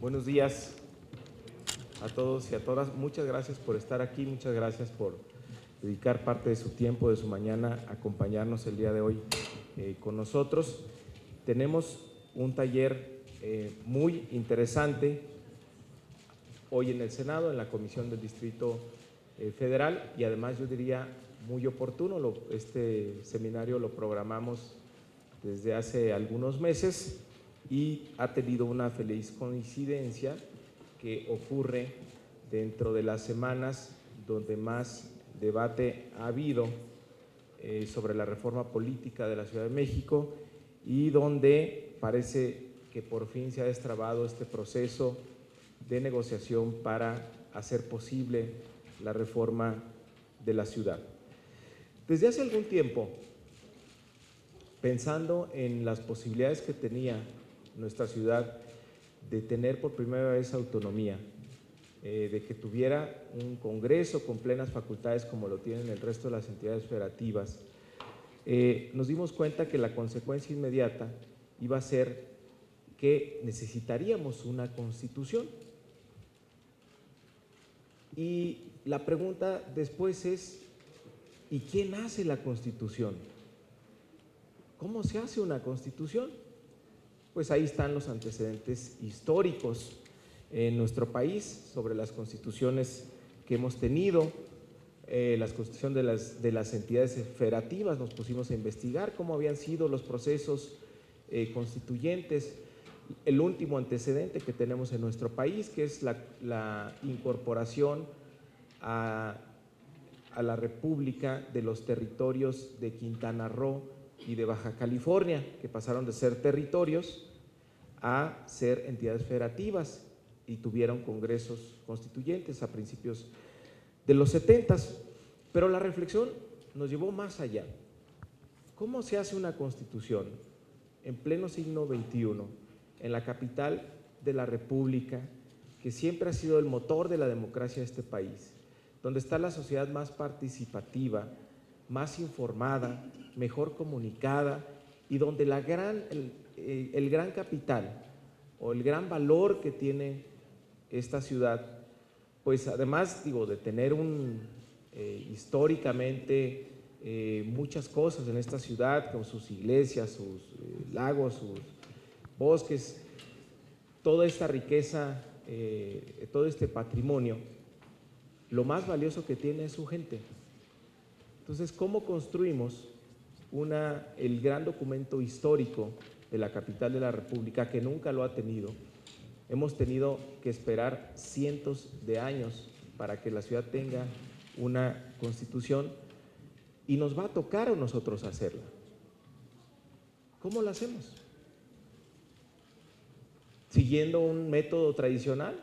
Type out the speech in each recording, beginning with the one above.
Buenos días a todos y a todas. Muchas gracias por estar aquí, muchas gracias por dedicar parte de su tiempo, de su mañana, a acompañarnos el día de hoy eh, con nosotros. Tenemos un taller eh, muy interesante hoy en el Senado, en la Comisión del Distrito eh, Federal y además yo diría muy oportuno. Este seminario lo programamos desde hace algunos meses y ha tenido una feliz coincidencia que ocurre dentro de las semanas donde más debate ha habido eh, sobre la reforma política de la Ciudad de México y donde parece que por fin se ha destrabado este proceso de negociación para hacer posible la reforma de la ciudad. Desde hace algún tiempo, pensando en las posibilidades que tenía nuestra ciudad de tener por primera vez autonomía, eh, de que tuviera un Congreso con plenas facultades como lo tienen el resto de las entidades federativas, eh, nos dimos cuenta que la consecuencia inmediata iba a ser que necesitaríamos una constitución. Y la pregunta después es, ¿y quién hace la constitución? ¿Cómo se hace una constitución? Pues ahí están los antecedentes históricos en nuestro país sobre las constituciones que hemos tenido, eh, las constituciones de las, de las entidades federativas, nos pusimos a investigar cómo habían sido los procesos eh, constituyentes, el último antecedente que tenemos en nuestro país, que es la, incorporación a, a, la República de los territorios de Quintana Roo y de Baja California, que pasaron de ser territorios a ser entidades federativas y tuvieron congresos constituyentes a principios de los 70. Pero la reflexión nos llevó más allá. ¿Cómo se hace una constitución en pleno siglo XXI? en la capital de la República, que siempre ha sido el motor de la democracia de este país, donde está la sociedad más participativa, más informada, mejor comunicada y donde la gran, el, eh, gran capital o el gran valor que tiene esta ciudad, pues además digo, de tener un, eh, históricamente eh, muchas cosas en esta ciudad, con sus iglesias, sus lagos, sus bosques, toda esta riqueza, todo este patrimonio, lo más valioso que tiene es su gente. Entonces, ¿cómo construimos una, el gran documento histórico de la capital de la República que nunca lo ha tenido? Hemos tenido que esperar cientos de años para que la ciudad tenga una constitución y nos va a tocar a nosotros hacerla. ¿Cómo la hacemos? siguiendo un método tradicional,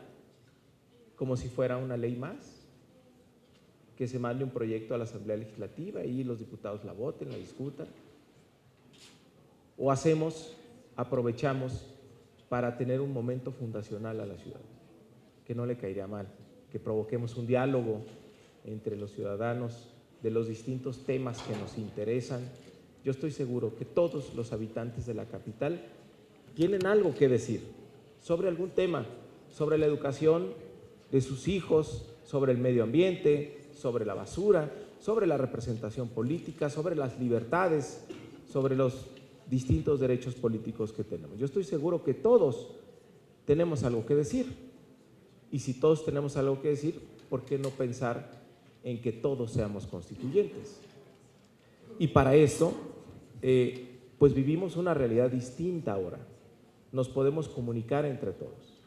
como si fuera una ley más, que se mande un proyecto a la Asamblea Legislativa y los diputados la voten, la discutan. O hacemos, aprovechamos para tener un momento fundacional a la ciudad, que no le caería mal, que provoquemos un diálogo entre los ciudadanos de los distintos temas que nos interesan. Yo estoy seguro que todos los habitantes de la capital tienen algo que decir sobre algún tema, sobre la educación de sus hijos, sobre el medio ambiente, sobre la basura, sobre la representación política, sobre las libertades, sobre los distintos derechos políticos que tenemos. Yo estoy seguro que todos tenemos algo que decir. Y si todos tenemos algo que decir, ¿por qué no pensar en que todos seamos constituyentes? Y para eso, eh, pues vivimos una realidad distinta ahora nos podemos comunicar entre todos.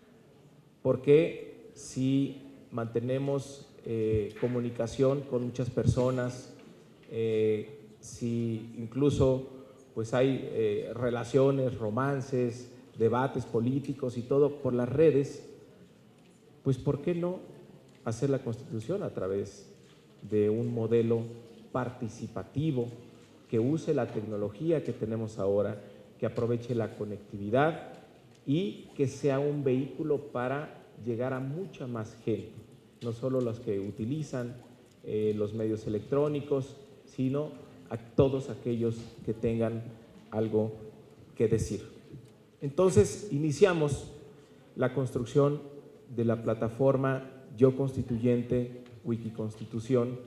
Porque si mantenemos eh, comunicación con muchas personas, eh, si incluso pues hay eh, relaciones, romances, debates políticos y todo por las redes, pues ¿por qué no hacer la constitución a través de un modelo participativo que use la tecnología que tenemos ahora que aproveche la conectividad y que sea un vehículo para llegar a mucha más gente, no solo los que utilizan eh, los medios electrónicos, sino a todos aquellos que tengan algo que decir. Entonces, iniciamos la construcción de la plataforma Yo Constituyente, Wikiconstitución,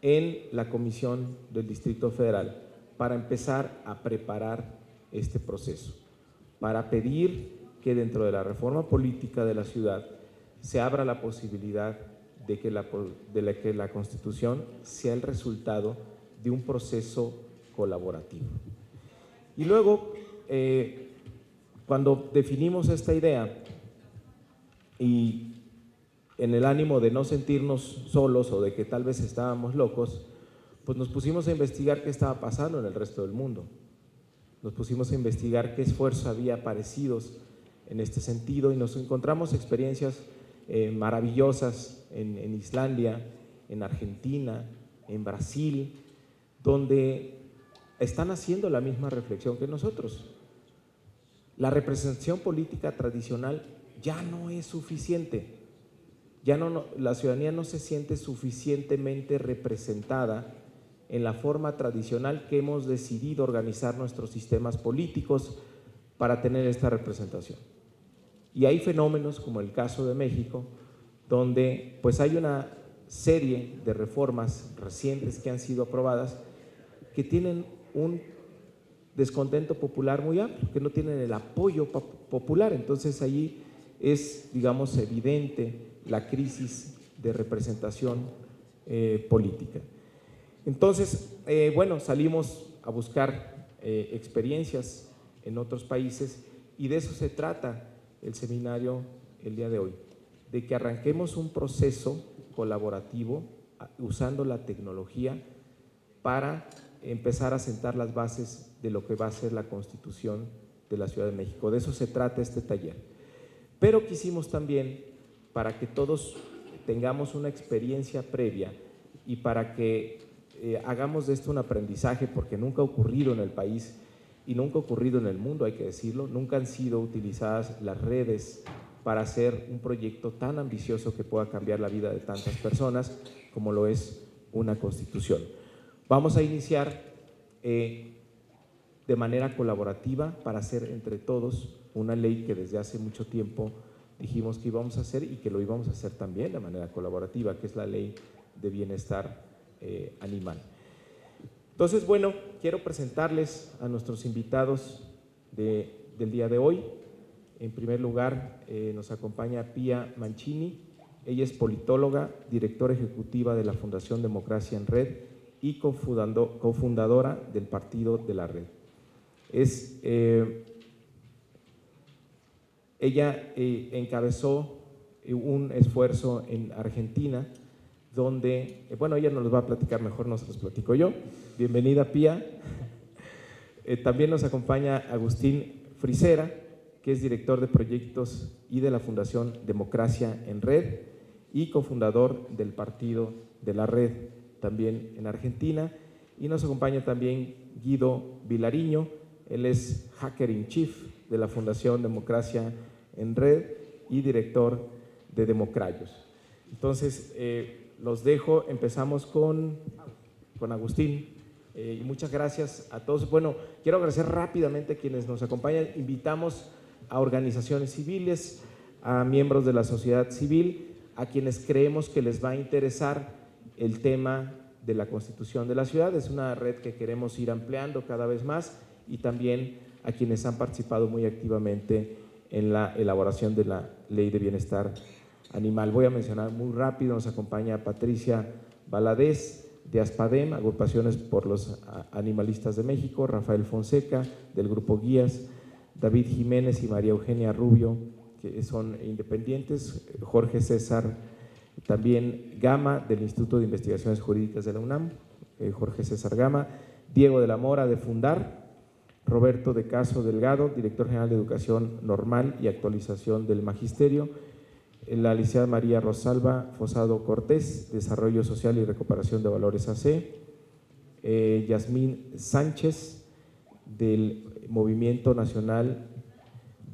en la Comisión del Distrito Federal para empezar a preparar este proceso, para pedir que dentro de la reforma política de la ciudad se abra la posibilidad de que la, de que la Constitución sea el resultado de un proceso colaborativo. Y luego, eh, cuando definimos esta idea y en el ánimo de no sentirnos solos o de que tal vez estábamos locos, pues nos pusimos a investigar qué estaba pasando en el resto del mundo. Nos pusimos a investigar qué esfuerzos había aparecidos en este sentido y nos encontramos experiencias eh, maravillosas en, Islandia, en Argentina, en Brasil, donde están haciendo la misma reflexión que nosotros. La representación política tradicional ya no es suficiente ya no, la ciudadanía no se siente suficientemente representada en la forma tradicional que hemos decidido organizar nuestros sistemas políticos para tener esta representación. Y hay fenómenos como el caso de México, donde pues hay una serie de reformas recientes que han sido aprobadas que tienen un descontento popular muy amplio, que no tienen el apoyo popular. Entonces allí es, digamos, evidente la crisis de representación eh, política. Entonces, eh, bueno, salimos a buscar eh, experiencias en otros países y de eso se trata el seminario el día de hoy, de que arranquemos un proceso colaborativo usando la tecnología para empezar a sentar las bases de lo que va a ser la constitución de la Ciudad de México. De eso se trata este taller. Pero quisimos también para que todos tengamos una experiencia previa y para que eh, hagamos de esto un aprendizaje, porque nunca ha ocurrido en el país y nunca ha ocurrido en el mundo, hay que decirlo, nunca han sido utilizadas las redes para hacer un proyecto tan ambicioso que pueda cambiar la vida de tantas personas como lo es una constitución. Vamos a iniciar eh, de manera colaborativa para hacer entre todos una ley que desde hace mucho tiempo dijimos que íbamos a hacer y que lo íbamos a hacer también de manera colaborativa, que es la ley de bienestar eh, animal. Entonces, bueno, quiero presentarles a nuestros invitados del día de hoy. En primer lugar, eh, nos acompaña Pia Mancini. Ella es politóloga, directora ejecutiva de la Fundación Democracia en Red y cofundadora del Partido de la Red. Es eh, ella eh, encabezó un esfuerzo en Argentina donde, eh, bueno, ella nos los va a platicar mejor, no se los platico yo. Bienvenida, Pía. también nos acompaña Agustín Frisera, que es director de proyectos y de la Fundación Democracia en Red y cofundador del Partido de la Red, también en Argentina. Y nos acompaña también Guido Vilariño, él es Hacker in Chief de la Fundación Democracia en Red y director de Democrayos. Entonces, eh, los dejo, empezamos con, con Agustín. Eh, muchas gracias a todos. Bueno, quiero agradecer rápidamente a quienes nos acompañan. Invitamos a organizaciones civiles, a miembros de la sociedad civil, a quienes creemos que les va a interesar el tema de la constitución de la ciudad. Es una red que queremos ir ampliando cada vez más y también a quienes han participado muy activamente en la elaboración de la Ley de Bienestar Animal. Voy a mencionar muy rápido, nos acompaña Patricia Valadez de Aspadem, Agrupaciones por los Animalistas de México, Rafael Fonseca del Grupo Guías, David Jiménez y María Eugenia Rubio, que son independientes, Jorge César, también Gama del Instituto de Investigaciones Jurídicas de la UNAM, eh, Jorge César Gama, Diego de la Mora de Fundar, Roberto de Caso Delgado, director general de Educación Normal y Actualización del Magisterio, la licenciada María Rosalba Fosado Cortés, Desarrollo Social y Recuperación de Valores AC, eh, Yasmín Sánchez, del Movimiento Nacional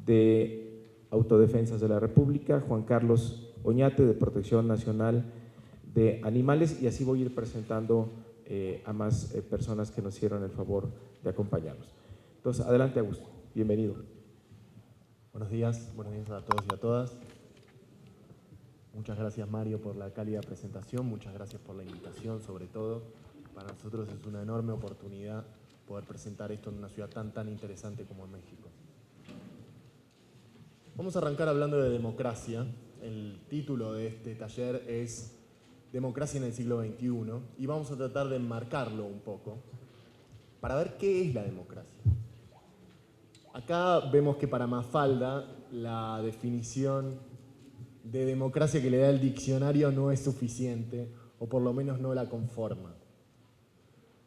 de Autodefensas de la República, Juan Carlos Oñate, de Protección Nacional de Animales, y así voy a ir presentando eh, a más eh, personas que nos hicieron el favor de acompañarnos. Entonces, adelante, Augusto. Bienvenido. Buenos días, buenos días a todos y a todas. Muchas gracias Mario por la cálida presentación, muchas gracias por la invitación sobre todo. Para nosotros es una enorme oportunidad poder presentar esto en una ciudad tan tan interesante como México. Vamos a arrancar hablando de democracia. El título de este taller es Democracia en el siglo XXI y vamos a tratar de enmarcarlo un poco para ver qué es la democracia. Acá vemos que para Mafalda la definición de democracia que le da el diccionario no es suficiente, o por lo menos no la conforma.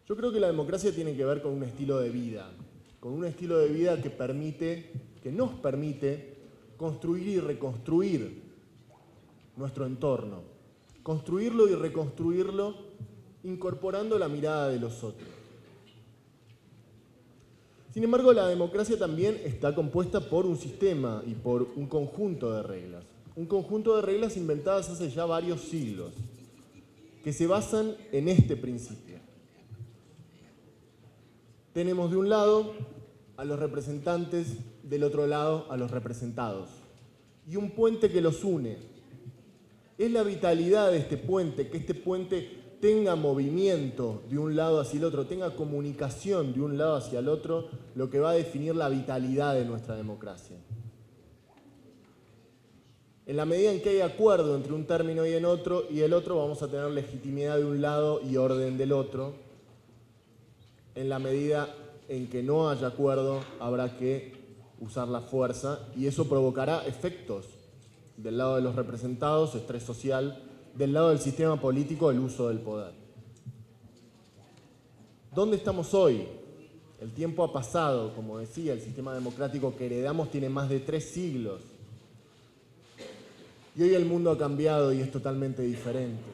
Yo creo que la democracia tiene que ver con un estilo de vida, con un estilo de vida que permite, que nos permite construir y reconstruir nuestro entorno, construirlo y reconstruirlo incorporando la mirada de los otros. Sin embargo, la democracia también está compuesta por un sistema y por un conjunto de reglas. Un conjunto de reglas inventadas hace ya varios siglos, que se basan en este principio. Tenemos de un lado a los representantes, del otro lado a los representados, y un puente que los une. Es la vitalidad de este puente, que este puente tenga movimiento de un lado hacia el otro, tenga comunicación de un lado hacia el otro, lo que va a definir la vitalidad de nuestra democracia. En la medida en que hay acuerdo entre un término y, en otro, y el otro, vamos a tener legitimidad de un lado y orden del otro. En la medida en que no haya acuerdo, habrá que usar la fuerza y eso provocará efectos del lado de los representados, estrés social, del lado del sistema político el uso del poder. ¿Dónde estamos hoy? El tiempo ha pasado, como decía, el sistema democrático que heredamos tiene más de tres siglos. Y hoy el mundo ha cambiado y es totalmente diferente.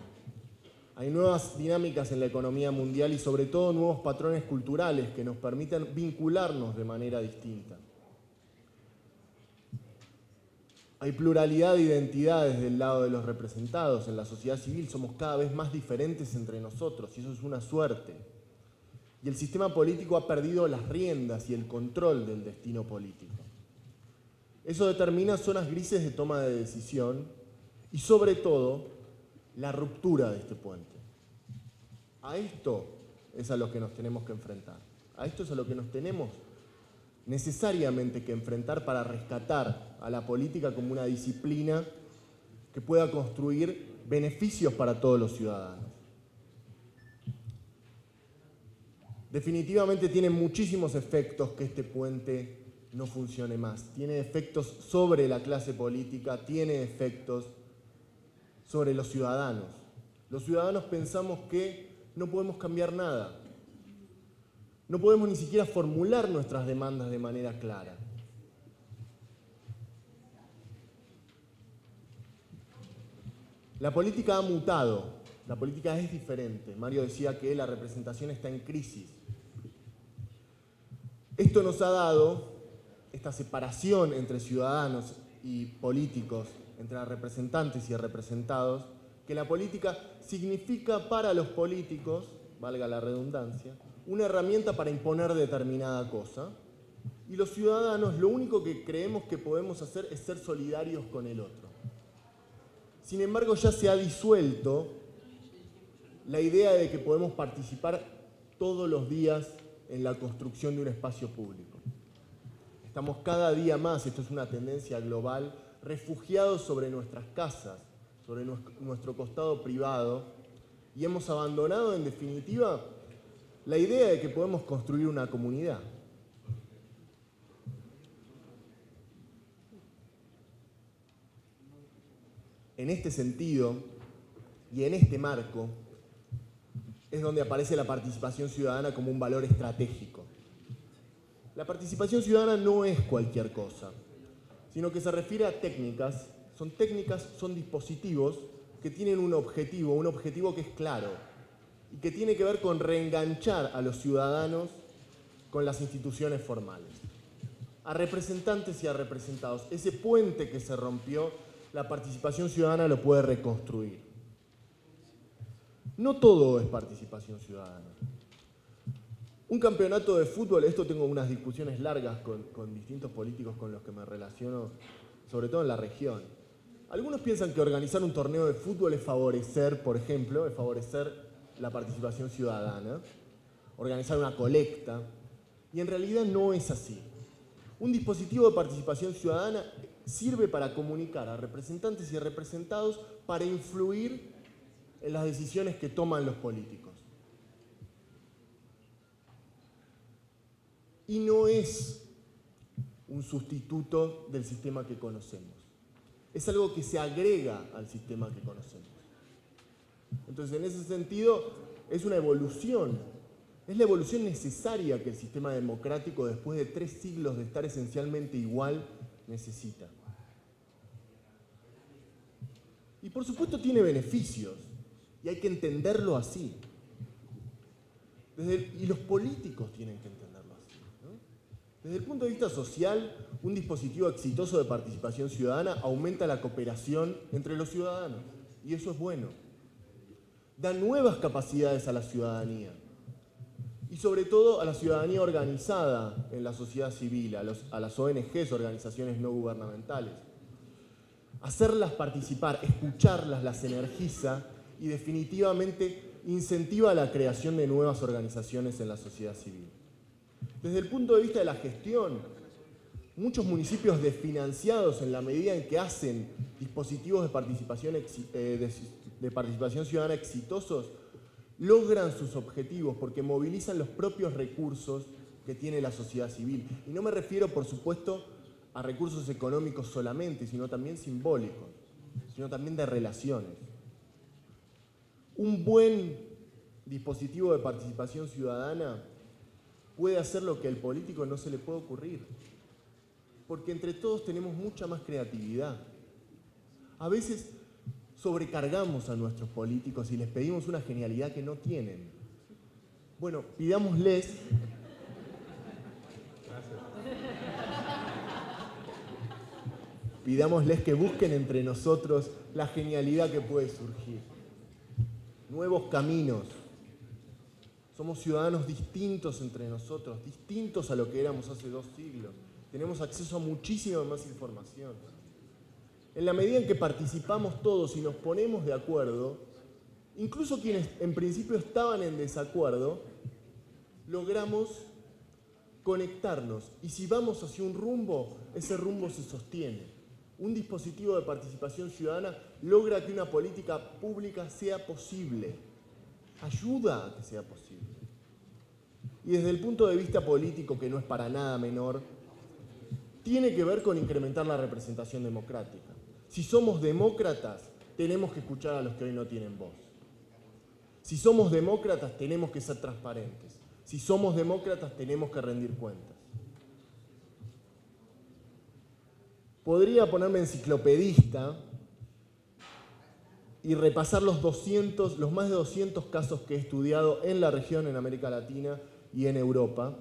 Hay nuevas dinámicas en la economía mundial y sobre todo nuevos patrones culturales que nos permiten vincularnos de manera distinta. Hay pluralidad de identidades del lado de los representados. En la sociedad civil somos cada vez más diferentes entre nosotros y eso es una suerte. Y el sistema político ha perdido las riendas y el control del destino político. Eso determina zonas grises de toma de decisión y sobre todo la ruptura de este puente. A esto es a lo que nos tenemos que enfrentar. A esto es a lo que nos tenemos necesariamente que enfrentar para rescatar a la política como una disciplina que pueda construir beneficios para todos los ciudadanos. Definitivamente tiene muchísimos efectos que este puente no funcione más. Tiene efectos sobre la clase política, tiene efectos sobre los ciudadanos. Los ciudadanos pensamos que no podemos cambiar nada, no podemos ni siquiera formular nuestras demandas de manera clara. La política ha mutado, la política es diferente. Mario decía que la representación está en crisis. Esto nos ha dado, esta separación entre ciudadanos y políticos, entre representantes y representados, que la política significa para los políticos, valga la redundancia, una herramienta para imponer determinada cosa y los ciudadanos lo único que creemos que podemos hacer es ser solidarios con el otro. Sin embargo, ya se ha disuelto la idea de que podemos participar todos los días en la construcción de un espacio público. Estamos cada día más, esto es una tendencia global, refugiados sobre nuestras casas, sobre nuestro costado privado, y hemos abandonado en definitiva la idea de que podemos construir una comunidad. En este sentido y en este marco es donde aparece la participación ciudadana como un valor estratégico. La participación ciudadana no es cualquier cosa, sino que se refiere a técnicas, son técnicas, son dispositivos que tienen un objetivo, un objetivo que es claro, y que tiene que ver con reenganchar a los ciudadanos con las instituciones formales, a representantes y a representados. Ese puente que se rompió, la participación ciudadana lo puede reconstruir. No todo es participación ciudadana. Un campeonato de fútbol, esto tengo unas discusiones largas con, distintos políticos con los que me relaciono, sobre todo en la región. Algunos piensan que organizar un torneo de fútbol es favorecer, por ejemplo, es favorecer la participación ciudadana, organizar una colecta, y en realidad no es así. Un dispositivo de participación ciudadana sirve para comunicar a representantes y representados para influir en las decisiones que toman los políticos. Y no es un sustituto del sistema que conocemos. Es algo que se agrega al sistema que conocemos. Entonces, en ese sentido, es una evolución. Es la evolución necesaria que el sistema democrático, después de tres siglos de estar esencialmente igual, necesita. Y por supuesto tiene beneficios, y hay que entenderlo así. y los políticos tienen que entenderlo. Desde el punto de vista social, un dispositivo exitoso de participación ciudadana aumenta la cooperación entre los ciudadanos, y eso es bueno. Da nuevas capacidades a la ciudadanía, y sobre todo a la ciudadanía organizada en la sociedad civil, a, las ONGs, organizaciones no gubernamentales. Hacerlas participar, escucharlas, las energiza y definitivamente incentiva la creación de nuevas organizaciones en la sociedad civil. Desde el punto de vista de la gestión, muchos municipios desfinanciados en la medida en que hacen dispositivos de participación, eh, de, participación ciudadana exitosos, logran sus objetivos porque movilizan los propios recursos que tiene la sociedad civil. Y no me refiero, por supuesto, a recursos económicos solamente, sino también simbólicos, sino también de relaciones. Un buen dispositivo de participación ciudadana puede hacer lo que al político no se le puede ocurrir. Porque entre todos tenemos mucha más creatividad. A veces sobrecargamos a nuestros políticos y les pedimos una genialidad que no tienen. Bueno, pidámosles... Pidámosles que busquen entre nosotros la genialidad que puede surgir. Nuevos caminos, somos ciudadanos distintos entre nosotros, distintos a lo que éramos hace dos siglos. Tenemos acceso a muchísima más información. En la medida en que participamos todos y nos ponemos de acuerdo, incluso quienes en principio estaban en desacuerdo, logramos conectarnos. Y si vamos hacia un rumbo, ese rumbo se sostiene. Un dispositivo de participación ciudadana logra que una política pública sea posible ayuda a que sea posible. Y desde el punto de vista político, que no es para nada menor, tiene que ver con incrementar la representación democrática. Si somos demócratas, tenemos que escuchar a los que hoy no tienen voz. Si somos demócratas, tenemos que ser transparentes. Si somos demócratas, tenemos que rendir cuentas. Podría ponerme enciclopedista y repasar los 200, los más de 200 casos que he estudiado en la región, en América Latina y en Europa,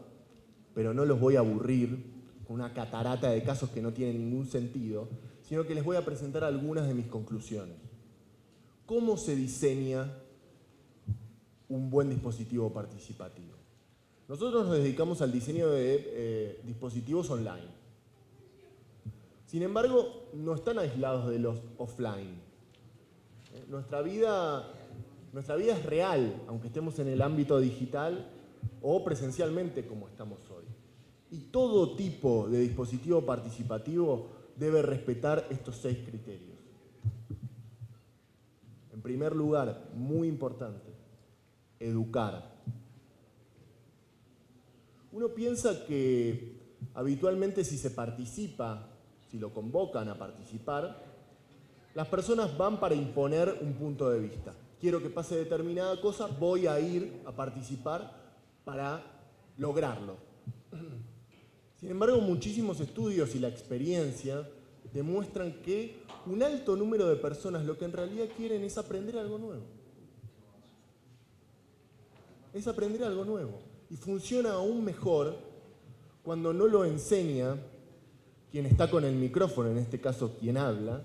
pero no los voy a aburrir con una catarata de casos que no tienen ningún sentido, sino que les voy a presentar algunas de mis conclusiones. ¿Cómo se diseña un buen dispositivo participativo? Nosotros nos dedicamos al diseño de eh, dispositivos online. Sin embargo, no están aislados de los offline. Nuestra vida, nuestra vida es real, aunque estemos en el ámbito digital o presencialmente como estamos hoy. Y todo tipo de dispositivo participativo debe respetar estos seis criterios. En primer lugar, muy importante, educar. Uno piensa que habitualmente si se participa, si lo convocan a participar, las personas van para imponer un punto de vista. Quiero que pase determinada cosa, voy a ir a participar para lograrlo. Sin embargo, muchísimos estudios y la experiencia demuestran que un alto número de personas lo que en realidad quieren es aprender algo nuevo. Es aprender algo nuevo. Y funciona aún mejor cuando no lo enseña quien está con el micrófono, en este caso quien habla,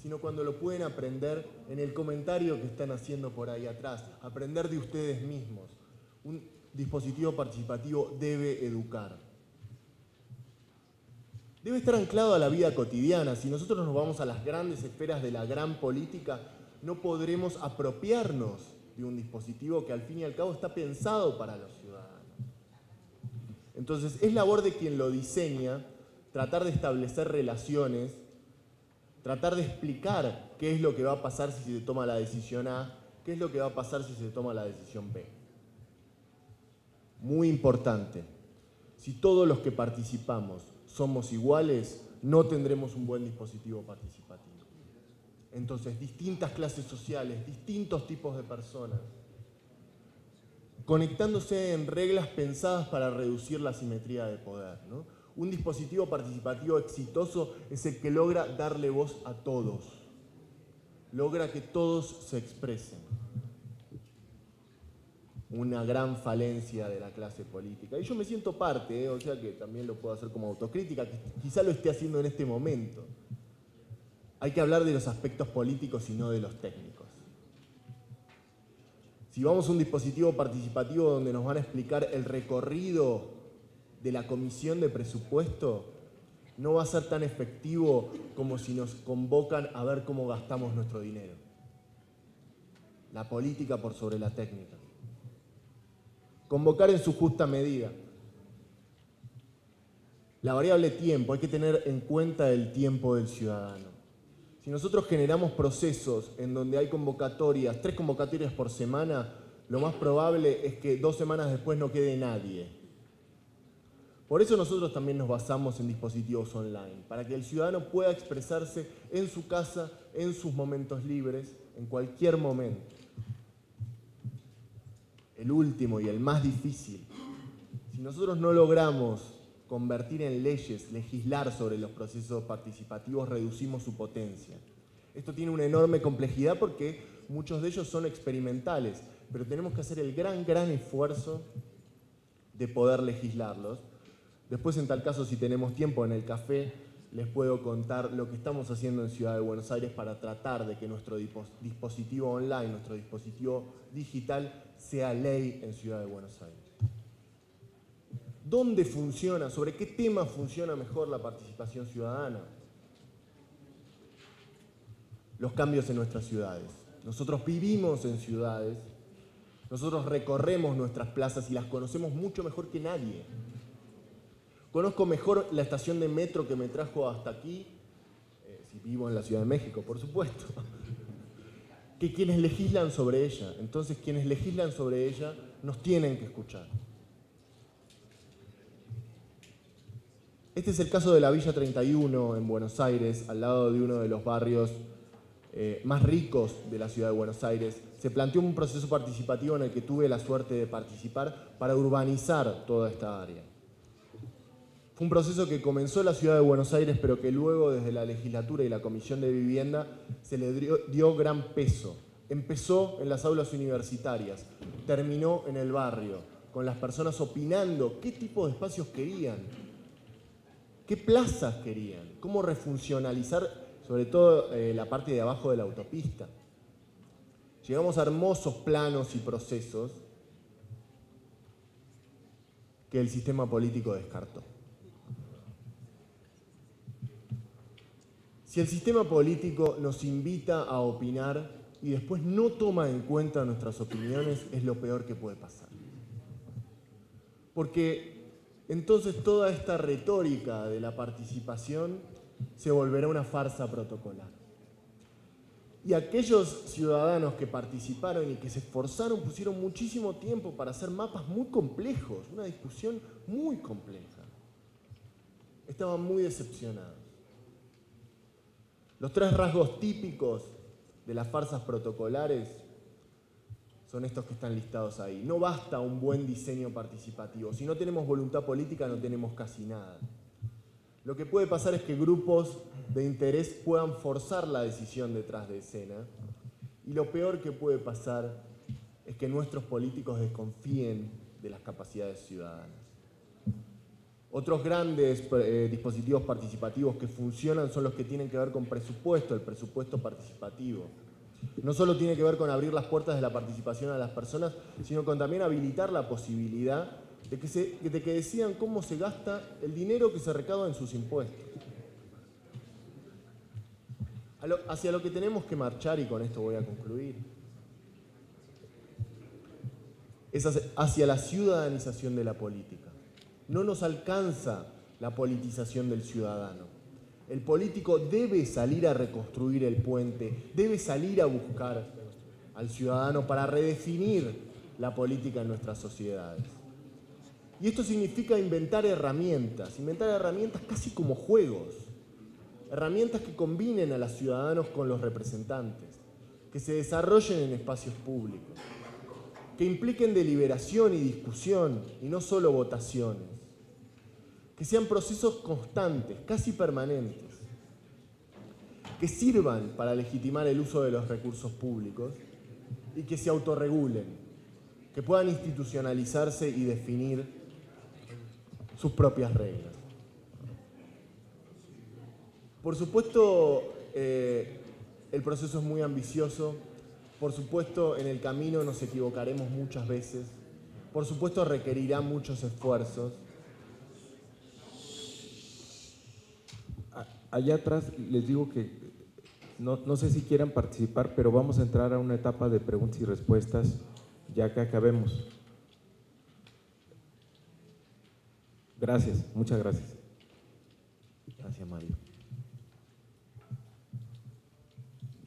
sino cuando lo pueden aprender en el comentario que están haciendo por ahí atrás, aprender de ustedes mismos. Dispositivo participativo debe educar. Debe estar anclado a la vida cotidiana. Si nosotros nos vamos a las grandes esferas de la gran política, no podremos apropiarnos de un dispositivo que al fin y al cabo está pensado para los ciudadanos. Entonces, es labor de quien lo diseña tratar de establecer relaciones, tratar de explicar qué es lo que va a pasar si se toma la decisión A, qué es lo que va a pasar si se toma la decisión B. Muy importante, si todos los que participamos somos iguales, no tendremos un buen dispositivo participativo. Entonces, distintas clases sociales, distintos tipos de personas, conectándose en reglas pensadas para reducir la simetría de poder. Un dispositivo participativo exitoso es el que logra darle voz a todos, logra que todos se expresen una gran falencia de la clase política. Y yo me siento parte, ¿eh? o sea que también lo puedo hacer como autocrítica, que quizá lo esté haciendo en este momento. Hay que hablar de los aspectos políticos y no de los técnicos. Si vamos a un dispositivo participativo donde nos van a explicar el recorrido de la comisión de presupuesto, no va a ser tan efectivo como si nos convocan a ver cómo gastamos nuestro dinero. La política por sobre la técnica convocar en su justa medida. La variable tiempo, hay que tener en cuenta el tiempo del ciudadano. Si nosotros generamos procesos en donde hay convocatorias, tres convocatorias por semana, lo más probable es que dos semanas después no quede nadie. Por eso nosotros también nos basamos en dispositivos online, para que el ciudadano pueda expresarse en su casa, en sus momentos libres, en cualquier momento el último y el más difícil, si nosotros no logramos convertir en leyes, legislar sobre los procesos participativos, reducimos su potencia. Esto tiene una enorme complejidad porque muchos de ellos son experimentales, pero tenemos que hacer el gran, gran esfuerzo de poder legislarlos. Después, en tal caso, si tenemos tiempo en el café, les puedo contar lo que estamos haciendo en Ciudad de Buenos Aires para tratar de que nuestro dispositivo online, nuestro dispositivo digital, sea ley en Ciudad de Buenos Aires. ¿Dónde funciona? ¿Sobre qué tema funciona mejor la participación ciudadana? Los cambios en nuestras ciudades. Nosotros vivimos en ciudades, nosotros recorremos nuestras plazas y las conocemos mucho mejor que nadie. Conozco mejor la estación de metro que me trajo hasta aquí, eh, si vivo en la Ciudad de México, por supuesto, que quienes legislan sobre ella. Entonces quienes legislan sobre ella nos tienen que escuchar. Este es el caso de la Villa 31 en Buenos Aires, al lado de uno de los barrios eh, más ricos de la ciudad de Buenos Aires. Se planteó un proceso participativo en el que tuve la suerte de participar para urbanizar toda esta área. Fue un proceso que comenzó en la ciudad de Buenos Aires, pero que luego desde la legislatura y la Comisión de Vivienda se le dio, gran peso. Empezó en las aulas universitarias, terminó en el barrio, con las personas opinando qué tipo de espacios querían, qué plazas querían, cómo refuncionalizar sobre todo eh, la parte de abajo de la autopista. Llegamos a hermosos planos y procesos que el sistema político descartó. Si el sistema político nos invita a opinar y después no toma en cuenta nuestras opiniones, es lo peor que puede pasar. Porque entonces toda esta retórica de la participación se volverá una farsa protocolar. Y aquellos ciudadanos que participaron y que se esforzaron pusieron muchísimo tiempo para hacer mapas muy complejos, una discusión muy compleja. Estaban muy decepcionados. Los tres rasgos típicos de las farsas protocolares son estos que están listados ahí. No basta un buen diseño participativo. Si no tenemos voluntad política no tenemos casi nada. Lo que puede pasar es que grupos de interés puedan forzar la decisión detrás de escena. Y lo peor que puede pasar es que nuestros políticos desconfíen de las capacidades ciudadanas. Otros grandes eh, dispositivos participativos que funcionan son los que tienen que ver con presupuesto, el presupuesto participativo. No solo tiene que ver con abrir las puertas de la participación a las personas, sino con también habilitar la posibilidad de que, se, de que decidan cómo se gasta el dinero que se recauda en sus impuestos. hacia lo que tenemos que marchar, y con esto voy a concluir, es hacia la ciudadanización de la política. No nos alcanza la politización del ciudadano. El político debe salir a reconstruir el puente, debe salir a buscar al ciudadano para redefinir la política en nuestras sociedades. Y esto significa inventar herramientas, inventar herramientas casi como juegos, herramientas que combinen a los ciudadanos con los representantes, que se desarrollen en espacios públicos, que impliquen deliberación y discusión y no solo votaciones que sean procesos constantes, casi permanentes, que sirvan para legitimar el uso de los recursos públicos y que se autorregulen, que puedan institucionalizarse y definir sus propias reglas. Por supuesto, eh, el proceso es muy ambicioso, por supuesto, en el camino nos equivocaremos muchas veces, por supuesto, requerirá muchos esfuerzos, allá atrás les digo que no, sé si quieran participar, pero vamos a entrar a una etapa de preguntas y respuestas ya que acabemos. Gracias, muchas gracias. Gracias, Mario.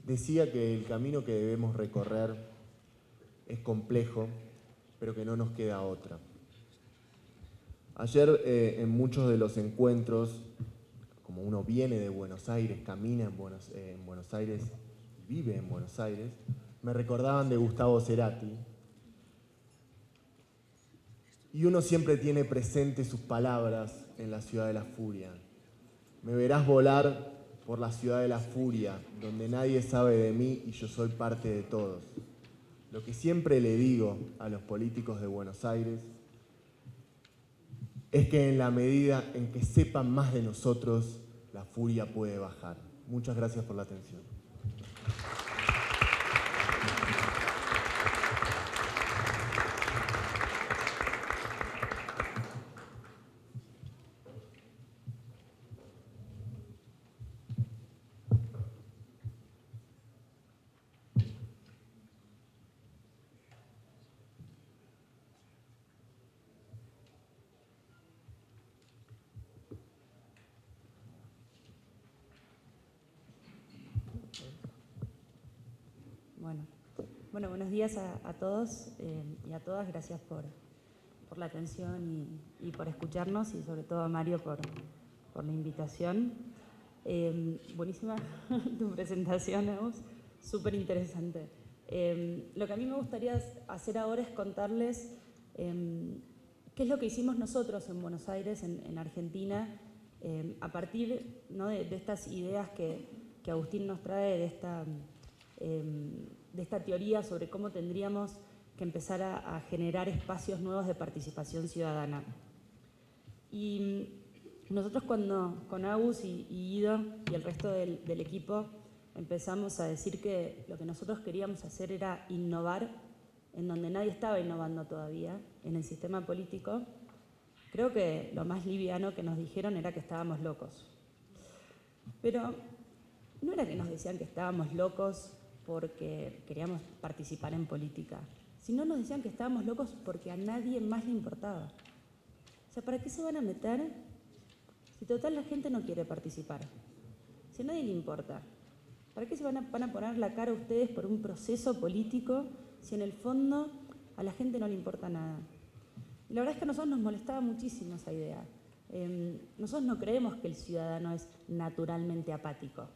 Decía que el camino que debemos recorrer es complejo, pero que no nos queda otra. Ayer eh, en muchos de los encuentros como uno viene de Buenos Aires, camina en Buenos, eh, Aires, vive en Buenos Aires, me recordaban de Gustavo Cerati. Y uno siempre tiene presente sus palabras en la ciudad de la furia. Me verás volar por la ciudad de la furia, donde nadie sabe de mí y yo soy parte de todos. Lo que siempre le digo a los políticos de Buenos Aires es que en la medida en que sepan más de nosotros, la furia puede bajar. Muchas gracias por la atención. Bueno, buenos días a, todos eh, y a todas. Gracias por, la atención y, por escucharnos y sobre todo a Mario por, la invitación. Eh, buenísima tu presentación, súper interesante. Eh, lo que a mí me gustaría hacer ahora es contarles qué es lo que hicimos nosotros en Buenos Aires, en, Argentina, a partir de, estas ideas que, que, Agustín nos trae, de esta de esta teoría sobre cómo tendríamos que empezar a, generar espacios nuevos de participación ciudadana. Y nosotros cuando con Agus y, Ido y el resto del, equipo empezamos a decir que lo que nosotros queríamos hacer era innovar en donde nadie estaba innovando todavía, en el sistema político, creo que lo más liviano que nos dijeron era que estábamos locos. Pero no era que nos decían que estábamos locos porque queríamos participar en política, sino nos decían que estábamos locos porque a nadie más le importaba. O sea, ¿para qué se van a meter si total la gente no quiere participar? Si a nadie le importa. ¿Para qué se van a, poner la cara ustedes por un proceso político si en el fondo a la gente no le importa nada? Y la verdad es que a nosotros nos molestaba muchísimo esa idea. Em, nosotros no creemos que el ciudadano es naturalmente apático,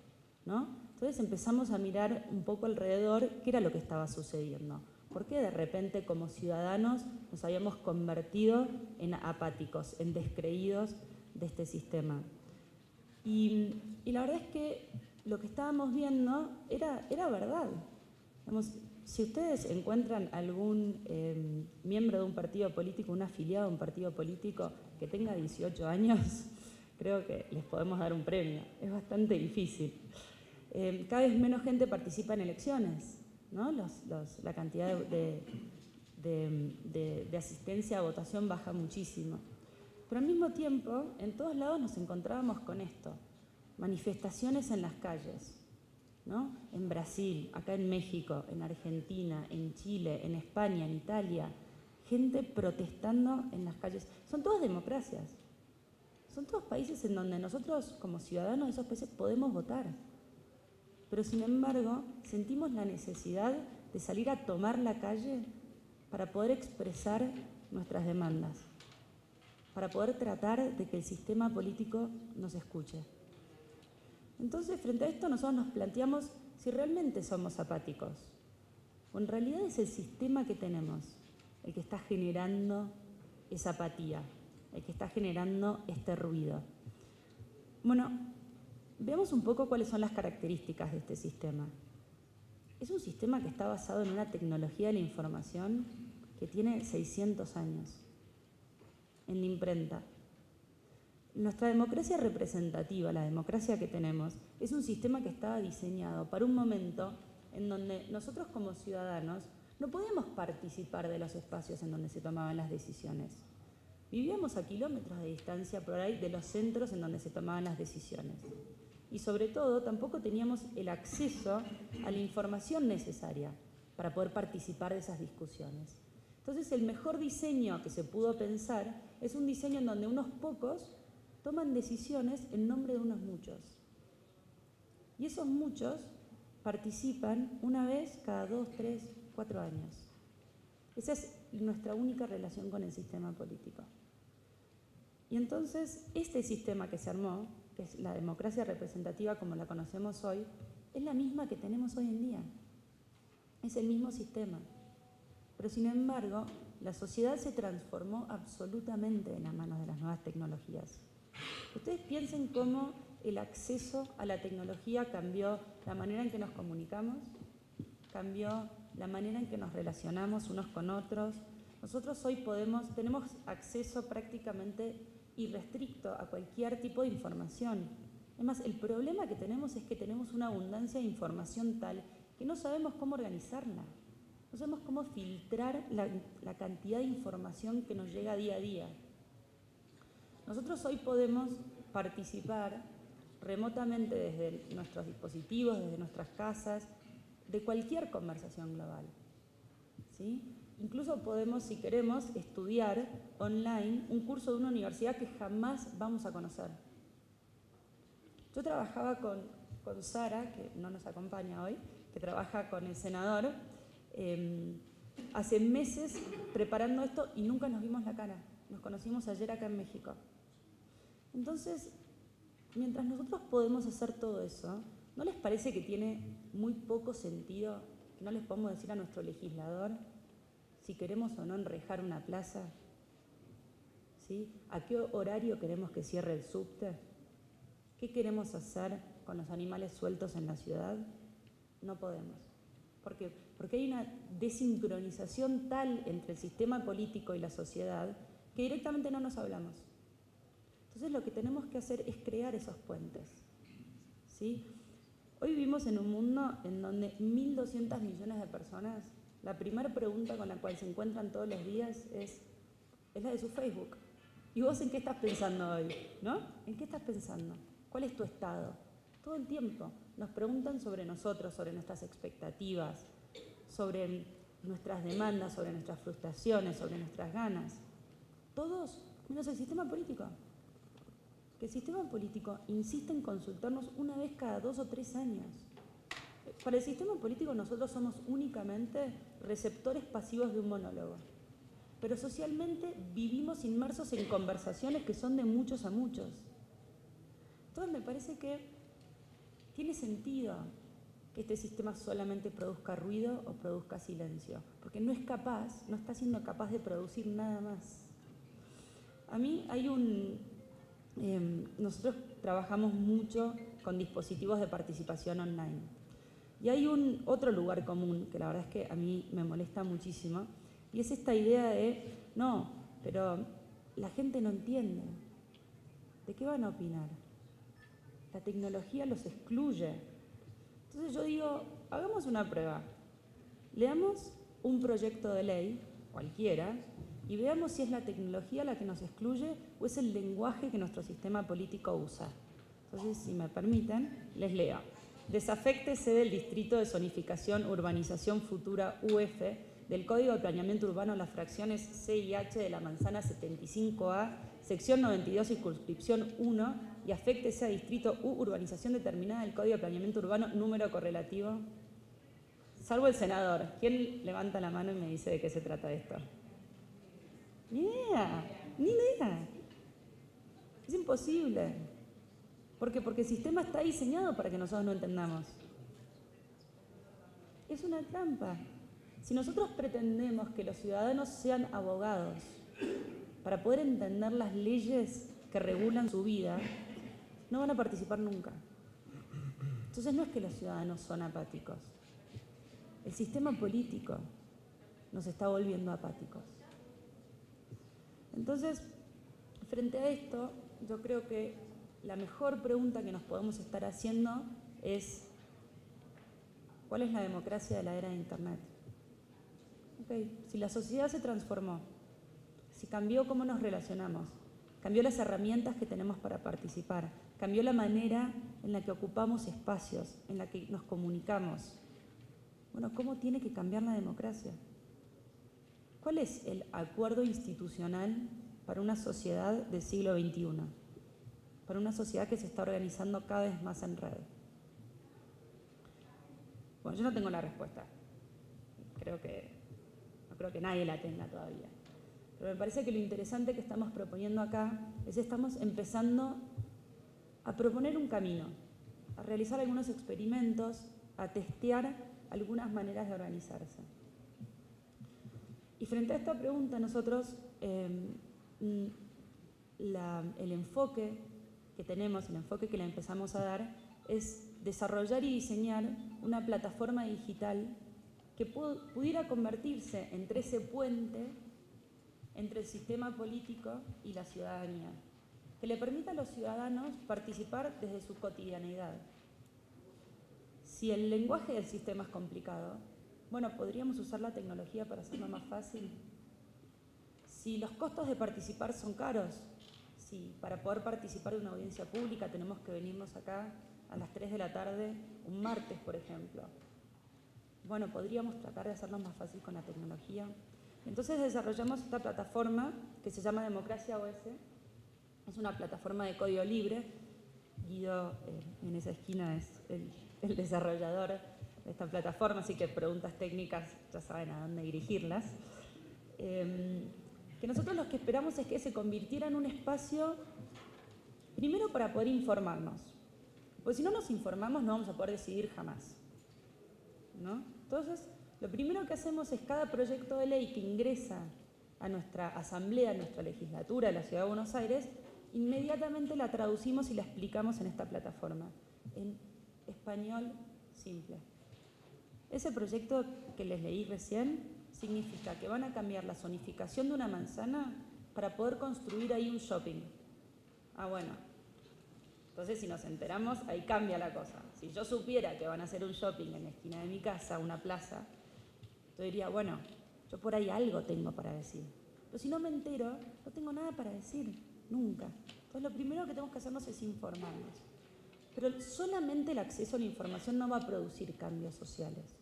¿no? Entonces empezamos a mirar un poco alrededor qué era lo que estaba sucediendo. ¿Por qué de repente como ciudadanos nos habíamos convertido en apáticos, en descreídos de este sistema? Y, la verdad es que lo que estábamos viendo era, era verdad. si ustedes encuentran algún eh, miembro de un partido político, un afiliado de un partido político que tenga 18 años, creo que les podemos dar un premio. Es bastante difícil. Cada vez menos gente participa en elecciones, ¿no? la cantidad de, de, asistencia a votación baja muchísimo. Pero al mismo tiempo, en todos lados nos encontrábamos con esto, manifestaciones en las calles, ¿no? En Brasil, acá en México, en Argentina, en Chile, en España, en Italia, gente protestando en las calles. Son todas democracias. Son todos países en donde nosotros, como ciudadanos de esos países, podemos votar. Pero sin embargo, sentimos la necesidad de salir a tomar la calle para poder expresar nuestras demandas, para poder tratar de que el sistema político nos escuche. Entonces, frente a esto, nosotros nos planteamos si realmente somos apáticos, o en realidad es el sistema que tenemos el que está generando esa apatía, el que está generando este ruido. Bueno, veamos un poco cuáles son las características de este sistema. Es un sistema que está basado en una tecnología de la información que tiene 600 años, en la imprenta. Nuestra democracia representativa, la democracia que tenemos, es un sistema que estaba diseñado para un momento en donde nosotros como ciudadanos no podíamos participar de los espacios en donde se tomaban las decisiones. Vivíamos a kilómetros de distancia por ahí de los centros en donde se tomaban las decisiones. Y sobre todo tampoco teníamos el acceso a la información necesaria para poder participar de esas discusiones. Entonces el mejor diseño que se pudo pensar es un diseño en donde unos pocos toman decisiones en nombre de unos muchos. Y esos muchos participan una vez cada dos, tres, cuatro años. Esa es nuestra única relación con el sistema político. Y entonces, este sistema que se armó, es la democracia representativa como la conocemos hoy, es la misma que tenemos hoy en día. Es el mismo sistema. Pero sin embargo, la sociedad se transformó absolutamente en las manos de las nuevas tecnologías. Ustedes piensen cómo el acceso a la tecnología cambió la manera en que nos comunicamos, cambió la manera en que nos relacionamos unos con otros. Nosotros hoy podemos, tenemos acceso prácticamente irrestricto a cualquier tipo de información. Además, el problema que tenemos es que tenemos una abundancia de información tal que no sabemos cómo organizarla. No sabemos cómo filtrar la, la cantidad de información que nos llega día a día. Nosotros hoy podemos participar remotamente desde nuestros dispositivos, desde nuestras casas, de cualquier conversación global. ¿sí? Incluso podemos, si queremos, estudiar online un curso de una universidad que jamás vamos a conocer. Yo trabajaba con, Sara, que no nos acompaña hoy, que trabaja con el senador, em, hace meses preparando esto y nunca nos vimos la cara. Nos conocimos ayer acá en México. Entonces, mientras nosotros podemos hacer todo eso, ¿No les parece que tiene muy poco sentido que no les podemos decir a nuestro legislador si queremos o no enrejar una plaza? ¿Sí? ¿A qué horario queremos que cierre el subte? ¿Qué queremos hacer con los animales sueltos en la ciudad? No podemos. ¿Por? Porque hay una desincronización tal entre el sistema político y la sociedad que directamente no nos hablamos. Entonces lo que tenemos que hacer es crear esos puentes. ¿sí? Hoy vivimos en un mundo en donde 1.200 millones de personas, la primera pregunta con la cual se encuentran todos los días es, es la de su Facebook. ¿Y vos en qué estás pensando hoy? ¿No? ¿En qué estás pensando? ¿Cuál es tu estado? Todo el tiempo nos preguntan sobre nosotros, sobre nuestras expectativas, sobre nuestras demandas, sobre nuestras frustraciones, sobre nuestras ganas. Todos, menos el sistema político que el sistema político insiste en consultarnos una vez cada dos o tres años. Para el sistema político nosotros somos únicamente receptores pasivos de un monólogo, pero socialmente vivimos inmersos en conversaciones que son de muchos a muchos. Entonces me parece que tiene sentido que este sistema solamente produzca ruido o produzca silencio, porque no es capaz, no está siendo capaz de producir nada más. A mí hay un, Em, nosotros trabajamos mucho con dispositivos de participación online. Y hay un otro lugar común que la verdad es que a mí me molesta muchísimo, y es esta idea de, no, pero la gente no entiende. ¿De qué van a opinar? La tecnología los excluye. Entonces yo digo, hagamos una prueba. Leamos un proyecto de ley, cualquiera, y veamos si es la tecnología la que nos excluye o es el lenguaje que nuestro sistema político usa. Entonces, si me permiten, les leo. Desafectese del Distrito de Zonificación Urbanización Futura UF del Código de Planeamiento Urbano las fracciones C y H de la manzana 75A, sección 92, circunscripción 1, y afectese a Distrito U, urbanización determinada del Código de Planeamiento Urbano, número correlativo. Salvo el senador. ¿Quién levanta la mano y me dice de qué se trata esto? Ni idea, ni idea. Es imposible. ¿Por qué? Porque el sistema está diseñado para que nosotros no entendamos. Es una trampa. Si nosotros pretendemos que los ciudadanos sean abogados para poder entender las leyes que regulan su vida, no van a participar nunca. Entonces no es que los ciudadanos son apáticos. El sistema político nos está volviendo apáticos. Entonces, frente a esto, yo creo que la mejor pregunta que nos podemos estar haciendo es, ¿cuál es la democracia de la era de Internet? si la sociedad se transformó, si cambió cómo nos relacionamos, cambió las herramientas que tenemos para participar, cambió la manera en la que ocupamos espacios, en la que nos comunicamos. Bueno, ¿cómo tiene que cambiar la democracia? ¿Cuál es el acuerdo institucional para una sociedad del siglo XXI? Para una sociedad que se está organizando cada vez más en red. Bueno, yo no tengo la respuesta. Creo que no creo que nadie la tenga todavía. Pero me parece que lo interesante que estamos proponiendo acá es estamos empezando a proponer un camino, a realizar algunos experimentos, a testear algunas maneras de organizarse. Y frente a esta pregunta, nosotros em, el enfoque que tenemos, el enfoque que le empezamos a dar, es desarrollar y diseñar una plataforma digital que pudiera convertirse entre ese puente entre el sistema político y la ciudadanía, que le permita a los ciudadanos participar desde su cotidianidad. Si el lenguaje del sistema es complicado, bueno, podríamos usar la tecnología para hacerlo más fácil. Si los costos de participar son caros, si para poder participar de una audiencia pública tenemos que venirnos acá a las 3 de la tarde un martes, por ejemplo. Bueno, podríamos tratar de hacerlo más fácil con la tecnología. Entonces desarrollamos esta plataforma que se llama Democracia OS. Es una plataforma de código libre. Guido eh, en esa esquina es el, desarrollador esta plataforma, así que preguntas técnicas ya saben a dónde dirigirlas. Em, que nosotros lo que esperamos es que se convirtiera en un espacio, primero para poder informarnos, porque si no nos informamos no vamos a poder decidir jamás. ¿no? Entonces, lo primero que hacemos es cada proyecto de ley que ingresa a nuestra asamblea, a nuestra legislatura de la Ciudad de Buenos Aires, inmediatamente la traducimos y la explicamos en esta plataforma, en español simple. Ese proyecto que les leí recién significa que van a cambiar la zonificación de una manzana para poder construir ahí un shopping. Ah, bueno. Entonces, si nos enteramos, ahí cambia la cosa. Si yo supiera que van a hacer un shopping en la esquina de mi casa, una plaza, yo diría, bueno, yo por ahí algo tengo para decir. Pero si no me entero, no tengo nada para decir, nunca. Entonces, lo primero que tenemos que hacernos es informarnos. Pero solamente el acceso a la información no va a producir cambios sociales.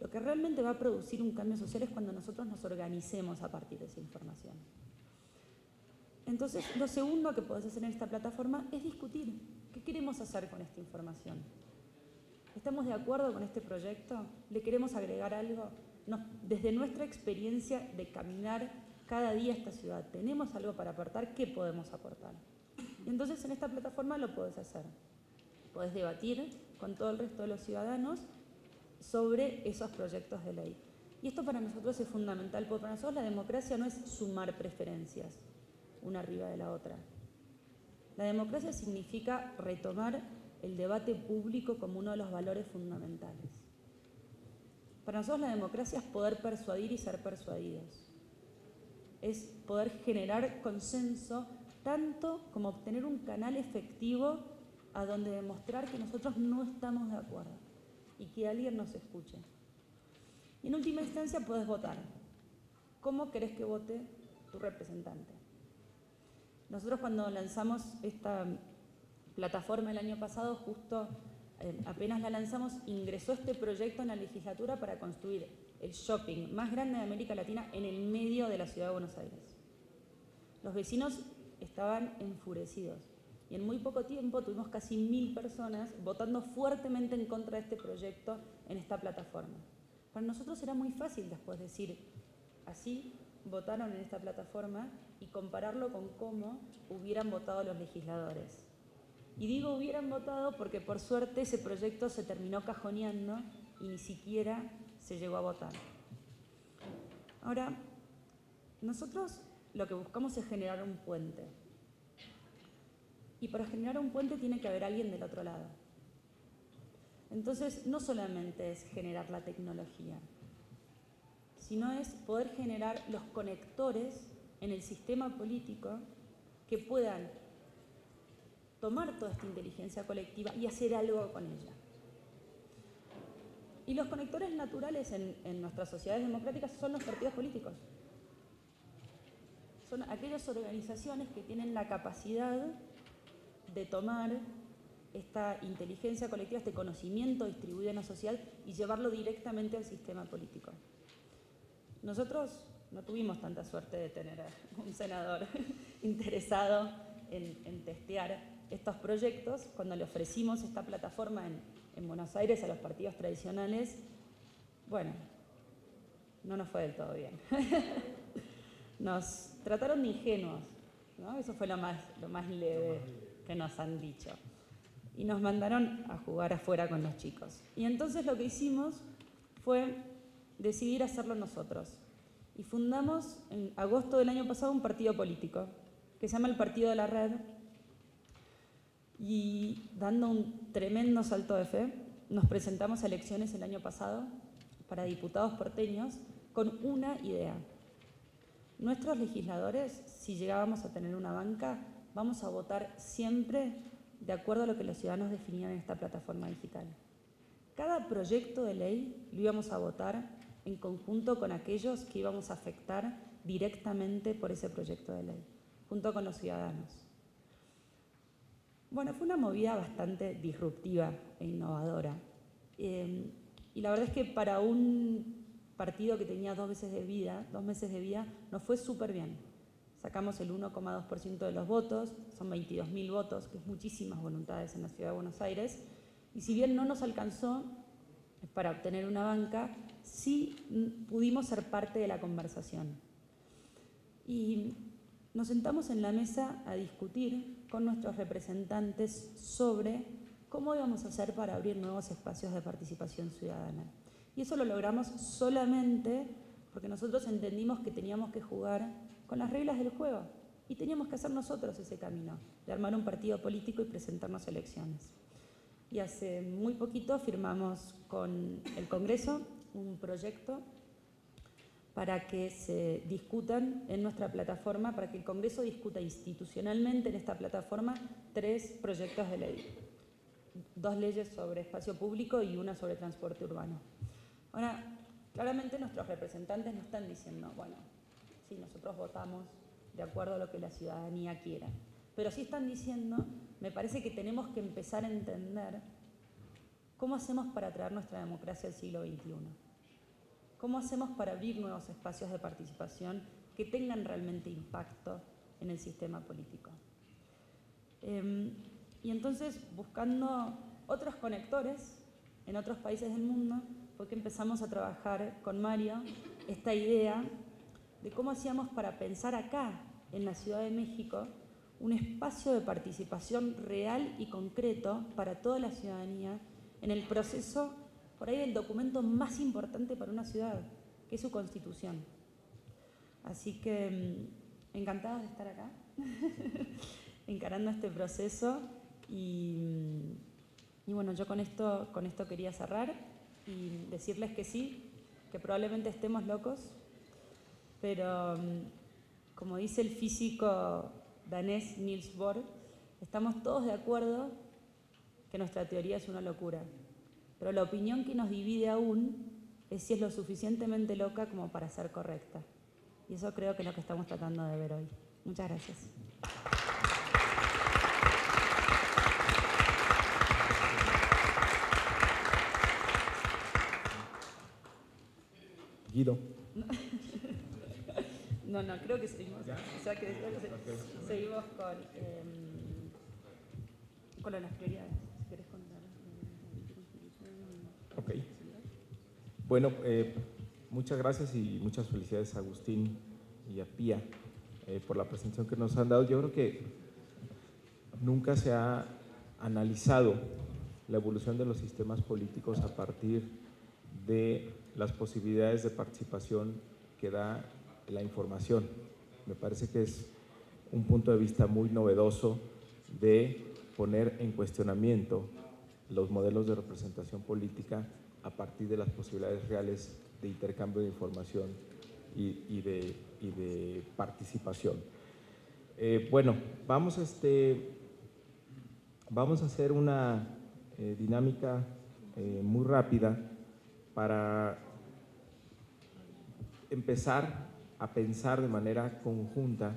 Lo que realmente va a producir un cambio social es cuando nosotros nos organicemos a partir de esa información. Entonces, lo segundo que podés hacer en esta plataforma es discutir qué queremos hacer con esta información. ¿Estamos de acuerdo con este proyecto? ¿Le queremos agregar algo? desde nuestra experiencia de caminar cada día esta ciudad, ¿tenemos algo para aportar? ¿Qué podemos aportar? Y entonces en esta plataforma lo podés hacer. Podés debatir con todo el resto de los ciudadanos sobre esos proyectos de ley. Y esto para nosotros es fundamental, porque para nosotros la democracia no es sumar preferencias una arriba de la otra. La democracia significa retomar el debate público como uno de los valores fundamentales. Para nosotros la democracia es poder persuadir y ser persuadidos. Es poder generar consenso tanto como obtener un canal efectivo a donde demostrar que nosotros no estamos de acuerdo y que alguien nos escuche. Y en última instancia puedes votar. ¿Cómo querés que vote tu representante? Nosotros cuando lanzamos esta plataforma el año pasado, justo eh, apenas la lanzamos, ingresó este proyecto en la legislatura para construir el shopping más grande de América Latina en el medio de la ciudad de Buenos Aires. Los vecinos estaban enfurecidos y en muy poco tiempo tuvimos casi mil personas votando fuertemente en contra de este proyecto en esta plataforma. Para nosotros era muy fácil después decir, así votaron en esta plataforma y compararlo con cómo hubieran votado los legisladores. Y digo hubieran votado porque por suerte ese proyecto se terminó cajoneando y ni siquiera se llegó a votar. Ahora, nosotros lo que buscamos es generar un puente. Y para generar un puente tiene que haber alguien del otro lado. Entonces, no solamente es generar la tecnología, sino es poder generar los conectores en el sistema político que puedan tomar toda esta inteligencia colectiva y hacer algo con ella. Y los conectores naturales en, nuestras sociedades democráticas son los partidos políticos. Son aquellas organizaciones que tienen la capacidad de tomar esta inteligencia colectiva, este conocimiento distribuido en la sociedad y llevarlo directamente al sistema político. Nosotros no tuvimos tanta suerte de tener un senador interesado en, en testear estos proyectos. Cuando le ofrecimos esta plataforma en, en Buenos Aires a los partidos tradicionales, bueno, no nos fue del todo bien. nos trataron de ingenuos, ¿no? eso fue lo más, lo más leve que nos han dicho. Y nos mandaron a jugar afuera con los chicos. Y entonces lo que hicimos fue decidir hacerlo nosotros. Y fundamos en agosto del año pasado un partido político que se llama el Partido de la Red, y dando un tremendo salto de fe, nos presentamos a elecciones el año pasado para diputados porteños con una idea. Nuestros legisladores, si llegábamos a tener una banca, vamos a votar siempre de acuerdo a lo que los ciudadanos definían en esta plataforma digital. Cada proyecto de ley lo íbamos a votar en conjunto con aquellos que íbamos a afectar directamente por ese proyecto de ley, junto con los ciudadanos. Bueno, fue una movida bastante disruptiva e innovadora. Em, y la verdad es que para un partido que tenía dos meses de vida, dos meses de vida, nos fue súper bien. Sacamos el 1,2% de los votos, son 22.000 votos, que es muchísimas voluntades en la ciudad de Buenos Aires. Y si bien no nos alcanzó para obtener una banca, sí pudimos ser parte de la conversación. Y nos sentamos en la mesa a discutir con nuestros representantes sobre cómo íbamos a hacer para abrir nuevos espacios de participación ciudadana. Y eso lo logramos solamente porque nosotros entendimos que teníamos que jugar con las reglas del juego y teníamos que hacer nosotros ese camino, de armar un partido político y presentarnos elecciones. Y hace muy poquito firmamos con el Congreso un proyecto para que se discutan en nuestra plataforma, para que el Congreso discuta institucionalmente en esta plataforma tres proyectos de ley. Dos leyes sobre espacio público y una sobre transporte urbano. Ahora, claramente nuestros representantes no están diciendo, bueno, sí, nosotros votamos de acuerdo a lo que la ciudadanía quiera, pero sí están diciendo, me parece que tenemos que empezar a entender cómo hacemos para traer nuestra democracia al siglo XXI ¿Cómo hacemos para abrir nuevos espacios de participación que tengan realmente impacto en el sistema político? Em, y entonces, buscando otros conectores en otros países del mundo, fue que empezamos a trabajar con Mario esta idea de cómo hacíamos para pensar acá, en la Ciudad de México, un espacio de participación real y concreto para toda la ciudadanía en el proceso por ahí el documento más importante para una ciudad, que es su constitución. Así que mm, encantada de estar acá, encarando este proceso y, mm, y, bueno, yo con esto, con esto quería cerrar y decirles que sí, que probablemente estemos locos, pero mm, como dice el físico danés Niels Bohr, estamos todos de acuerdo que nuestra teoría es una locura. Pero la opinión que nos divide aún es si es lo suficientemente loca como para ser correcta. Y eso creo que es lo que estamos tratando de ver hoy. Muchas gracias. Guido. No, no, creo que seguimos. O sea, que, seguimos con, eh, con las prioridades. Si querés contar. Ok. Bueno, eh, muchas gracias y muchas felicidades a Agustín y a Pía eh, por la presentación que nos han dado. Yo creo que nunca se ha analizado la evolución de los sistemas políticos a partir de las posibilidades de participación que da la información. Me parece que es un punto de vista muy novedoso de poner en cuestionamiento los modelos de representación política a partir de las posibilidades reales de intercambio de información y, de, participación. Eh, bueno, vamos a, este, vamos a hacer una eh, dinámica eh, muy rápida para empezar a pensar de manera conjunta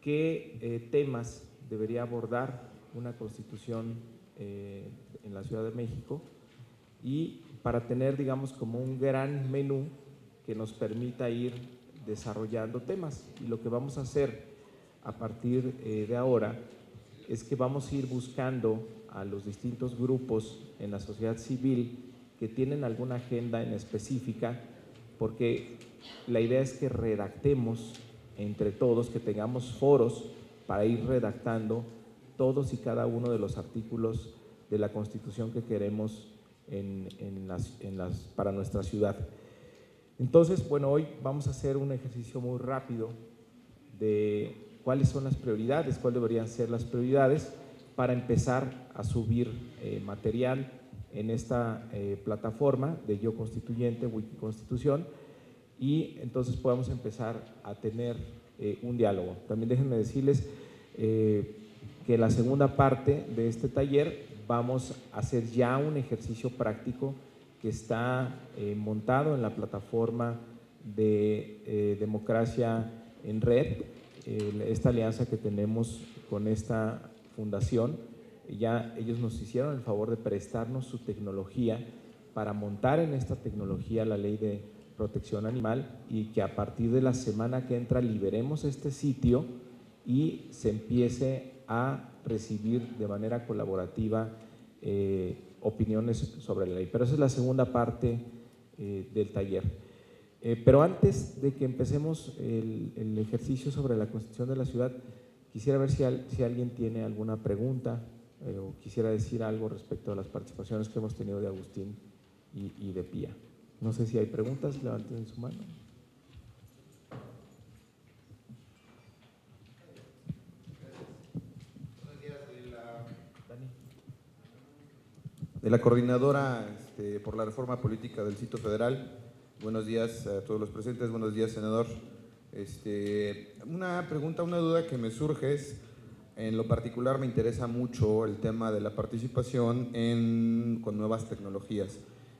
qué temas debería abordar una constitución en la Ciudad de México y para tener, digamos, como un gran menú que nos permita ir desarrollando temas. Y lo que vamos a hacer a partir eh, de ahora es que vamos a ir buscando a los distintos grupos en la sociedad civil que tienen alguna agenda en específica, porque la idea es que redactemos entre todos, que tengamos foros para ir redactando todos y cada uno de los artículos de la Constitución que queremos en, las, para nuestra ciudad. Entonces, bueno, hoy vamos a hacer un ejercicio muy rápido de cuáles son las prioridades, cuáles deberían ser las prioridades para empezar a subir eh, material en esta eh, plataforma de Yo Constituyente, Wikiconstitución, y entonces podamos empezar a tener eh, un diálogo. También déjenme decirles que la segunda parte de este taller vamos a hacer ya un ejercicio práctico que está eh, montado en la plataforma de eh, democracia en red, esta alianza que tenemos con esta fundación. Ya ellos nos hicieron el favor de prestarnos su tecnología para montar en esta tecnología la ley de protección animal y que a partir de la semana que entra liberemos este sitio y se empiece a recibir de manera colaborativa eh, opiniones sobre la ley. Pero esa es la segunda parte eh, del taller. Eh, pero antes de que empecemos el, ejercicio sobre la constitución de la ciudad, quisiera ver si, alguien tiene alguna pregunta o quisiera decir algo respecto a las participaciones que hemos tenido de Agustín y de Pía. No sé si hay preguntas, levanten su mano. de la coordinadora este, por la reforma política del sitio federal. Buenos días a todos los presentes, buenos días, senador. Este, una pregunta, una duda que me surge es, en lo particular me interesa mucho el tema de la participación en, con nuevas tecnologías,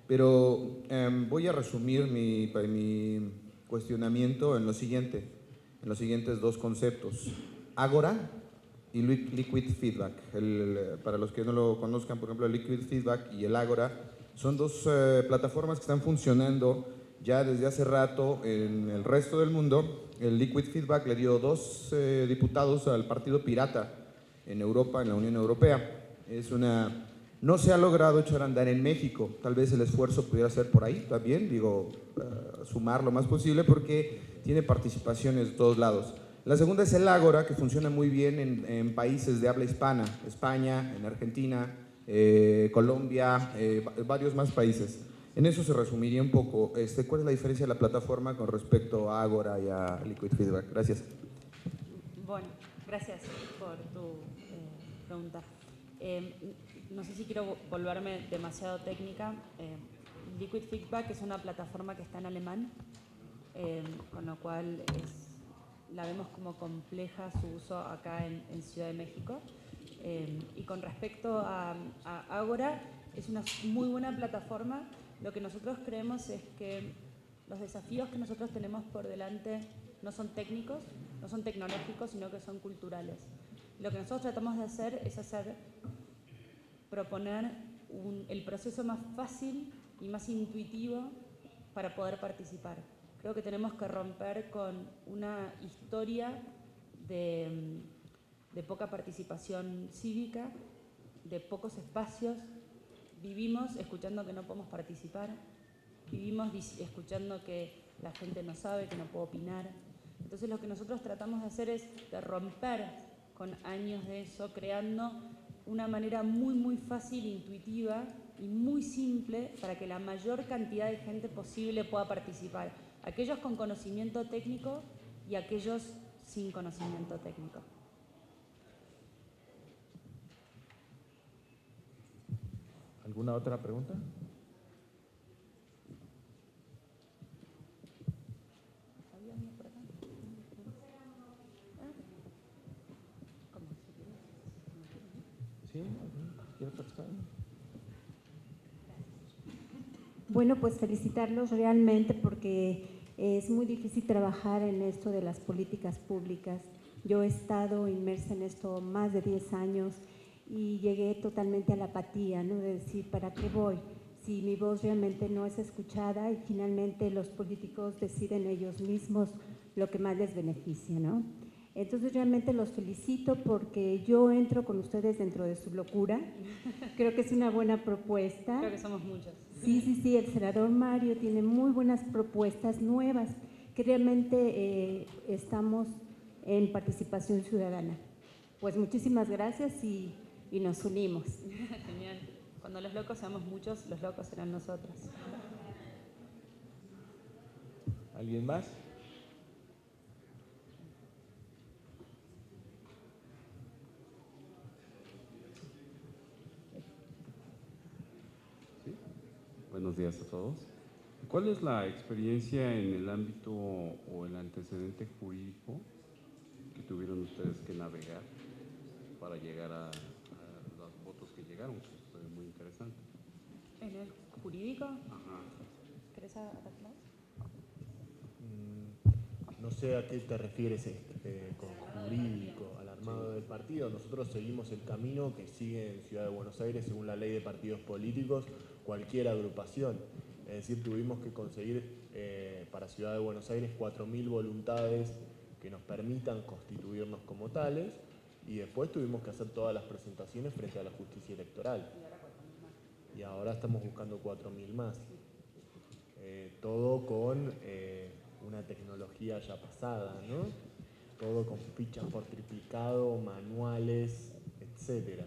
pero em, voy a resumir mi, mi cuestionamiento en lo siguiente, en los siguientes dos conceptos. Ágora y Liquid Feedback. para los que no lo conozcan, por ejemplo, el Liquid Feedback y el Agora son dos eh, plataformas que están funcionando ya desde hace rato en el resto del mundo. El Liquid Feedback le dio dos eh, diputados al Partido Pirata en Europa, en la Unión Europea. Es una no se ha logrado echar a andar en México. Tal vez el esfuerzo pudiera ser por ahí también, digo, uh, sumar lo más posible porque tiene participaciones de todos lados. La segunda es el Ágora, que funciona muy bien en, países de habla hispana, España, en Argentina, eh, Colombia, eh, varios más países. En eso se resumiría un poco. Este, ¿Cuál es la diferencia de la plataforma con respecto a Ágora y a Liquid Feedback? Gracias. Bueno, gracias por tu eh, pregunta. No sé si quiero volverme demasiado técnica. Liquid Feedback es una plataforma que está en alemán, con lo cual es la vemos como compleja su uso acá en, Ciudad de México. Eh, y con respecto a, a Ágora, es una muy buena plataforma. Lo que nosotros creemos es que los desafíos que nosotros tenemos por delante no son técnicos, no son tecnológicos, sino que son culturales. Lo que nosotros tratamos de hacer es hacer, proponer el proceso más fácil y más intuitivo para poder participar. Creo que tenemos que romper con una historia de, de poca participación cívica, de pocos espacios. Vivimos escuchando que no podemos participar, vivimos escuchando que la gente no sabe, que no puede opinar. Entonces lo que nosotros tratamos de hacer es de romper con años de eso, creando una manera muy, muy fácil, intuitiva y muy simple para que la mayor cantidad de gente posible pueda participar. Aquellos con conocimiento técnico y aquellos sin conocimiento técnico. ¿Alguna otra pregunta? Bueno, pues felicitarlos realmente porque es muy difícil trabajar en esto de las políticas públicas. Yo he estado inmersa en esto más de 10 años y llegué totalmente a la apatía, ¿no? De decir, ¿para qué voy? Si mi voz realmente no es escuchada y finalmente los políticos deciden ellos mismos lo que más les beneficia, ¿no? Entonces realmente los felicito porque yo entro con ustedes dentro de su locura. Creo que es una buena propuesta. Creo que somos muchos. Sí, sí, sí, el senador Mario tiene muy buenas propuestas nuevas que realmente eh, estamos en participación ciudadana. Pues muchísimas gracias y, y nos unimos. Genial. Cuando los locos seamos muchos, los locos serán nosotros. ¿Alguien más? Buenos días a todos. ¿Cuál es la experiencia en el ámbito o el antecedente jurídico que tuvieron ustedes que navegar para llegar a, los votos que llegaron? Esto es muy interesante. ¿En el jurídico? Ajá. ¿Querés mm, No sé a qué te refieres este, con jurídico, del partido. Nosotros seguimos el camino que sigue en Ciudad de Buenos Aires según la ley de partidos políticos cualquier agrupación. Es decir, tuvimos que conseguir eh, para Ciudad de Buenos Aires 4.000 voluntades que nos permitan constituirnos como tales y después tuvimos que hacer todas las presentaciones frente a la justicia electoral. Y ahora estamos buscando 4.000 más. Eh, todo con eh, una tecnología ya pasada, ¿no? Todo con fichas por triplicado, manuales, etcétera.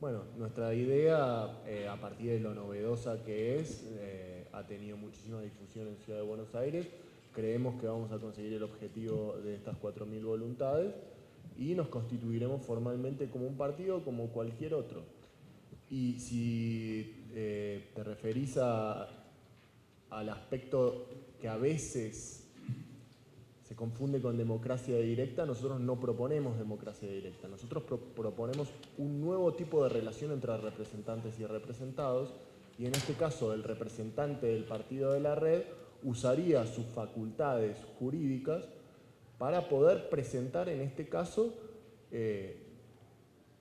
Bueno, nuestra idea, eh, a partir de lo novedosa que es, eh, ha tenido muchísima difusión en Ciudad de Buenos Aires. Creemos que vamos a conseguir el objetivo de estas 4.000 voluntades y nos constituiremos formalmente como un partido como cualquier otro. Y si eh, te referís al aspecto que a veces se confunde con democracia directa, nosotros no proponemos democracia directa, nosotros proponemos un nuevo tipo de relación entre representantes y representados, y en este caso el representante del partido de la red usaría sus facultades jurídicas para poder presentar en este caso eh,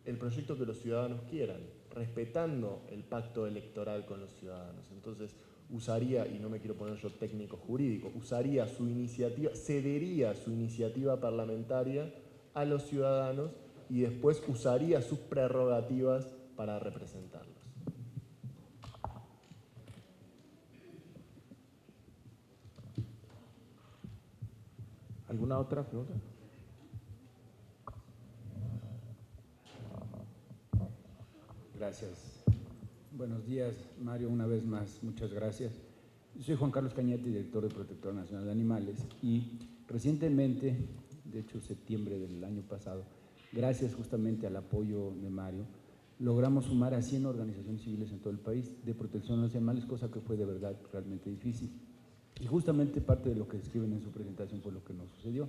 el proyecto que los ciudadanos quieran, respetando el pacto electoral con los ciudadanos. Entonces, usaría, y no me quiero poner yo técnico jurídico, usaría su iniciativa, cedería su iniciativa parlamentaria a los ciudadanos y después usaría sus prerrogativas para representarlos. ¿Alguna otra pregunta? Gracias. Buenos días, Mario, una vez más, muchas gracias. soy Juan Carlos Cañete, director de Protector Nacional de Animales, y recientemente, de hecho septiembre del año pasado, gracias justamente al apoyo de Mario, logramos sumar a 100 organizaciones civiles en todo el país de protección a los animales, cosa que fue de verdad realmente difícil. Y justamente parte de lo que describen en su presentación fue lo que nos sucedió.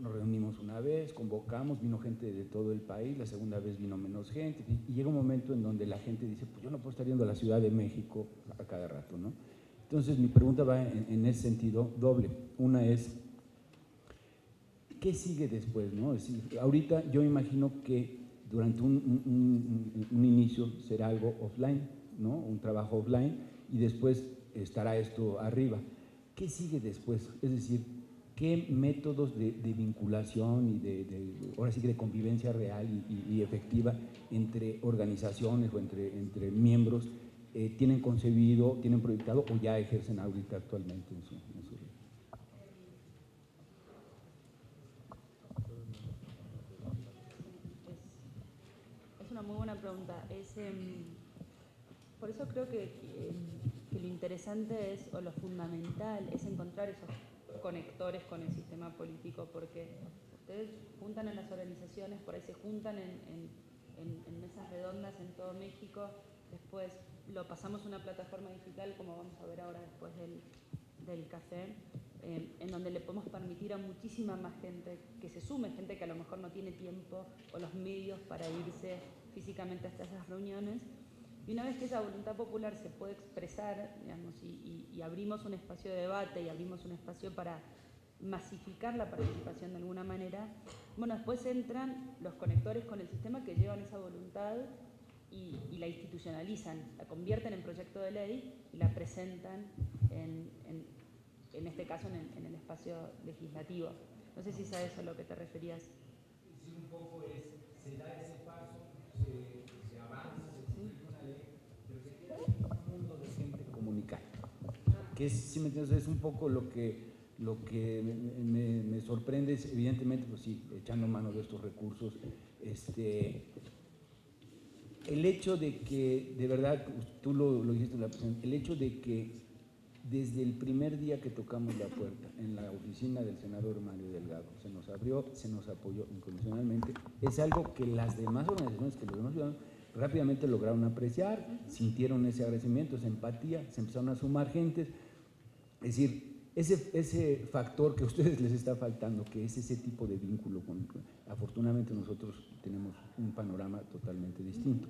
Nos reunimos una vez, convocamos, vino gente de todo el país, la segunda vez vino menos gente, y llega un momento en donde la gente dice, pues yo no puedo estar yendo a la Ciudad de México a cada rato, ¿no? Entonces mi pregunta va en, ese sentido doble. Una es, ¿qué sigue después? No? ahorita yo imagino que durante un, un, inicio será algo offline, ¿no? un trabajo offline, y después estará esto arriba. ¿Qué sigue después? Es decir, ¿qué métodos de, vinculación y de, ahora sí que de convivencia real y, efectiva entre organizaciones o entre, miembros eh, tienen concebido, tienen proyectado o ya ejercen ahorita actualmente en su, en es, una muy buena pregunta. Em, por eso creo que lo interesante es, o lo fundamental, es encontrar esos conectores con el sistema político, porque ustedes juntan en las organizaciones, por ahí se juntan en, mesas redondas en todo México, después lo pasamos a una plataforma digital, como vamos a ver ahora después del, café, eh, en donde le podemos permitir a muchísima más gente que se sume, gente que a lo mejor no tiene tiempo o los medios para irse físicamente hasta esas reuniones, y una vez que esa voluntad popular se puede expresar, digamos, y, abrimos un espacio de debate y abrimos un espacio para masificar la participación de alguna manera, bueno, después entran los conectores con el sistema que llevan esa voluntad y, la institucionalizan, la convierten en proyecto de ley y la presentan en, en, este caso en el, espacio legislativo. No sé si es a eso a lo que te referías. Sí, un poco es, se da ese paso, se, avanza, que es, un poco lo que, lo que me, sorprende, es, evidentemente, pues sí, echando mano de estos recursos, este, el hecho de que, de verdad, tú lo, lo dijiste en la presentación, el hecho de que desde el primer día que tocamos la puerta en la oficina del senador Mario Delgado, se nos abrió, se nos apoyó incondicionalmente, es algo que las demás organizaciones, que los demás ciudadanos, rápidamente lograron apreciar, sintieron ese agradecimiento, esa empatía, se empezaron a sumar gentes, es decir, ese, ese factor que a ustedes les está faltando, que es ese tipo de vínculo, con, afortunadamente nosotros tenemos un panorama totalmente distinto.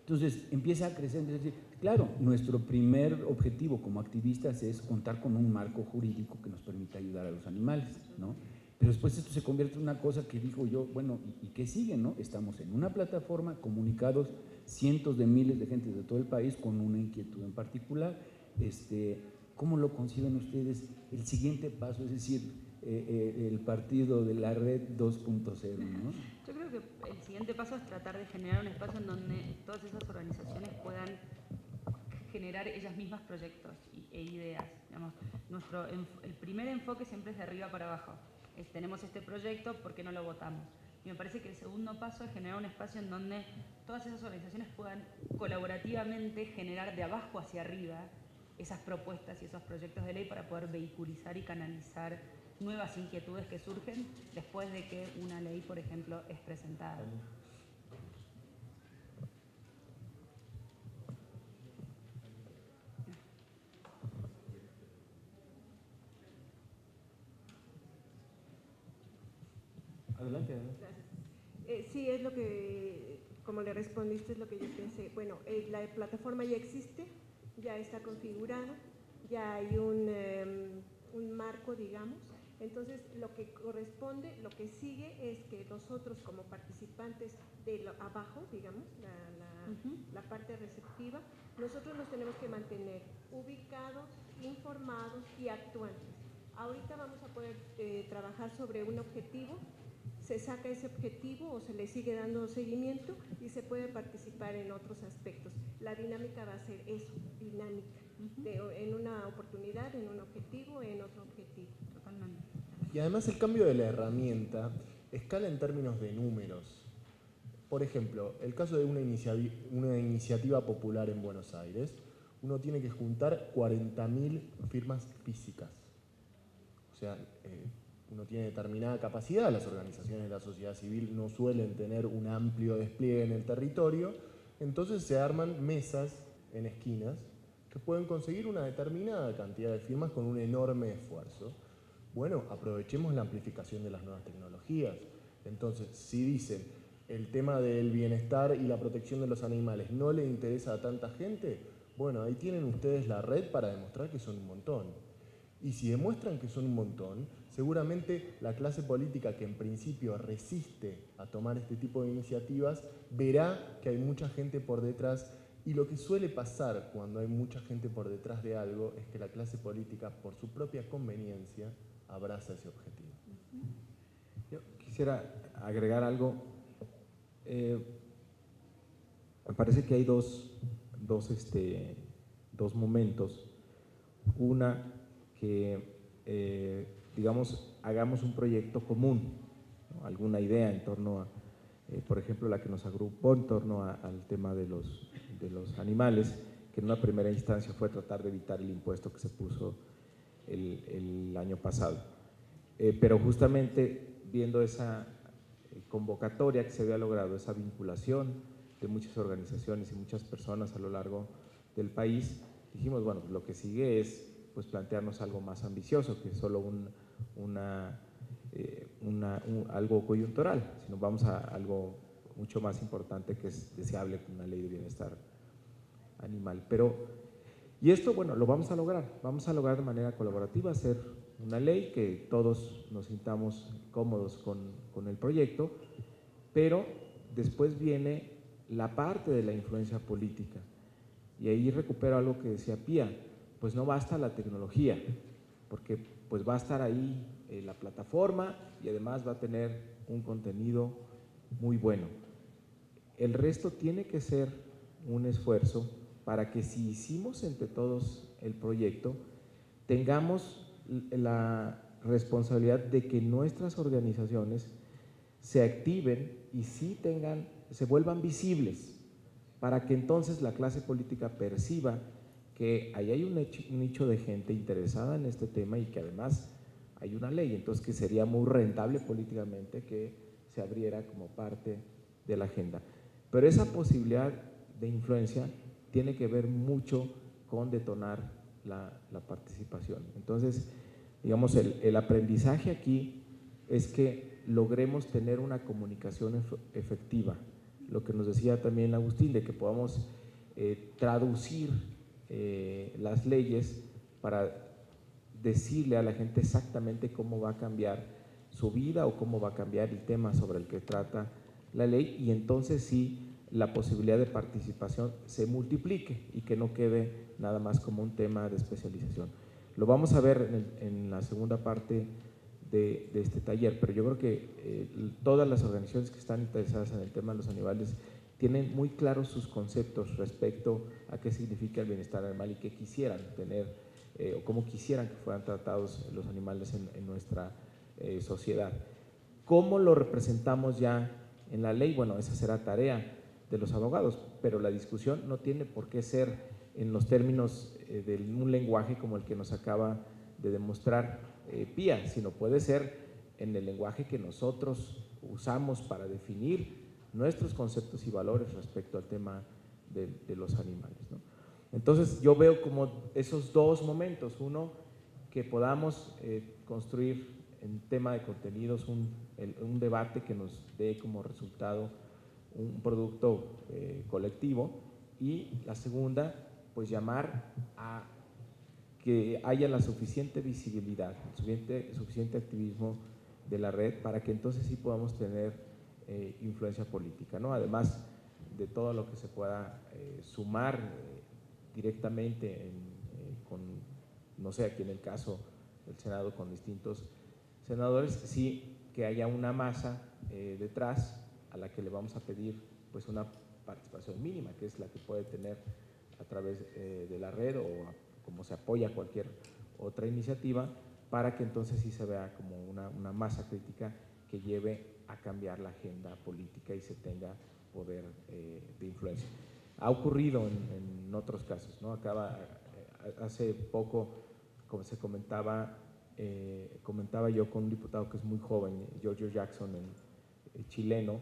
Entonces empieza a crecer, es decir, claro, nuestro primer objetivo como activistas es contar con un marco jurídico que nos permita ayudar a los animales, ¿no? Pero después esto se convierte en una cosa que digo yo, bueno, ¿y, qué sigue, no? Estamos en una plataforma, comunicados cientos de miles de gente de todo el país con una inquietud en particular, este, ¿Cómo lo conciben ustedes el siguiente paso, es decir, eh, eh, el partido de la red 2.0? ¿no? Yo creo que el siguiente paso es tratar de generar un espacio en donde todas esas organizaciones puedan generar ellas mismas proyectos e ideas. nuestro, el primer enfoque siempre es de arriba para abajo. tenemos este proyecto, ¿por qué no lo votamos? Y me parece que el segundo paso es generar un espacio en donde todas esas organizaciones puedan colaborativamente generar de abajo hacia arriba esas propuestas y esos proyectos de ley para poder vehiculizar y canalizar nuevas inquietudes que surgen después de que una ley, por ejemplo, es presentada. Adelante. Eh, sí, es lo que, como le respondiste, es lo que yo pensé. Bueno, eh, la plataforma ya existe, ya está configurado, ya hay em, un, marco, digamos. Entonces, lo que corresponde, lo que sigue es que nosotros como participantes de abajo, digamos, la, parte receptiva, nosotros nos tenemos que mantener ubicados, informados y actuantes. Ahorita vamos a poder eh, trabajar sobre un objetivo se saca ese objetivo o se le sigue dando seguimiento y se puede participar en otros aspectos. La dinámica va a ser eso, dinámica, en una oportunidad, en un objetivo, en otro objetivo. Y además el cambio de la herramienta escala en términos de números. Por ejemplo, el caso de una, una iniciativa popular en Buenos Aires, uno tiene que juntar 40.000 firmas físicas. O sea, eh, uno tiene determinada capacidad, las organizaciones de la sociedad civil no suelen tener un amplio despliegue en el territorio, entonces se arman mesas en esquinas que pueden conseguir una determinada cantidad de firmas con un enorme esfuerzo. Bueno, aprovechemos la amplificación de las nuevas tecnologías. Entonces, si dicen el tema del bienestar y la protección de los animales no le interesa a tanta gente, bueno, ahí tienen ustedes la red para demostrar que son un montón. Y si demuestran que son un montón, seguramente la clase política que en principio resiste a tomar este tipo de iniciativas verá que hay mucha gente por detrás y lo que suele pasar cuando hay mucha gente por detrás de algo es que la clase política, por su propia conveniencia, abraza ese objetivo. Yo quisiera agregar algo. Eh, me parece que hay dos, dos, este, dos momentos. Una, que, eh, digamos, hagamos un proyecto común, alguna idea en torno a, eh, por ejemplo, la que nos agrupó en torno al tema de los, de los animales, que en una primera instancia fue tratar de evitar el impuesto que se puso el, año pasado. Eh, pero justamente viendo esa eh, convocatoria que se había logrado, esa vinculación de muchas organizaciones y muchas personas a lo largo del país, dijimos, bueno, lo que sigue es pues plantearnos algo más ambicioso que solo un, una, eh, una, algo coyuntural, sino vamos a algo mucho más importante que es deseable con una ley de bienestar animal. Pero y esto, bueno, lo vamos a lograr. Vamos a lograr de manera colaborativa hacer una ley que todos nos sintamos cómodos con, con el proyecto, pero después viene la parte de la influencia política. Y ahí recupero algo que decía Pía, pues no basta la tecnología, porque pues va a estar ahí eh, la plataforma y además va a tener un contenido muy bueno. El resto tiene que ser un esfuerzo para que si hicimos entre todos el proyecto, tengamos la responsabilidad de que nuestras organizaciones se activen y sí tengan, se vuelvan visibles, para que entonces la clase política perciba que ahí hay un, nicho de gente interesada en este tema y que además hay una ley, entonces que sería muy rentable políticamente que se abriera como parte de la agenda. Pero esa posibilidad de influencia tiene que ver mucho con detonar la, participación. Entonces, digamos, el, aprendizaje aquí es que logremos tener una comunicación efectiva. Lo que nos decía también Agustín, de que podamos eh, traducir eh, las leyes para decirle a la gente exactamente cómo va a cambiar su vida o cómo va a cambiar el tema sobre el que trata la ley y entonces sí la posibilidad de participación se multiplique y que no quede nada más como un tema de especialización. Lo vamos a ver en, la segunda parte de, este taller, pero yo creo que eh, todas las organizaciones que están interesadas en el tema de los animales tienen muy claros sus conceptos respecto a qué significa el bienestar animal y qué quisieran tener eh, o cómo quisieran que fueran tratados los animales en, nuestra eh, sociedad. ¿Cómo lo representamos ya en la ley? Bueno, esa será tarea de los abogados, pero la discusión no tiene por qué ser en los términos eh, de un lenguaje como el que nos acaba de demostrar eh, Pía, sino puede ser en el lenguaje que nosotros usamos para definir nuestros conceptos y valores respecto al tema de, los animales. Entonces yo veo como esos dos momentos, uno, que podamos eh, construir en tema de contenidos un, un debate que nos dé como resultado un producto eh, colectivo y la segunda, pues llamar a que haya la suficiente visibilidad, suficiente, suficiente activismo de la red para que entonces sí podamos tener eh, influencia política, ¿no? Además de todo lo que se pueda eh, sumar directamente con, no sé, aquí en el caso del Senado con distintos senadores, sí que haya una masa detrás a la que le vamos a pedir pues una participación mínima, que es la que puede tener a través eh, de la red o como se apoya cualquier otra iniciativa, para que entonces sí se vea como una, una masa crítica que lleve a cambiar la agenda política y se tenga poder eh, de influencia. Ha ocurrido en, otros casos, ¿no? Acaba, eh, hace poco, como se comentaba, comentaba yo con un diputado que es muy joven, Giorgio Jackson, el, chileno,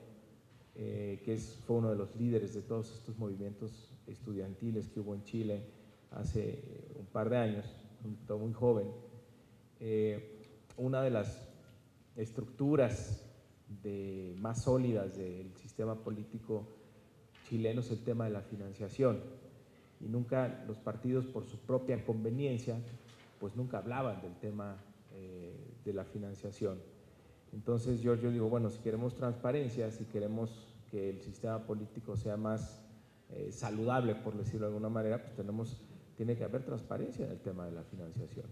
eh, que es, fue uno de los líderes de todos estos movimientos estudiantiles que hubo en Chile hace un par de años, un muy joven. Eh, una de las estructuras de, más sólidas del sistema político chileno es el tema de la financiación. Y nunca los partidos por su propia conveniencia, pues nunca hablaban del tema eh, de la financiación. Entonces yo, yo digo, bueno, si queremos transparencia, si queremos que el sistema político sea más eh, saludable, por decirlo de alguna manera, pues tenemos, tiene que haber transparencia en el tema de la financiación.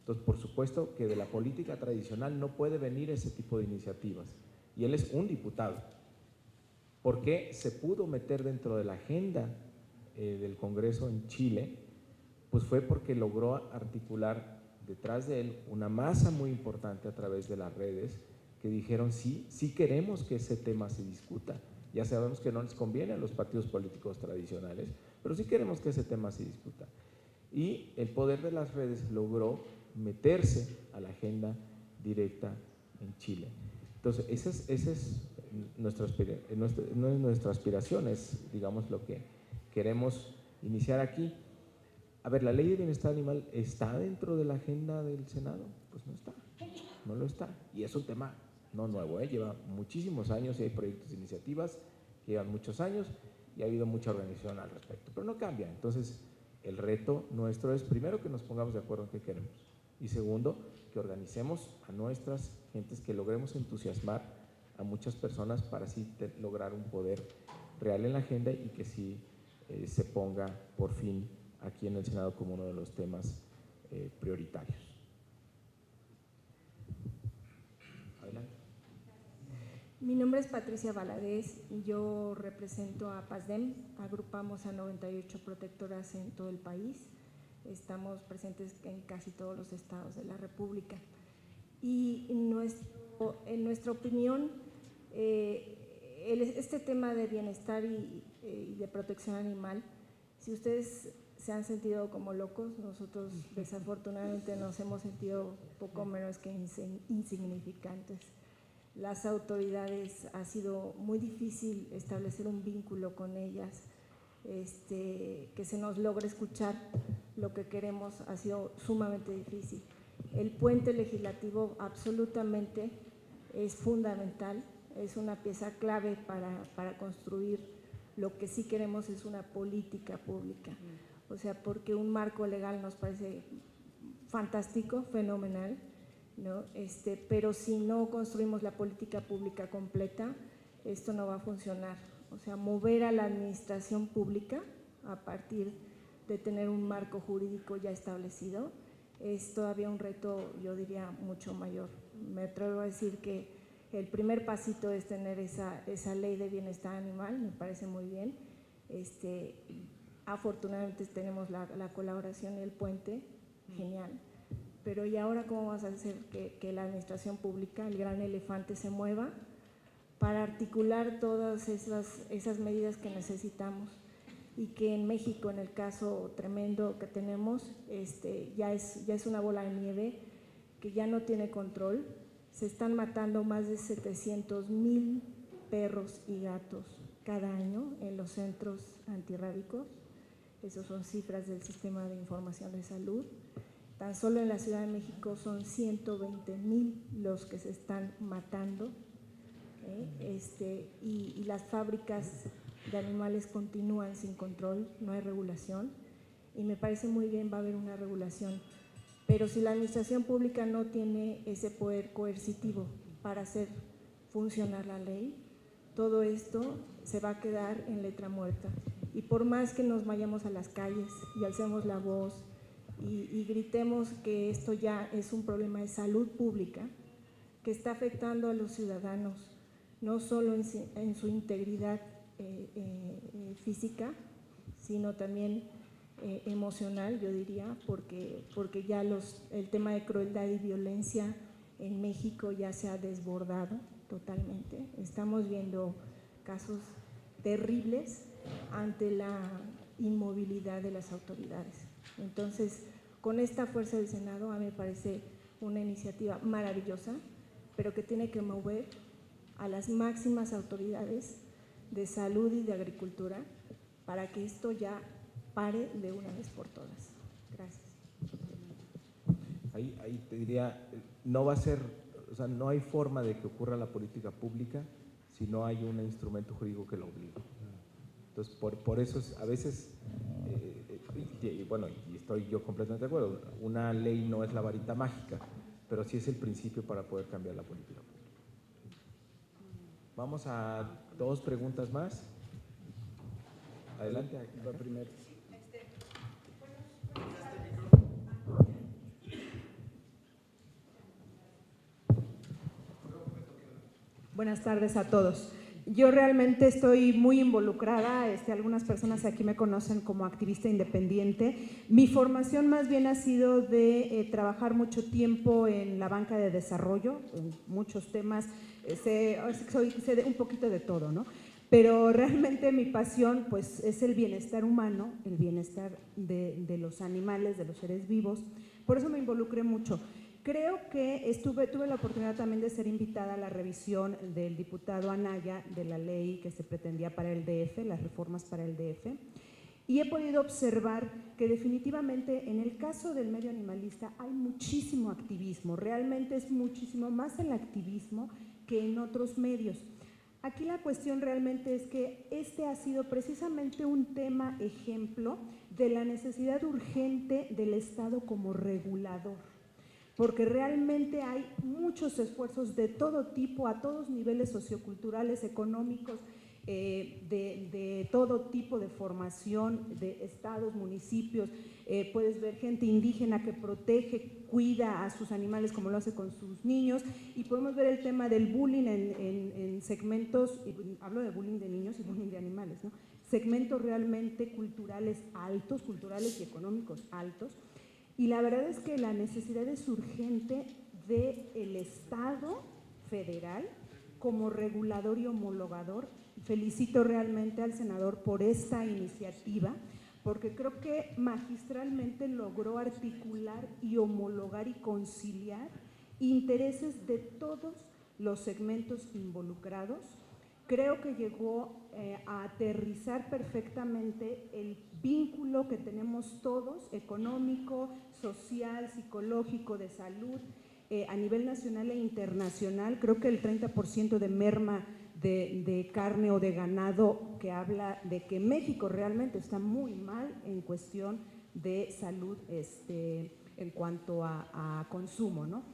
Entonces, por supuesto que de la política tradicional no puede venir ese tipo de iniciativas. Y él es un diputado. ¿Por qué se pudo meter dentro de la agenda eh, del Congreso en Chile? Pues fue porque logró articular detrás de él una masa muy importante a través de las redes que dijeron sí, sí queremos que ese tema se discuta. Ya sabemos que no les conviene a los partidos políticos tradicionales, pero sí queremos que ese tema se discuta. Y el poder de las redes logró meterse a la agenda directa en Chile. Entonces, esa es, esa es nuestra, nuestra, nuestra aspiración, es, digamos, lo que queremos iniciar aquí. A ver, ¿la ley de bienestar animal está dentro de la agenda del Senado? Pues no está, no lo está. Y es un tema no nuevo, ¿eh? lleva muchísimos años y hay proyectos de iniciativas que llevan muchos años y ha habido mucha organización al respecto, pero no cambia. Entonces, el reto nuestro es primero que nos pongamos de acuerdo en qué queremos y segundo, organicemos a nuestras gentes, que logremos entusiasmar a muchas personas para así lograr un poder real en la agenda y que sí eh, se ponga por fin aquí en el Senado como uno de los temas eh, prioritarios. Mi nombre es Patricia Valadez y yo represento a PASDEM. Agrupamos a 98 protectoras en todo el país. Estamos presentes en casi todos los estados de la República. Y en, nuestro, en nuestra opinión, eh, este tema de bienestar y, y de protección animal, si ustedes se han sentido como locos, nosotros desafortunadamente nos hemos sentido poco menos que insignificantes. Las autoridades ha sido muy difícil establecer un vínculo con ellas, este, que se nos logre escuchar lo que queremos ha sido sumamente difícil. El puente legislativo absolutamente es fundamental, es una pieza clave para, para construir lo que sí queremos es una política pública o sea, porque un marco legal nos parece fantástico, fenomenal, ¿no? Este, pero si no construimos la política pública completa, esto no va a funcionar. O sea, mover a la administración pública a partir de tener un marco jurídico ya establecido es todavía un reto, yo diría, mucho mayor. Me atrevo a decir que el primer pasito es tener esa, esa ley de bienestar animal, me parece muy bien. Este, Afortunadamente tenemos la, colaboración y el puente, genial. Pero ¿y ahora cómo vamos a hacer que, la administración pública, el gran elefante, se mueva para articular todas esas, esas medidas que necesitamos? Y que en México, en el caso tremendo que tenemos, este, ya, es, ya es una bola de nieve que ya no tiene control. Se están matando más de 700 mil perros y gatos cada año en los centros antirrábicos. Esas son cifras del Sistema de Información de Salud. Tan solo en la Ciudad de México son 120 mil los que se están matando. ¿eh? Este, y, las fábricas de animales continúan sin control, no hay regulación. Y me parece muy bien, va a haber una regulación. Pero si la administración pública no tiene ese poder coercitivo para hacer funcionar la ley, todo esto se va a quedar en letra muerta. Y por más que nos vayamos a las calles y alcemos la voz y, gritemos que esto ya es un problema de salud pública que está afectando a los ciudadanos, no solo en, su integridad eh, eh, física, sino también eh, emocional, yo diría, porque, porque ya los, el tema de crueldad y violencia en México ya se ha desbordado totalmente. Estamos viendo casos terribles ante la inmovilidad de las autoridades. Entonces, con esta fuerza del Senado, a mí me parece una iniciativa maravillosa, pero que tiene que mover a las máximas autoridades de salud y de agricultura para que esto ya pare de una vez por todas. Gracias. Ahí, ahí te diría, no va a ser, o sea, no hay forma de que ocurra la política pública si no hay un instrumento jurídico que lo obligue. Entonces, por, por eso es, a veces, eh, y, y bueno, y estoy yo completamente de acuerdo, una ley no es la varita mágica, pero sí es el principio para poder cambiar la política pública. Vamos a dos preguntas más. Adelante. Va primero. Buenas tardes a todos. Yo realmente estoy muy involucrada, este, algunas personas aquí me conocen como activista independiente. Mi formación más bien ha sido de eh, trabajar mucho tiempo en la banca de desarrollo, en muchos temas, sé, soy, sé un poquito de todo, ¿no? Pero realmente mi pasión pues, es el bienestar humano, el bienestar de, de los animales, de los seres vivos. Por eso me involucré mucho. Creo que estuve, tuve la oportunidad también de ser invitada a la revisión del diputado Anaya de la ley que se pretendía para el DF, las reformas para el DF, y he podido observar que definitivamente en el caso del medio animalista hay muchísimo activismo, realmente es muchísimo más el activismo que en otros medios. Aquí la cuestión realmente es que este ha sido precisamente un tema ejemplo de la necesidad urgente del Estado como regulador porque realmente hay muchos esfuerzos de todo tipo, a todos niveles socioculturales, económicos, eh, de, todo tipo de formación, de estados, municipios. Eh, puedes ver gente indígena que protege, cuida a sus animales como lo hace con sus niños. Y podemos ver el tema del bullying en, segmentos, hablo de bullying de niños y bullying de animales, ¿no? segmentos realmente culturales altos, culturales y económicos altos y la verdad es que la necesidad es urgente del Estado federal como regulador y homologador. Felicito realmente al senador por esta iniciativa, porque creo que magistralmente logró articular y homologar y conciliar intereses de todos los segmentos involucrados. Creo que llegó eh, a aterrizar perfectamente el vínculo que tenemos todos, económico, social, psicológico, de salud, eh, a nivel nacional e internacional. Creo que el 30% de merma de, carne o de ganado que habla de que México realmente está muy mal en cuestión de salud este, en cuanto a, consumo, ¿no?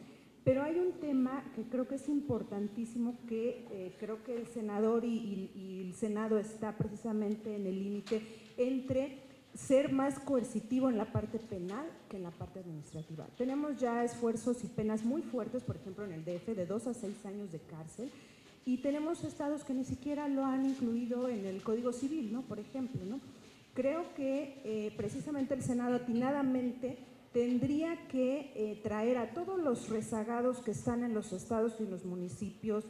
Pero hay un tema que creo que es importantísimo, que eh, creo que el senador y, el Senado está precisamente en el límite entre ser más coercitivo en la parte penal que en la parte administrativa. Tenemos ya esfuerzos y penas muy fuertes, por ejemplo en el DF, de dos a seis años de cárcel, y tenemos estados que ni siquiera lo han incluido en el Código Civil, ¿no? por ejemplo. ¿no? Creo que eh, precisamente el Senado atinadamente tendría que eh, traer a todos los rezagados que están en los estados y los municipios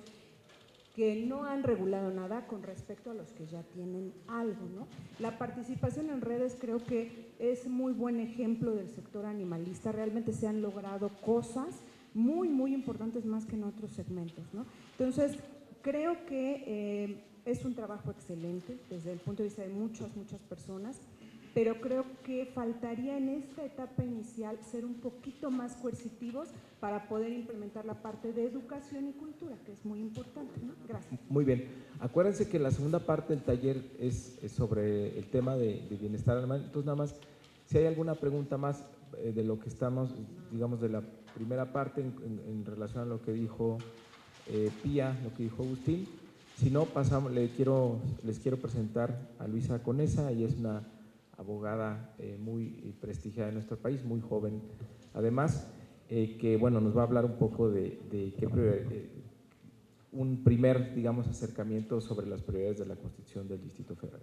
que no han regulado nada con respecto a los que ya tienen algo. ¿no? La participación en redes creo que es muy buen ejemplo del sector animalista. Realmente se han logrado cosas muy, muy importantes más que en otros segmentos. ¿no? Entonces, creo que eh, es un trabajo excelente desde el punto de vista de muchas, muchas personas pero creo que faltaría en esta etapa inicial ser un poquito más coercitivos para poder implementar la parte de educación y cultura, que es muy importante. Gracias. Muy bien. Acuérdense que la segunda parte del taller es, sobre el tema de, bienestar animal. Entonces, nada más, si hay alguna pregunta más eh, de lo que estamos, digamos, de la primera parte en, relación a lo que dijo eh, Pía, lo que dijo Agustín. Si no, pasamos, le quiero, les quiero presentar a Luisa Conesa, ella es una abogada eh, muy eh, prestigiada en nuestro país, muy joven además, eh, que bueno, nos va a hablar un poco de, qué un primer, digamos, acercamiento sobre las prioridades de la Constitución del Distrito Federal.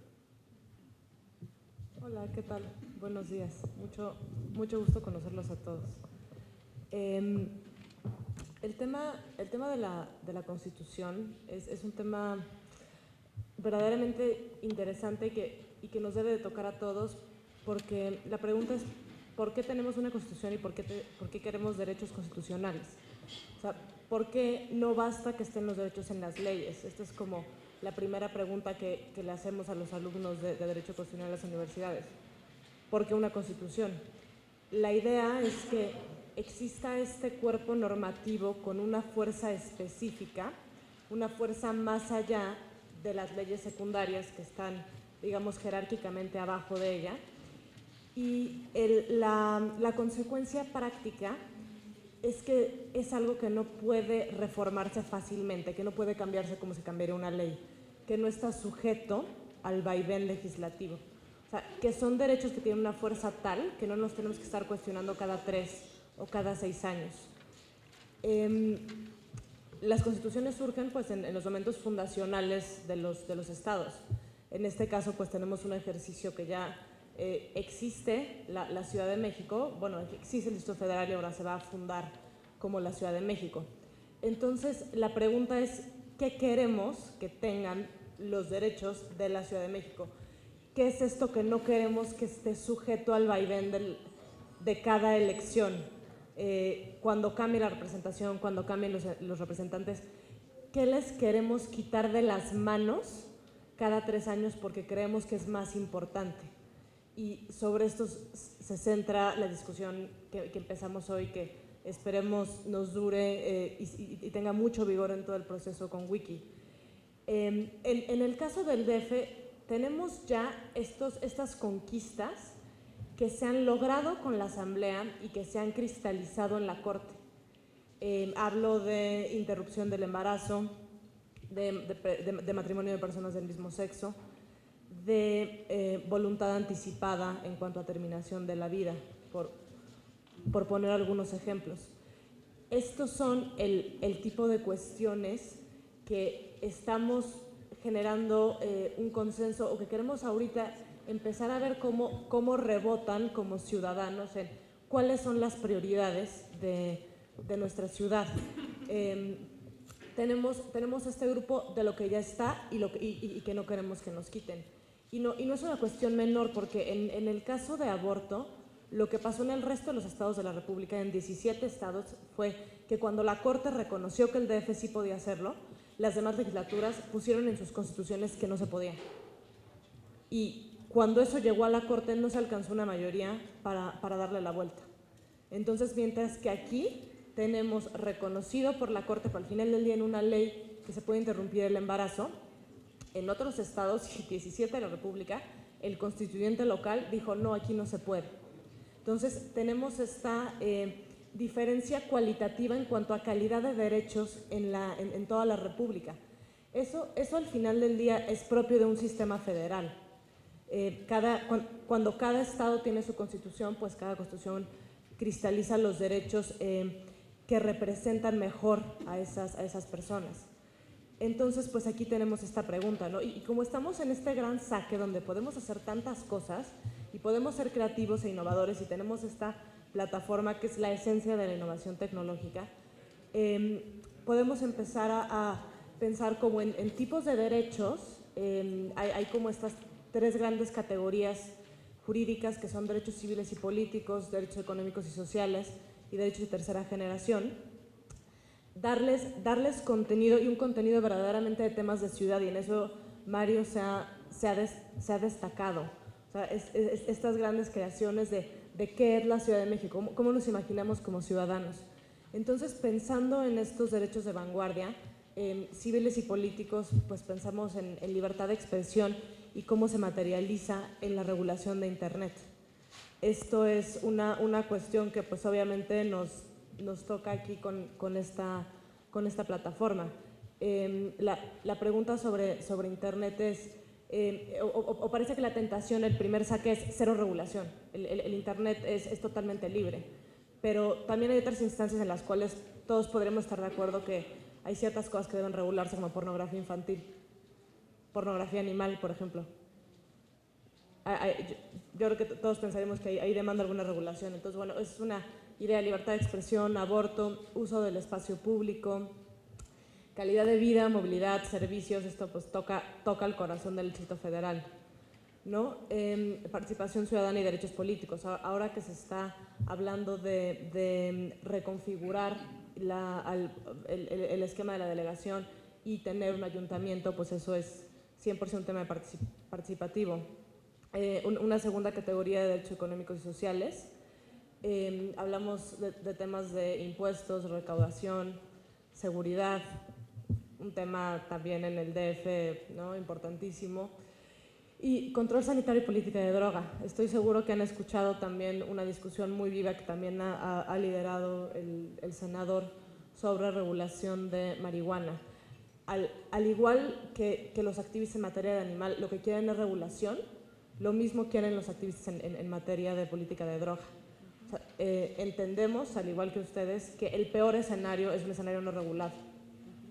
Hola, ¿qué tal? Buenos días. Mucho, mucho gusto conocerlos a todos. El tema, el tema de, la, de la Constitución es, es, un tema verdaderamente interesante que y que nos debe de tocar a todos, porque la pregunta es, ¿por qué tenemos una constitución y por qué, por qué queremos derechos constitucionales? O sea, ¿por qué no basta que estén los derechos en las leyes? Esta es como la primera pregunta que, que le hacemos a los alumnos de, de Derecho Constitucional en las universidades. ¿Por qué una constitución? La idea es que exista este cuerpo normativo con una fuerza específica, una fuerza más allá de las leyes secundarias que están, digamos, jerárquicamente abajo de ella. Y la, la consecuencia práctica es que es algo que no puede reformarse fácilmente, que no puede cambiarse como se cambiaría una ley, que no está sujeto al vaivén legislativo. O sea, que son derechos que tienen una fuerza tal que no nos tenemos que estar cuestionando cada tres o cada seis años. Em, las constituciones surgen pues, en, los momentos fundacionales de los, de los estados. En este caso, pues tenemos un ejercicio que ya eh, existe la, Ciudad de México, bueno, existe el Distrito Federal y ahora se va a fundar como la Ciudad de México. Entonces, la pregunta es, ¿qué queremos que tengan los derechos de la Ciudad de México? ¿Qué es esto que no queremos que esté sujeto al vaivén de cada elección? Eh, cuando cambie la representación, cuando cambien los, los representantes, ¿qué les queremos quitar de las manos cada tres años porque creemos que es más importante? Y sobre esto se centra la discusión que, empezamos hoy, que esperemos nos dure eh, y, tenga mucho vigor en todo el proceso con Wiki. Em, en, en, el caso del DF, tenemos ya estos, estas conquistas que se han logrado con la Asamblea y que se han cristalizado en la Corte. Eh, hablo de interrupción del embarazo, de, matrimonio de personas del mismo sexo, de eh, voluntad anticipada en cuanto a terminación de la vida, por, por poner algunos ejemplos. Estos son el, el, tipo de cuestiones que estamos generando eh, un consenso o que queremos ahorita empezar a ver cómo, cómo rebotan como ciudadanos en cuáles son las prioridades de, de nuestra ciudad. Em, tenemos, tenemos este grupo de lo que ya está y, lo y, que no queremos que nos quiten. Y no, y no es una cuestión menor, porque en, en, el caso de aborto, lo que pasó en el resto de los estados de la República, en 17 estados, fue que cuando la Corte reconoció que el DF sí podía hacerlo, las demás legislaturas pusieron en sus constituciones que no se podía. Y cuando eso llegó a la Corte no se alcanzó una mayoría para, darle la vuelta. Entonces, mientras que aquí tenemos reconocido por la Corte, por el final del día en una ley que se puede interrumpir el embarazo, en otros estados, 17 de la República, el constituyente local dijo, no, aquí no se puede. Entonces, tenemos esta eh, diferencia cualitativa en cuanto a calidad de derechos en, la, en, toda la República. Eso, eso al final del día es propio de un sistema federal. Eh, cada, cuando cada estado tiene su constitución, pues cada constitución cristaliza los derechos eh, que representan mejor a esas, a esas personas. Entonces, pues aquí tenemos esta pregunta, ¿no? Y, como estamos en este gran saque donde podemos hacer tantas cosas y podemos ser creativos e innovadores y tenemos esta plataforma que es la esencia de la innovación tecnológica, em, podemos empezar a, pensar como en, tipos de derechos, em, hay, hay, como estas tres grandes categorías jurídicas que son derechos civiles y políticos, derechos económicos y sociales y derechos de tercera generación, darles, darles contenido y un contenido verdaderamente de temas de ciudad y en eso Mario se ha, se ha, se ha destacado. O sea, estas grandes creaciones de, de, qué es la Ciudad de México, cómo, cómo, nos imaginamos como ciudadanos. Entonces, pensando en estos derechos de vanguardia, eh, civiles y políticos, pues pensamos en, en libertad de expresión y cómo se materializa en la regulación de Internet. Esto es una, una cuestión que pues obviamente nos, nos toca aquí con, con, esta, con esta plataforma. Em, la, la, pregunta sobre, sobre Internet es, em, o, parece que la tentación, el primer saque es cero regulación. El, el, Internet es, es, totalmente libre, pero también hay otras instancias en las cuales todos podremos estar de acuerdo que hay ciertas cosas que deben regularse como pornografía infantil pornografía animal, por ejemplo. Yo, creo que todos pensaremos que ahí, demanda alguna regulación. Entonces, bueno, es una idea de libertad de expresión, aborto, uso del espacio público, calidad de vida, movilidad, servicios, esto pues toca, toca el corazón del Distrito Federal. ¿no? Em, participación ciudadana y derechos políticos. Ahora que se está hablando de, reconfigurar el, esquema de la delegación y tener un ayuntamiento, pues eso es 100% un tema participativo. Eh, una segunda categoría de derechos económicos y sociales, Em, hablamos de, temas de impuestos, recaudación, seguridad, un tema también en el DF importantísimo. Y control sanitario y política de droga. Estoy seguro que han escuchado también una discusión muy viva que también ha, liderado el, senador sobre regulación de marihuana. Al, al igual que, los activistas en materia de animal, lo que quieren es regulación, lo mismo quieren los activistas en, materia de política de droga. Eh, entendemos, al igual que ustedes, que el peor escenario es un escenario no regulado.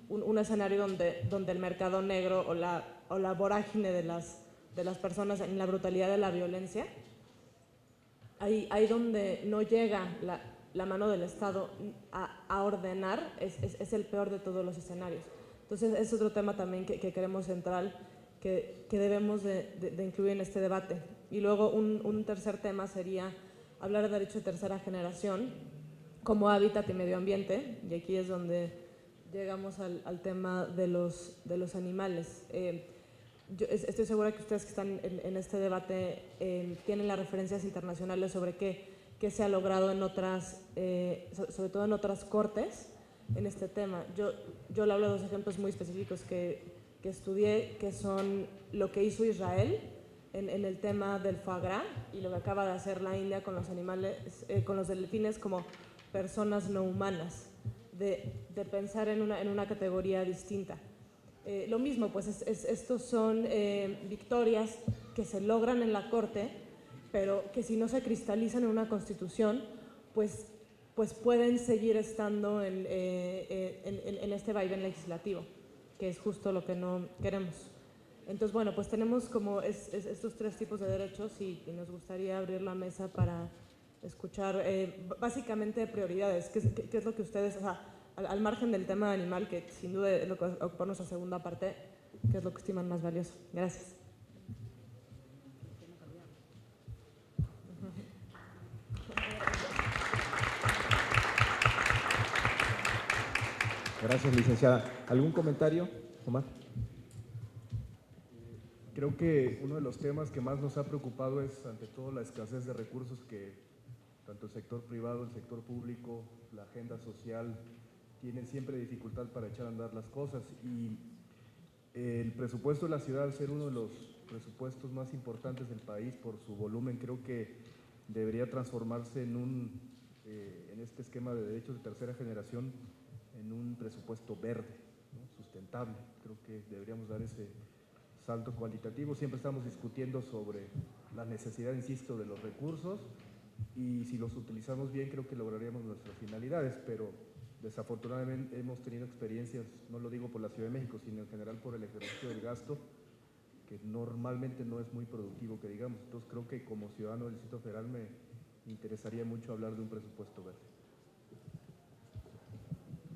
Un, escenario donde, donde el mercado negro o la, o la vorágine de las, de las personas en la brutalidad de la violencia, ahí, ahí donde no llega la, mano del Estado a, a ordenar, es, es, el peor de todos los escenarios. Entonces, es otro tema también que, que queremos central, que, que debemos de, incluir en este debate. Y luego un, un tercer tema sería hablar de derecho de tercera generación como hábitat y medio ambiente, y aquí es donde llegamos al, al tema de los, de los animales. Eh, yo estoy segura que ustedes que están en, este debate eh, tienen las referencias internacionales sobre qué, qué se ha logrado en otras, eh, sobre todo en otras cortes, en este tema. Yo, yo le hablo de dos ejemplos muy específicos que, que estudié, que son lo que hizo Israel en, el tema del foie gras y lo que acaba de hacer la India con los animales, eh, con los delfines como personas no humanas, de, de pensar en una, en una, categoría distinta. Eh, lo mismo, pues es, estos son eh, victorias que se logran en la Corte, pero que si no se cristalizan en una constitución, pues, pues pueden seguir estando en, en, en este vaivén legislativo, que es justo lo que no queremos. Entonces, bueno, pues tenemos como estos tres tipos de derechos y, nos gustaría abrir la mesa para escuchar eh, básicamente prioridades, ¿Qué, es lo que ustedes, o sea, al, margen del tema animal, que sin duda es lo que va a ocupar nuestra segunda parte, qué es lo que estiman más valioso. Gracias. Gracias, licenciada. ¿Algún comentario, Omar? Creo que uno de los temas que más nos ha preocupado es, ante todo, la escasez de recursos que tanto el sector privado, el sector público, la agenda social, tienen siempre dificultad para echar a andar las cosas. Y el presupuesto de la ciudad, al ser uno de los presupuestos más importantes del país por su volumen, creo que debería transformarse en un, eh, en este esquema de derechos de tercera generación, en un presupuesto verde, sustentable. Creo que deberíamos dar ese salto cualitativo. Siempre estamos discutiendo sobre la necesidad, insisto, de los recursos y si los utilizamos bien creo que lograríamos nuestras finalidades, pero desafortunadamente hemos tenido experiencias, no lo digo por la Ciudad de México, sino en general por el ejercicio del gasto, que normalmente no es muy productivo, que digamos. Entonces creo que como ciudadano del Distrito Federal me interesaría mucho hablar de un presupuesto verde.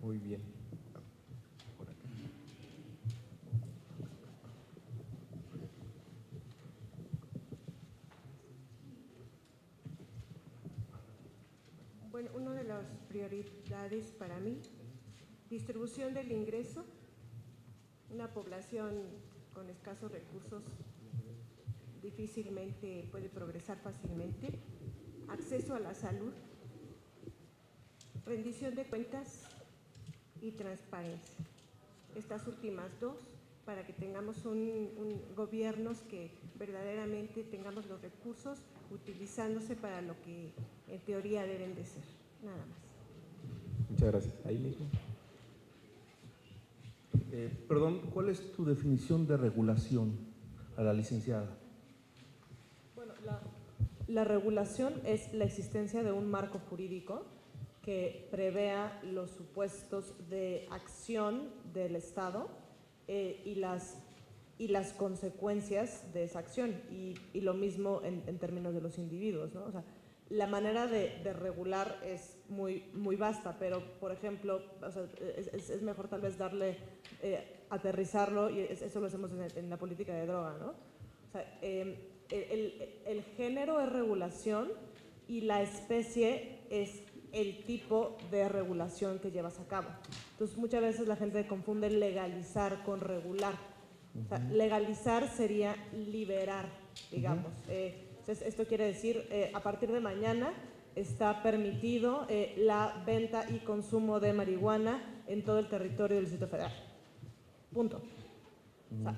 Muy bien. una de las prioridades para mí, distribución del ingreso, una población con escasos recursos difícilmente puede progresar fácilmente, acceso a la salud, rendición de cuentas y transparencia. Estas últimas dos, para que tengamos un, un gobiernos que verdaderamente tengamos los recursos utilizándose para lo que en teoría deben de ser. Nada más. Muchas gracias. Ahí mismo. Eh, perdón, ¿cuál es tu definición de regulación a la licenciada? Bueno, la, la regulación es la existencia de un marco jurídico que prevea los supuestos de acción del Estado eh, y, las, y las consecuencias de esa acción, y, y lo mismo en, en, términos de los individuos. ¿no? O sea, la manera de, regular es muy, muy vasta, pero por ejemplo, es, mejor tal vez darle, eh, aterrizarlo, y eso lo hacemos en, la política de droga, ¿no? O sea, em, el, el, género es regulación y la especie es el tipo de regulación que llevas a cabo. Entonces muchas veces la gente confunde legalizar con regular. O sea, legalizar sería liberar, digamos. Entonces, esto quiere decir, eh, a partir de mañana está permitido eh, la venta y consumo de marihuana en todo el territorio del Distrito Federal. Punto.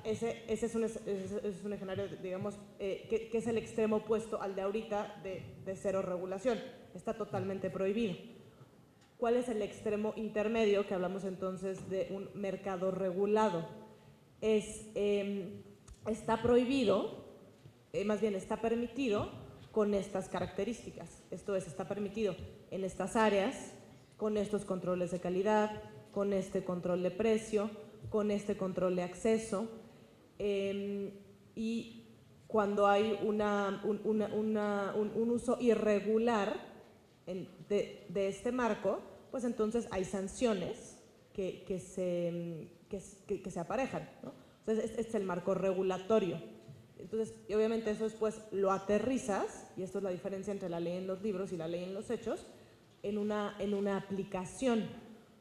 ese, ese, es un, ese, es un, escenario, digamos, eh, que, que, es el extremo opuesto al de ahorita de, de, cero regulación. Está totalmente prohibido. ¿Cuál es el extremo intermedio? Que hablamos entonces de un mercado regulado. Es, eh, está prohibido, eh, más bien está permitido con estas características. Esto es, está permitido en estas áreas, con estos controles de calidad, con este control de precio, con este control de acceso. Eh, y cuando hay una, un, uso irregular de, de, este marco, pues entonces hay sanciones que, que, se, que, que se aparejan. ¿no? Entonces, este es el marco regulatorio. Entonces, y obviamente eso después lo aterrizas, y esto es la diferencia entre la ley en los libros y la ley en los hechos, en una, en una aplicación.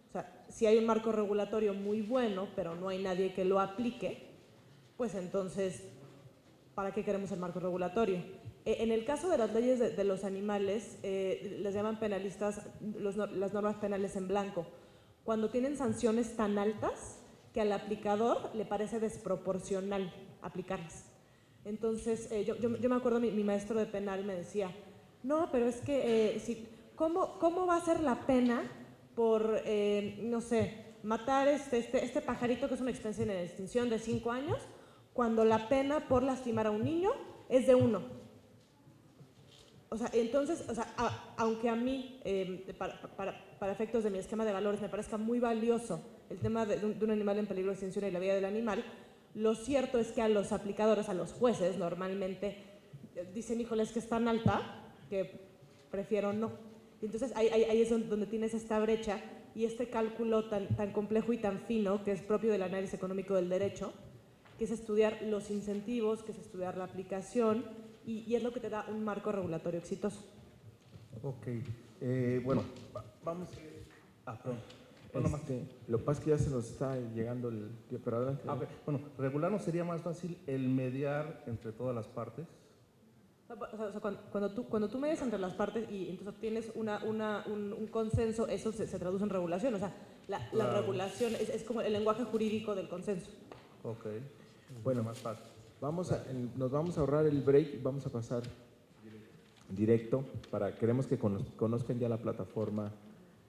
O sea, si hay un marco regulatorio muy bueno, pero no hay nadie que lo aplique, pues entonces, ¿para qué queremos el marco regulatorio? Eh, en el caso de las leyes de, los animales, eh, les llaman penalistas las normas penales en blanco. Cuando tienen sanciones tan altas que al aplicador le parece desproporcional aplicarlas. Entonces, eh, yo, me acuerdo, mi, maestro de penal me decía, no, pero es que, eh, ¿cómo, ¿cómo, va a ser la pena por, no sé, matar este, este, este, pajarito que es una especie en extinción de cinco años, cuando la pena por lastimar a un niño es de uno? O sea, entonces, o sea, a, aunque a mí, para, para, para, efectos de mi esquema de valores, me parezca muy valioso el tema de, de un animal en peligro de extinción y la vida del animal, lo cierto es que a los aplicadores, a los jueces, normalmente dicen, híjole, es que es tan alta que prefiero no. Entonces ahí, ahí, ahí, es donde tienes esta brecha y este cálculo tan, tan complejo y tan fino que es propio del análisis económico del derecho, que es estudiar los incentivos, que es estudiar la aplicación y, y es lo que te da un marco regulatorio exitoso. Ok, eh, bueno, vamos. Ah, perdón. Este, lo que pasa es que ya se nos está llegando el pero adelante. Ah, okay. Bueno, regular no sería más fácil el mediar entre todas las partes. O sea, o sea, cuando, cuando, tú, cuando tú medias entre las partes y entonces obtienes una, una, un, un, consenso, eso se, se, traduce en regulación. O sea, la, claro. la regulación es, es, como el lenguaje jurídico del consenso. Ok. Bueno, más fácil. Vamos a, nos vamos a ahorrar el break y vamos a pasar directo para queremos que conozcan ya la plataforma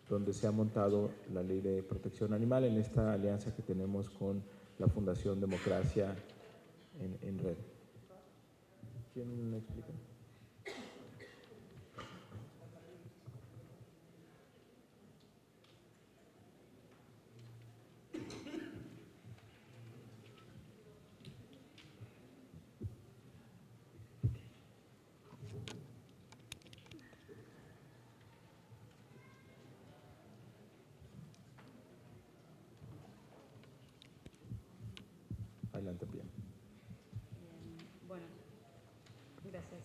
donde se ha montado la ley de protección animal en esta alianza que tenemos con la Fundación Democracia en, en Red. ¿Quién me explica? Adelante, Pia. Bueno, gracias.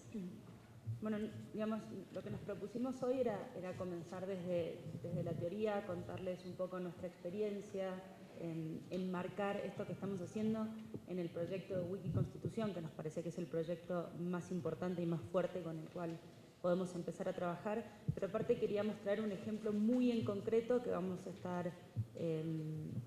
Bueno, digamos, lo que nos propusimos hoy era, era comenzar desde, desde, la teoría, contarles un poco nuestra experiencia, en, enmarcar esto que estamos haciendo en el proyecto de Wikiconstitución, que nos parece que es el proyecto más importante y más fuerte con el cual podemos empezar a trabajar, pero aparte queríamos traer un ejemplo muy en concreto que vamos a estar eh,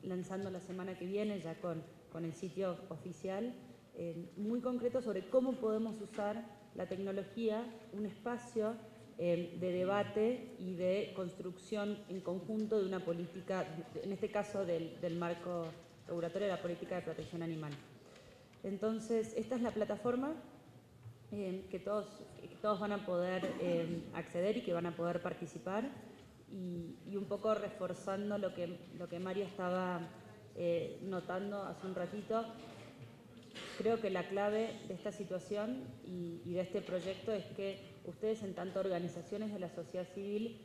lanzando la semana que viene ya con, con el sitio oficial, eh, muy concreto sobre cómo podemos usar la tecnología, un espacio eh, de debate y de construcción en conjunto de una política, en este caso del, marco regulatorio de la política de protección animal. Entonces, esta es la plataforma eh, que, todos, todos van a poder eh, acceder y que van a poder participar y, y, un poco reforzando lo que, lo que Mario estaba eh, notando hace un ratito. Creo que la clave de esta situación y, de este proyecto es que ustedes en tanto organizaciones de la sociedad civil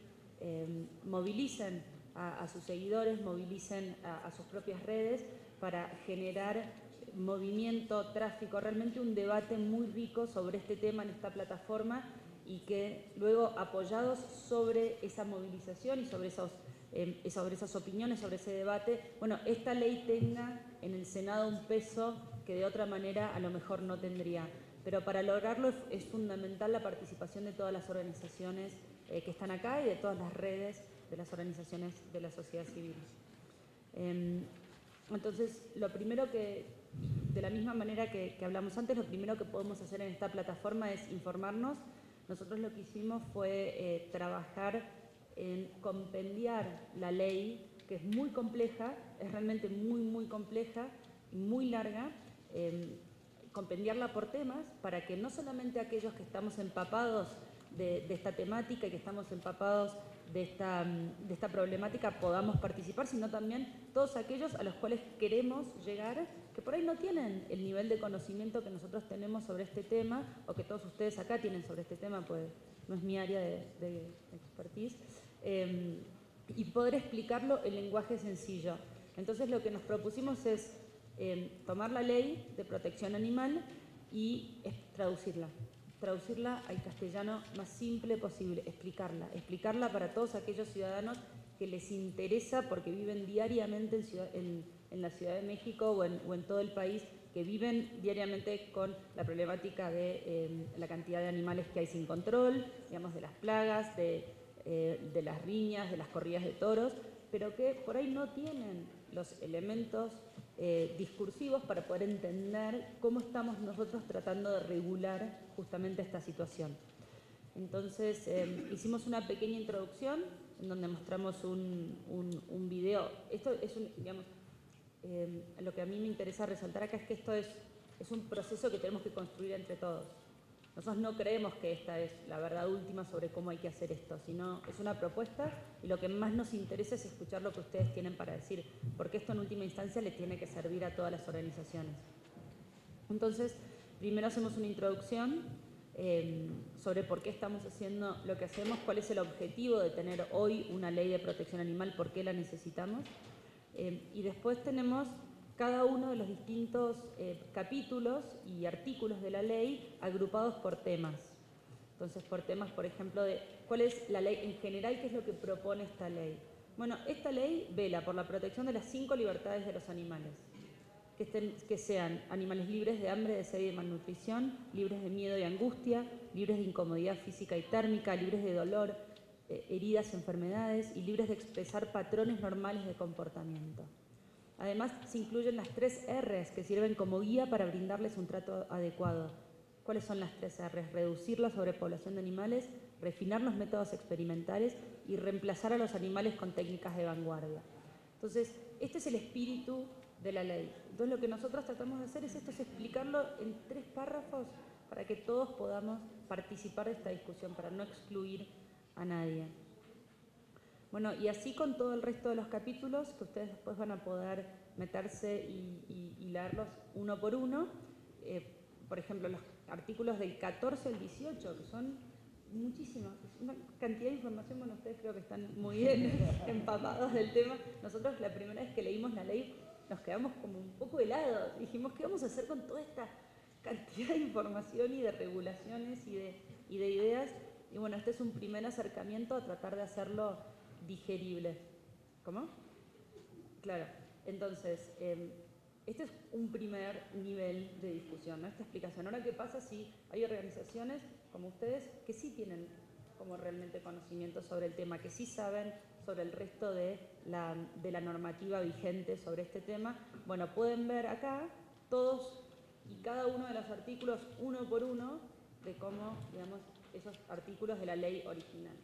movilicen a, sus seguidores, movilicen a, sus propias redes para generar movimiento, tráfico, realmente un debate muy rico sobre este tema en esta plataforma y que luego apoyados sobre esa movilización y sobre, eh, sobre esas opiniones, sobre ese debate, bueno, esta ley tenga en el Senado un peso que de otra manera a lo mejor no tendría. Pero para lograrlo es, es fundamental la participación de todas las organizaciones eh, que están acá y de todas las redes de las organizaciones de la sociedad civil. Em, entonces, lo primero que, de la misma manera que, hablamos antes, lo primero que podemos hacer en esta plataforma es informarnos. Nosotros lo que hicimos fue eh, trabajar en compendiar la ley, que es muy compleja, es realmente muy, muy compleja y muy larga, em, compendiarla por temas para que no solamente aquellos que estamos empapados de, de, esta temática y que estamos empapados de esta, de esta problemática podamos participar, sino también todos aquellos a los cuales queremos llegar, que por ahí no tienen el nivel de conocimiento que nosotros tenemos sobre este tema, o que todos ustedes acá tienen sobre este tema, pues no es mi área de, expertise, em, y poder explicarlo en lenguaje sencillo. Entonces lo que nos propusimos es tomar la ley de protección animal y traducirla. Traducirla al castellano más simple posible, explicarla, explicarla para todos aquellos ciudadanos que les interesa porque viven diariamente en, la Ciudad de México o en, todo el país, que viven diariamente con la problemática de em, la cantidad de animales que hay sin control, digamos, de las plagas, de, eh, de las riñas, de las corridas de toros, pero que por ahí no tienen los elementos eh, discursivos para poder entender cómo estamos nosotros tratando de regular justamente esta situación. Entonces, eh, hicimos una pequeña introducción en donde mostramos un, un, video. Esto es un, digamos, eh, lo que a mí me interesa resaltar acá es que esto es, es un proceso que tenemos que construir entre todos. Nosotros no creemos que esta es la verdad última sobre cómo hay que hacer esto, sino es una propuesta y lo que más nos interesa es escuchar lo que ustedes tienen para decir, porque esto en última instancia le tiene que servir a todas las organizaciones. Entonces, primero hacemos una introducción eh, sobre por qué estamos haciendo lo que hacemos, cuál es el objetivo de tener hoy una ley de protección animal, por qué la necesitamos. Eh, y después tenemos cada uno de los distintos eh, capítulos y artículos de la ley agrupados por temas. Entonces, por temas, por ejemplo, de cuál es la ley en general, qué es lo que propone esta ley. Bueno, esta ley vela por la protección de las cinco libertades de los animales, que, sean animales libres de hambre, de sed y de malnutrición, libres de miedo y angustia, libres de incomodidad física y térmica, libres de dolor, eh, heridas, enfermedades y libres de expresar patrones normales de comportamiento. Además, se incluyen las tres Rs que sirven como guía para brindarles un trato adecuado. ¿Cuáles son las tres Rs? Reducir la sobrepoblación de animales, refinar los métodos experimentales y reemplazar a los animales con técnicas de vanguardia. Entonces, este es el espíritu de la ley. Entonces, lo que nosotros tratamos de hacer es esto, es explicarlo en tres párrafos para que todos podamos participar de esta discusión, para no excluir a nadie. Bueno, y así con todo el resto de los capítulos que ustedes después van a poder meterse y, leerlos uno por uno. Eh, por ejemplo, los artículos del 14 al 18, que son muchísimos, una cantidad de información, bueno, ustedes creo que están muy bien empapados del tema. Nosotros la primera vez que leímos la ley nos quedamos como un poco helados. Dijimos, ¿qué vamos a hacer con toda esta cantidad de información y de regulaciones y de, y de ideas? Y bueno, este es un primer acercamiento a tratar de hacerlo digerible. ¿Cómo? Claro. Entonces, em, este es un primer nivel de discusión, esta explicación. Ahora, ¿qué pasa si hay organizaciones como ustedes que sí tienen como realmente conocimiento sobre el tema, que sí saben sobre el resto de la normativa vigente sobre este tema? Bueno, pueden ver acá todos y cada uno de los artículos uno por uno de cómo, digamos, esos artículos de la ley original.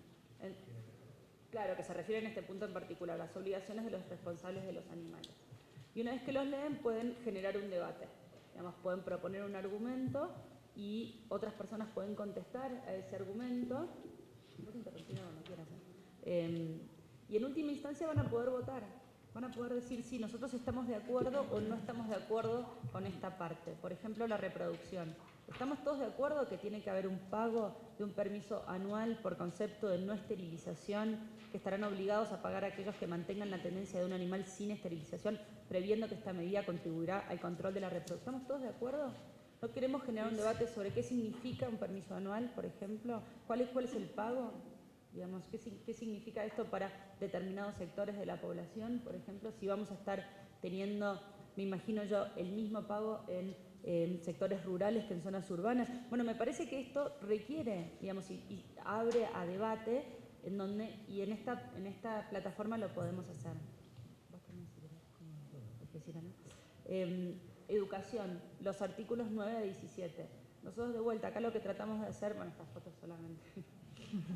Claro, que se refiere en este punto en particular, las obligaciones de los responsables de los animales. Y una vez que los leen pueden generar un debate. Digamos, pueden proponer un argumento y otras personas pueden contestar a ese argumento. Eh, y en última instancia van a poder votar. Van a poder decir si nosotros estamos de acuerdo o no estamos de acuerdo con esta parte. Por ejemplo, la reproducción. ¿Estamos todos de acuerdo que tiene que haber un pago de un permiso anual por concepto de no esterilización que estarán obligados a pagar a aquellos que mantengan la tendencia de un animal sin esterilización, previendo que esta medida contribuirá al control de la reproducción? ¿Estamos todos de acuerdo? ¿No queremos generar un debate sobre qué significa un permiso anual, por ejemplo? ¿Cuál es, cuál es el pago? Digamos, ¿qué, ¿Qué significa esto para determinados sectores de la población? Por ejemplo, si vamos a estar teniendo, me imagino yo, el mismo pago en eh, sectores rurales que en zonas urbanas. Bueno, me parece que esto requiere, digamos, y, abre a debate en donde, y en esta, en esta plataforma lo podemos hacer. Em, educación, los artículos 9 a 17. Nosotros de vuelta, acá lo que tratamos de hacer, bueno, estas fotos solamente.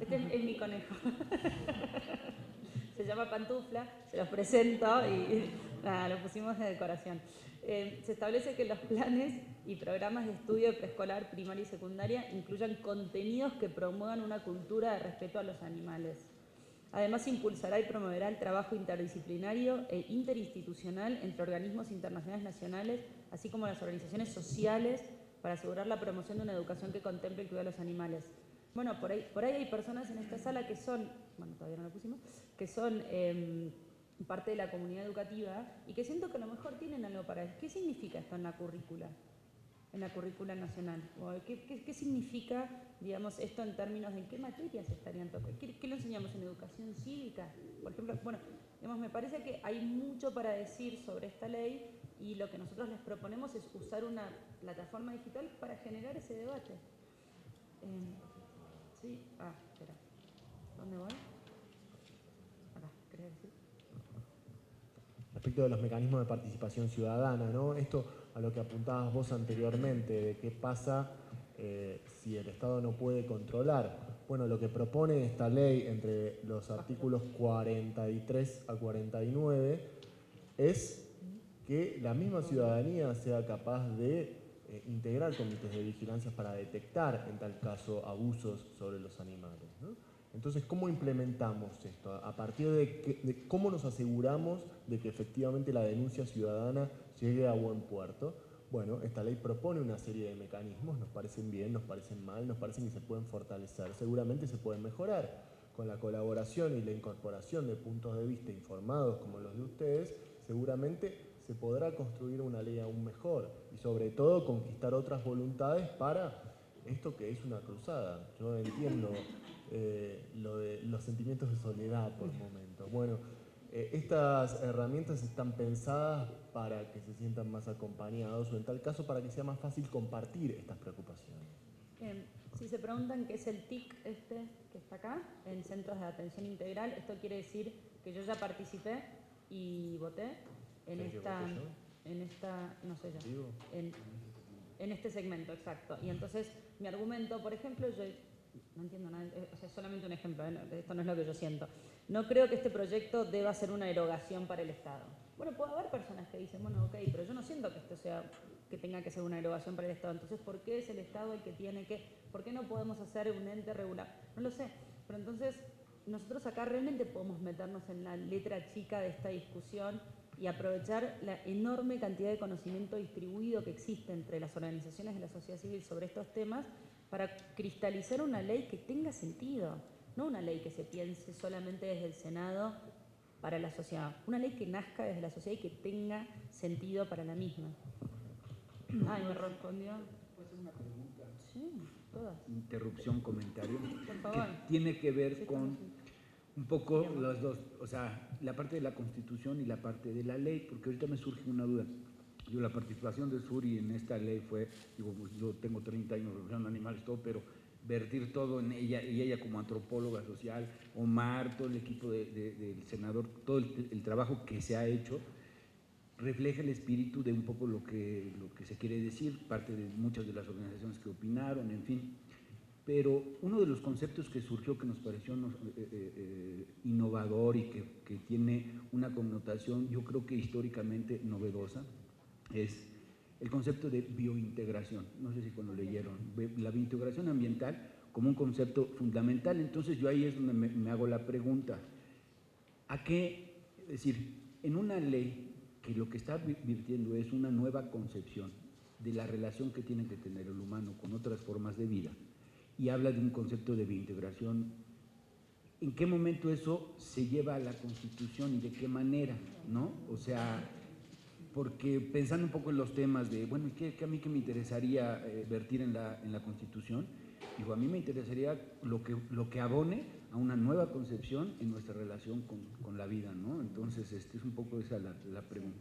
Este es, mi conejo. Se llama Pantufla, se los presento y nada, lo pusimos de decoración. Eh, se establece que los planes y programas de estudio preescolar, primaria y secundaria incluyan contenidos que promuevan una cultura de respeto a los animales. Además, impulsará y promoverá el trabajo interdisciplinario e interinstitucional entre organismos internacionales nacionales, así como las organizaciones sociales, para asegurar la promoción de una educación que contemple el cuidado de los animales. Bueno, por ahí, por ahí hay personas en esta sala que son, bueno, todavía no lo pusimos, que son em, parte de la comunidad educativa y que siento que a lo mejor tienen algo para decir. ¿Qué significa esto en la currícula? En la currícula nacional. ¿Qué, significa, digamos, esto en términos de en qué materias estarían tocando? ¿Qué, lo enseñamos en educación cívica? Por ejemplo, bueno, digamos, me parece que hay mucho para decir sobre esta ley y lo que nosotros les proponemos es usar una plataforma digital para generar ese debate. Em, sí, ah, espera. ¿Dónde voy? Acá, ¿querés decir? Respecto de los mecanismos de participación ciudadana, ¿no? Esto a lo que apuntabas vos anteriormente, de qué pasa eh, si el Estado no puede controlar. Bueno, lo que propone esta ley entre los artículos 43 a 49 es que la misma ciudadanía sea capaz de eh, integrar comités de vigilancia para detectar, en tal caso, abusos sobre los animales. Entonces, ¿cómo implementamos esto? A partir de, cómo nos aseguramos de que efectivamente la denuncia ciudadana llegue a buen puerto. Bueno, esta ley propone una serie de mecanismos, nos parecen bien, nos parecen mal, nos parecen que se pueden fortalecer, seguramente se pueden mejorar. Con la colaboración y la incorporación de puntos de vista informados como los de ustedes, seguramente se podrá construir una ley aún mejor y sobre todo conquistar otras voluntades para esto que es una cruzada. Yo entiendo eh, lo de los sentimientos de soledad por el momento. Bueno, eh, estas herramientas están pensadas para que se sientan más acompañados o en tal caso para que sea más fácil compartir estas preocupaciones. si se preguntan qué es el TIC este que está acá, en Centros de Atención Integral, esto quiere decir que yo ya participé y voté en esta, en esta, no sé yo, en, en este segmento, exacto. Y entonces mi argumento, por ejemplo, yo no entiendo nada, o sea, solamente un ejemplo, ¿eh? esto no es lo que yo siento. No creo que este proyecto deba ser una erogación para el Estado. Bueno, puede haber personas que dicen, bueno, ok, pero yo no siento que esto sea, que tenga que ser una erogación para el Estado. Entonces, ¿por qué es el Estado el que tiene que, por qué no podemos hacer un ente regular? No lo sé, pero entonces nosotros acá realmente podemos meternos en la letra chica de esta discusión y aprovechar la enorme cantidad de conocimiento distribuido que existe entre las organizaciones de la sociedad civil sobre estos temas para cristalizar una ley que tenga sentido, no una ley que se piense solamente desde el Senado para la sociedad, una ley que nazca desde la sociedad y que tenga sentido para la misma. Ay, me respondió. ¿Puedo hacer una pregunta? Sí, todas. Interrupción, comentario. Por favor. Que tiene que ver con un poco los dos, o sea, la parte de la Constitución y la parte de la ley, porque ahorita me surge una duda. Yo la participación de Suri en esta ley fue, digo, pues, yo tengo 30 años representando animales, todo, pero vertir todo en ella, y ella como antropóloga social, Omar, todo el equipo del senador, todo el, trabajo que se ha hecho, refleja el espíritu de un poco lo que, lo que se quiere decir, parte de muchas de las organizaciones que opinaron, en fin. Pero uno de los conceptos que surgió que nos pareció eh, eh, eh, innovador y que, que tiene una connotación, yo creo que históricamente novedosa, es el concepto de biointegración. No sé si cuando leyeron, la biointegración ambiental como un concepto fundamental. Entonces yo ahí es donde me, hago la pregunta, ¿a qué? Es decir, en una ley que lo que está virtiendo es una nueva concepción de la relación que tiene que tener el humano con otras formas de vida y habla de un concepto de biointegración, ¿en qué momento eso se lleva a la Constitución y de qué manera? ¿no? O sea, porque pensando un poco en los temas de, bueno, ¿qué, a mí qué me interesaría eh, vertir en la, en la Constitución? Digo, a mí me interesaría lo que, lo que abone a una nueva concepción en nuestra relación con, con la vida, ¿no? Entonces, este es un poco esa la, la pregunta.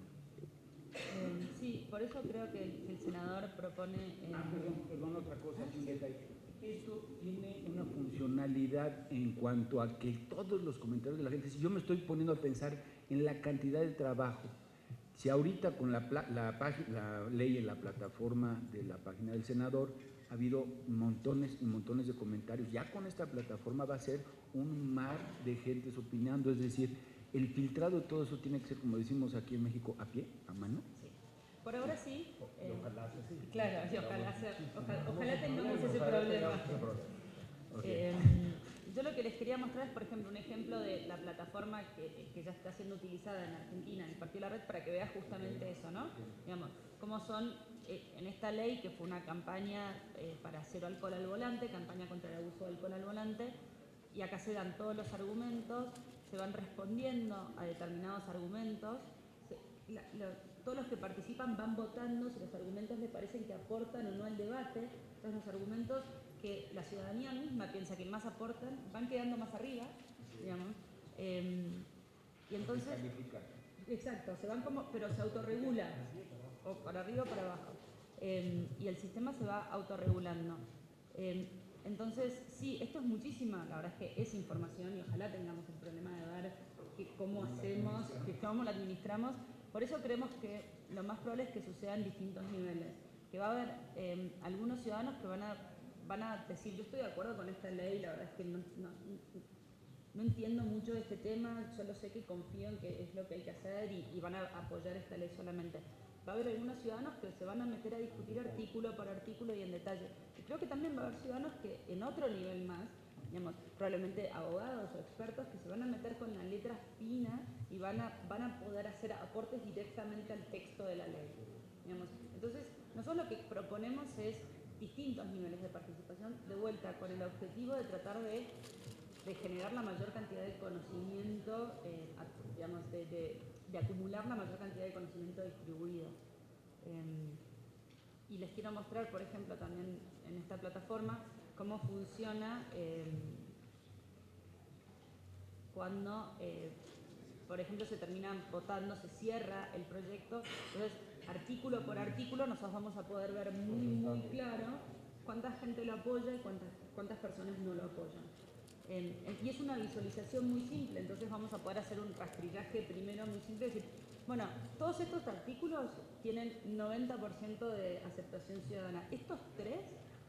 Eh, sí, por eso creo que el, senador propone... Eh, ah, perdón, otra cosa, Esto tiene una funcionalidad en cuanto a que todos los comentarios de la gente, si yo me estoy poniendo a pensar en la cantidad de trabajo, si ahorita con la, la, la ley en la plataforma de la página del senador ha habido montones y montones de comentarios, ya con esta plataforma va a ser un mar de gentes opinando, es decir, el filtrado de todo eso tiene que ser, como decimos aquí en México, a pie, a mano. Sí. Por ahora sí. Eh, ojalá sí. Claro, y ojalá, ojalá, ojalá tengamos ese problema. Eh, yo lo que les quería mostrar es, por ejemplo, un ejemplo de la plataforma que, que ya está siendo utilizada en Argentina, en el Partido de la Red, para que veas justamente eso, ¿no? Digamos, cómo son, eh, en esta ley, que fue una campaña para cero alcohol al volante, campaña contra el abuso de alcohol al volante, y acá se dan todos los argumentos, se van respondiendo a determinados argumentos, todos los que participan van votando si los argumentos les parecen que aportan o no al debate, entonces los argumentos que la ciudadanía misma piensa que más aportan van quedando más arriba, digamos, em, y entonces... Exacto, se van como, pero se autorregula, o para arriba o para abajo, em, y el sistema se va autorregulando. Em, entonces, sí, esto es muchísima, la verdad es que es información y ojalá tengamos el problema de ver cómo hacemos, cómo la administramos. Por eso creemos que lo más probable es que suceda en distintos niveles, que va a haber algunos ciudadanos que van a, van a decir, yo estoy de acuerdo con esta ley, la verdad es que no, no, entiendo mucho de este tema, solo sé que confío en que es lo que hay que hacer y, y van a apoyar esta ley solamente va a haber algunos ciudadanos que se van a meter a discutir artículo por artículo y en detalle. Y creo que también va a haber ciudadanos que en otro nivel más, digamos, probablemente abogados o expertos que se van a meter con la letra fina y van a, van a poder hacer aportes directamente al texto de la ley. Digamos. Entonces, nosotros lo que proponemos es distintos niveles de participación, de vuelta con el objetivo de tratar de, generar la mayor cantidad de conocimiento, eh, digamos, de acumular la mayor cantidad de conocimiento distribuido. Em, y les quiero mostrar, por ejemplo, también en esta plataforma, cómo funciona em, cuando, eh, por ejemplo, se termina votando, se cierra el proyecto. Artículo por artículo, nosotros vamos a poder ver muy, muy claro cuánta gente lo apoya y cuántas, cuántas personas no lo apoyan y es una visualización muy simple, entonces vamos a poder hacer un rastrillaje primero muy simple, decir, bueno, todos estos artículos tienen 90% de aceptación ciudadana. Estos tres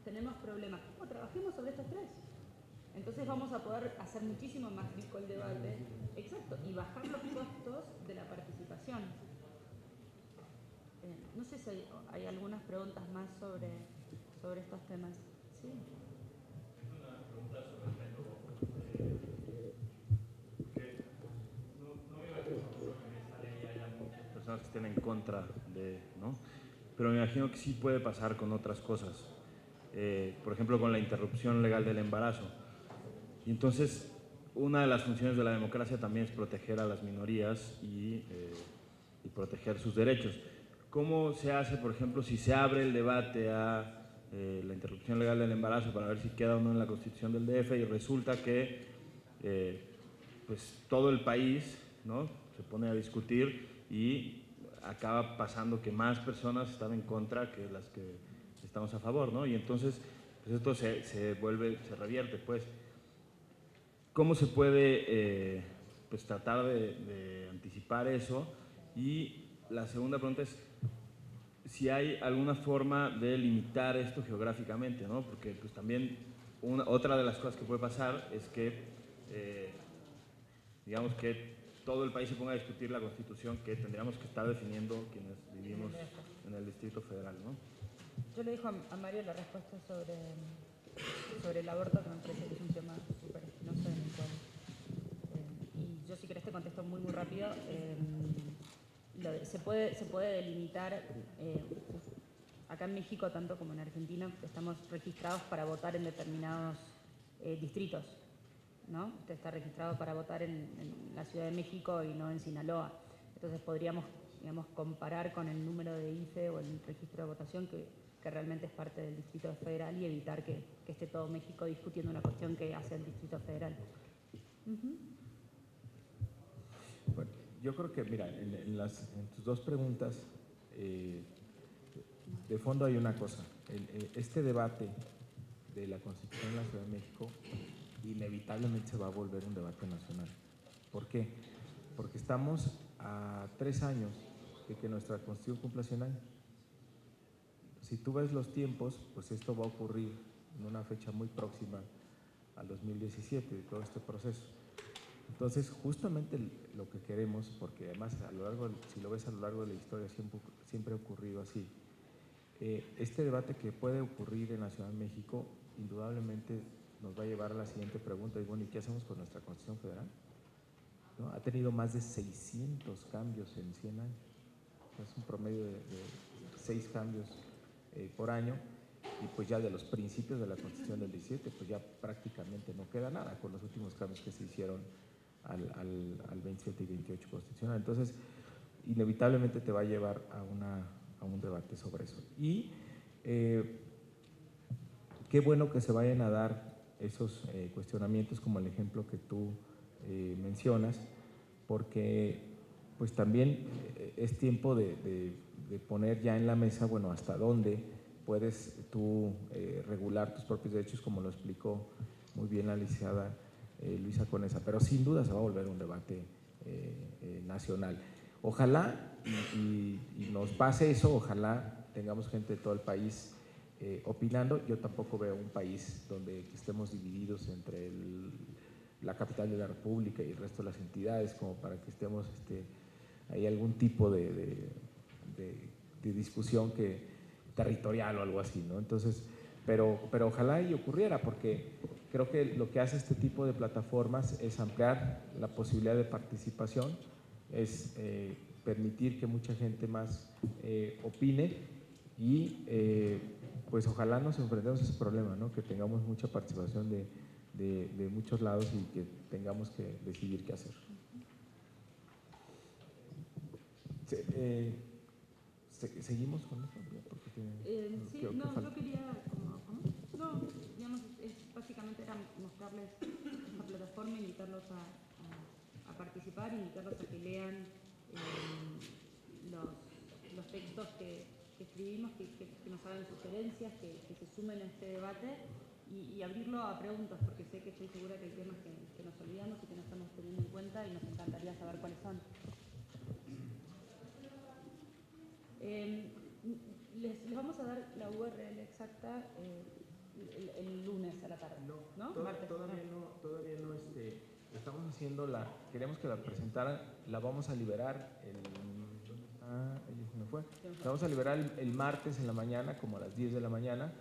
tenemos problemas. ¿Cómo trabajemos sobre estos tres? Entonces vamos a poder hacer muchísimo más rico el debate, exacto, y bajar los costos de la participación. Eh, no sé si hay, algunas preguntas más sobre, sobre estos temas. ¿Sí? que estén en contra de, ¿no? Pero me imagino que sí puede pasar con otras cosas. Eh, por ejemplo, con la interrupción legal del embarazo. Y entonces, una de las funciones de la democracia también es proteger a las minorías y, eh, y proteger sus derechos. ¿Cómo se hace, por ejemplo, si se abre el debate a eh, la interrupción legal del embarazo para ver si queda o no en la constitución del DF y resulta que pues, todo el país ¿no? se pone a discutir y acaba pasando que más personas están en contra que las que estamos a favor, ¿no? Y entonces pues esto se, vuelve, se revierte, pues. ¿Cómo se puede eh, pues tratar de, anticipar eso? Y la segunda pregunta es si hay alguna forma de limitar esto geográficamente, ¿no? Porque pues también una, otra de las cosas que puede pasar es que, eh, digamos que todo el país se ponga a discutir la constitución que tendríamos que estar definiendo quienes vivimos en el Distrito Federal. ¿no? Yo le dijo a, Mario la respuesta sobre, sobre el aborto, que me parece que es un tema súper espinoso en el cual, eh, y yo si querés te contesto muy muy rápido, eh, se, puede, se puede delimitar, eh, acá en México tanto como en Argentina, estamos registrados para votar en determinados distritos. ¿no? Usted está registrado para votar en, la Ciudad de México y no en Sinaloa. Entonces podríamos digamos, comparar con el número de IFE o el registro de votación que, que realmente es parte del Distrito Federal y evitar que, que, esté todo México discutiendo una cuestión que hace el Distrito Federal. bueno, yo creo que, mira, en, las, tus dos preguntas eh, de fondo hay una cosa. este debate de la Constitución de la Ciudad de México inevitablemente se va a volver un debate nacional. ¿Por qué? Porque estamos a tres años de que nuestra Constitución cumpla 100 años. Si tú ves los tiempos, pues esto va a ocurrir en una fecha muy próxima al 2017, de todo este proceso. Entonces, justamente lo que queremos, porque además a lo largo, si lo ves a lo largo de la historia, siempre, siempre ha ocurrido así. Eh, este debate que puede ocurrir en la Ciudad de México, indudablemente nos va a llevar a la siguiente pregunta, y bueno, ¿y qué hacemos con nuestra Constitución Federal? Ha tenido más de 600 cambios en 100 años. Es un promedio de, de 6 cambios eh, por año y pues ya de los principios de la Constitución del 17, pues ya prácticamente no queda nada con los últimos cambios que se hicieron al, al, 27 y 28 constitucional. Entonces, inevitablemente te va a llevar a, una, a un debate sobre eso. Y eh, qué bueno que se vayan a dar esos eh, cuestionamientos como el ejemplo que tú eh, mencionas, porque pues también es tiempo de, de, poner ya en la mesa, bueno, hasta dónde puedes tú regular tus propios derechos, como lo explicó muy bien la licenciada eh, Luisa Conesa, pero sin duda se va a volver un debate eh, eh, nacional. Ojalá y, nos pase eso, ojalá tengamos gente de todo el país opinando. Yo tampoco veo un país donde estemos divididos entre la capital de la República y el resto de las entidades, como para que estemos, este, hay algún tipo de, discusión que, territorial o algo así, ¿no? Entonces, pero, pero ojalá y ocurriera, porque Creo que lo que hace este tipo de plataformas es ampliar la posibilidad de participación, es eh, permitir que mucha gente más eh, opine y eh, pues ojalá nos enfrentemos a ese problema, ¿no? que tengamos mucha participación de, de, muchos lados y que tengamos que decidir qué hacer. ¿Seguimos con eso? sí, no, yo quería, no, digamos, básicamente mostrarles esta plataforma, invitarlos a, participar, invitarlos a que lean eh, los, textos que, escribimos, que, nos hagan sugerencias, que, se sumen a este debate y, abrirlo a preguntas, porque sé que estoy segura que hay temas que, nos olvidamos y que no estamos teniendo en cuenta y nos encantaría saber cuáles son. Eh, les, vamos a dar la URL exacta. Eh, el, lunes a la tarde. No, ¿no? Todavía, no, todavía no este, estamos haciendo la, queremos que la presentaran, la vamos a liberar el, ah, me fue. La vamos a liberar el, martes en la mañana, como a las 10 de la mañana,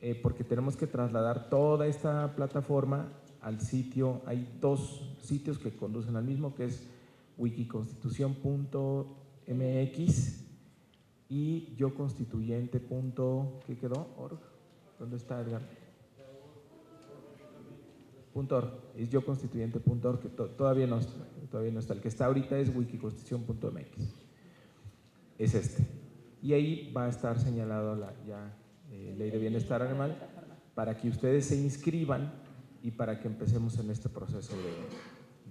eh, porque tenemos que trasladar toda esta plataforma al sitio, hay dos sitios que conducen al mismo, que es wikiconstitución.mx y yoconstituyente.org. ¿Qué quedó? ¿Org? ¿Dónde está Edgar? .org, es yo constituyente.org, que todavía, no, todavía no está. El que está ahorita es wikiconstitución.mx. Es este. Y ahí va a estar señalado la ya eh, ley de bienestar animal para que ustedes se inscriban y para que empecemos en este proceso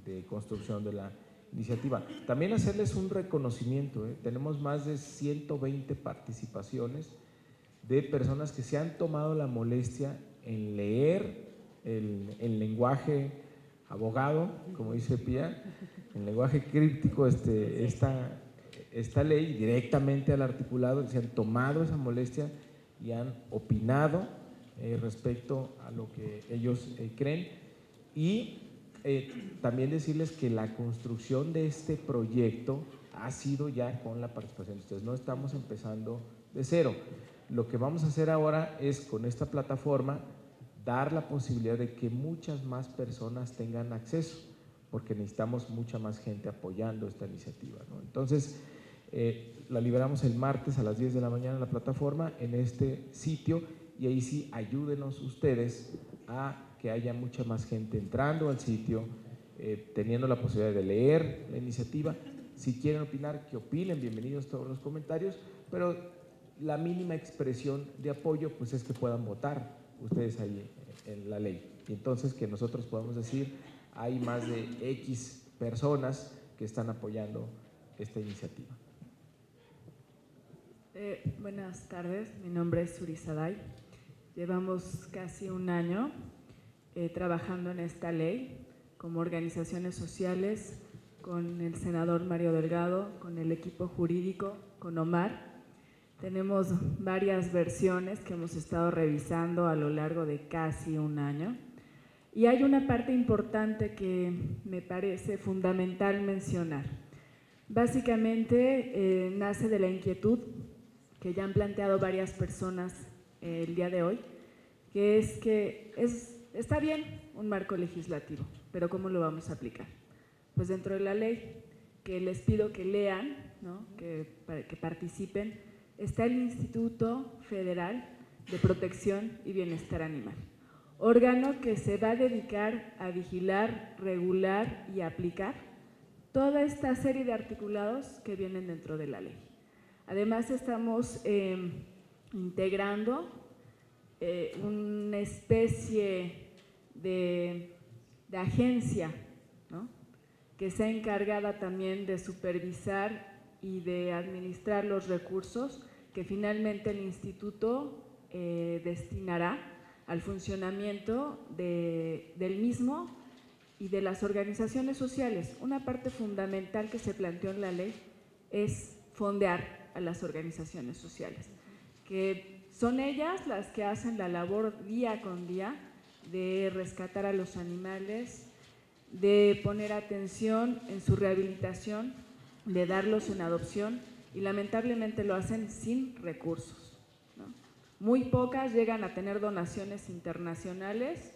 de, de construcción de la iniciativa. También hacerles un reconocimiento. ¿eh? Tenemos más de 120 participaciones de personas que se han tomado la molestia en leer el, lenguaje abogado, como dice Pía, en lenguaje críptico este, esta, esta ley directamente al articulado, se han tomado esa molestia y han opinado eh, respecto a lo que ellos eh, creen. Y eh, también decirles que la construcción de este proyecto ha sido ya con la participación de ustedes. No estamos empezando de cero. Lo que vamos a hacer ahora es con esta plataforma dar la posibilidad de que muchas más personas tengan acceso, porque necesitamos mucha más gente apoyando esta iniciativa. Entonces, eh, la liberamos el martes a las 10 de la mañana en la plataforma, en este sitio, y ahí sí ayúdenos ustedes a que haya mucha más gente entrando al sitio, eh, teniendo la posibilidad de leer la iniciativa. Si quieren opinar, que opinen, bienvenidos todos los comentarios, pero la mínima expresión de apoyo pues es que puedan votar ustedes ahí en la ley. Y entonces que nosotros podamos decir, hay más de X personas que están apoyando esta iniciativa. Eh, buenas tardes, mi nombre es Suri Saday. Llevamos casi un año eh, trabajando en esta ley como organizaciones sociales, con el senador Mario Delgado, con el equipo jurídico, con Omar. Tenemos varias versiones que hemos estado revisando a lo largo de casi un año. Y hay una parte importante que me parece fundamental mencionar. Básicamente eh, nace de la inquietud que ya han planteado varias personas eh, el día de hoy, que es que es, está bien un marco legislativo, pero ¿cómo lo vamos a aplicar? Pues dentro de la ley, que les pido que lean, ¿no? que, que participen, está el Instituto Federal de Protección y Bienestar Animal, órgano que se va a dedicar a vigilar, regular y aplicar toda esta serie de articulados que vienen dentro de la ley. Además estamos em, integrando eh, una especie de, agencia que sea encargada también de supervisar y de administrar los recursos que finalmente el instituto eh, destinará al funcionamiento del mismo y de las organizaciones sociales. Una parte fundamental que se planteó en la ley es fondear a las organizaciones sociales, que son ellas las que hacen la labor día con día de rescatar a los animales, de poner atención en su rehabilitación, de darlos en adopción y lamentablemente lo hacen sin recursos. Muy pocas llegan a tener donaciones internacionales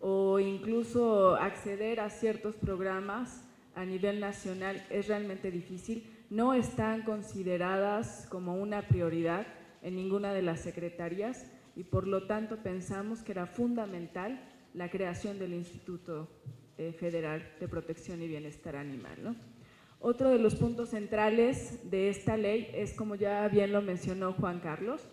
o incluso acceder a ciertos programas a nivel nacional es realmente difícil no están consideradas como una prioridad en ninguna de las secretarías y por lo tanto pensamos que era fundamental la creación del Instituto eh, Federal de Protección y Bienestar Animal. Otro de los puntos centrales de esta ley es, como ya bien lo mencionó Juan Carlos,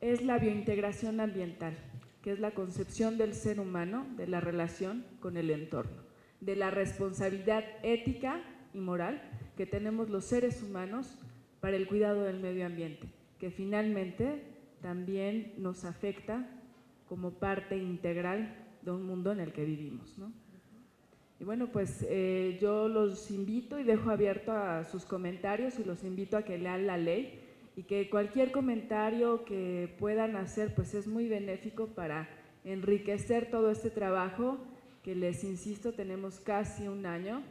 es la biointegración ambiental, que es la concepción del ser humano de la relación con el entorno, de la responsabilidad ética y moral que tenemos los seres humanos para el cuidado del medio ambiente, que finalmente también nos afecta como parte integral de un mundo en el que vivimos. Y bueno, pues eh, yo los invito y dejo abierto a sus comentarios y los invito a que lean la ley y que cualquier comentario que puedan hacer pues es muy benéfico para enriquecer todo este trabajo que les insisto tenemos casi un año.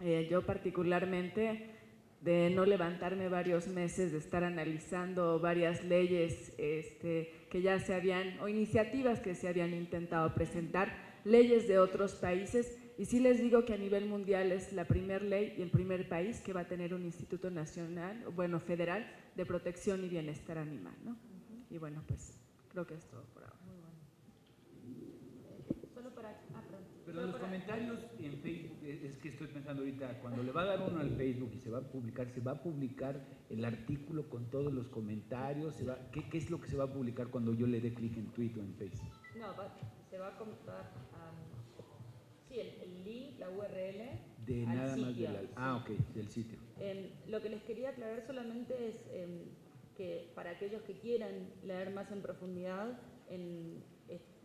Eh, yo particularmente, de no levantarme varios meses, de estar analizando varias leyes este, que ya se habían, o iniciativas que se habían intentado presentar, leyes de otros países, y sí les digo que a nivel mundial es la primer ley y el primer país que va a tener un Instituto Nacional, bueno, federal, de protección y bienestar animal, ¿no? Y bueno, pues creo que es todo por ahora. Pero los comentarios en Facebook, es que estoy pensando ahorita, cuando le va a dar uno al Facebook y se va a publicar, se va a publicar el artículo con todos los comentarios, ¿qué, es lo que se va a publicar cuando yo le dé clic en Twitter o en Facebook? No, se va a comentar, link, la URL. De nada más del, ah, ok, del sitio. Em, lo que les quería aclarar solamente es em, que para aquellos que quieran leer más en profundidad, en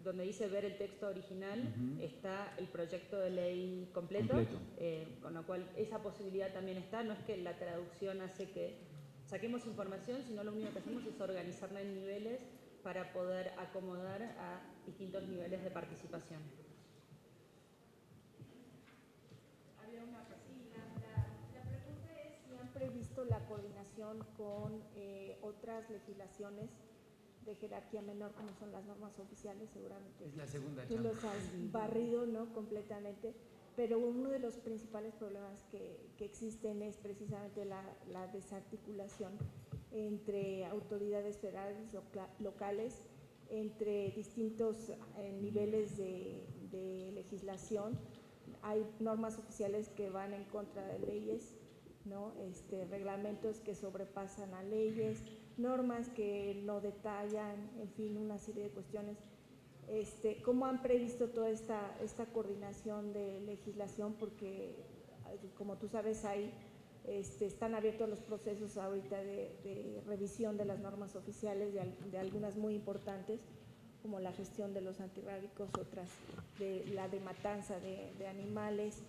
donde dice ver el texto original, está el proyecto de ley completo, eh, con lo cual esa posibilidad también está. No es que la traducción hace que saquemos información, sino lo único que hacemos es organizarla en niveles para poder acomodar a distintos niveles de participación. Había una la, la, pregunta es si han previsto la coordinación con eh, otras legislaciones de jerarquía menor como son las normas oficiales, seguramente. Es la segunda Tú los has barrido, ¿no? Completamente. Pero uno de los principales problemas que, que existen es precisamente la, la, desarticulación entre autoridades federales, locales, entre distintos eh, niveles de, de legislación. Hay normas oficiales que van en contra de leyes, ¿no? este, reglamentos que sobrepasan a leyes, normas que no detallan, en fin, una serie de cuestiones. Este, ¿Cómo han previsto toda esta, esta coordinación de legislación? Porque, como tú sabes, hay Este, están abiertos los procesos ahorita de, revisión de las normas oficiales, de, algunas muy importantes, como la gestión de los antirrábicos, otras de la de matanza de, animales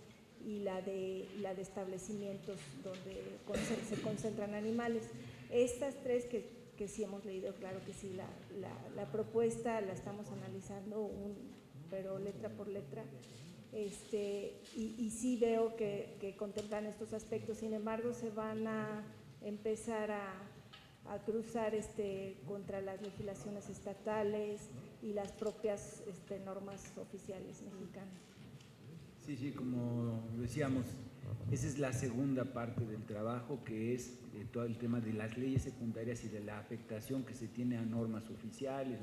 y la de, la de establecimientos donde se concentran animales. Estas tres que, que sí hemos leído, claro que sí, la, la, propuesta la estamos analizando, un, pero letra por letra, este, y, sí veo que, contemplan estos aspectos, sin embargo se van a empezar a, cruzar este, contra las legislaciones estatales y las propias este, normas oficiales mexicanas. Sí, sí, como decíamos, esa es la segunda parte del trabajo, que es eh, todo el tema de las leyes secundarias y de la afectación que se tiene a normas oficiales.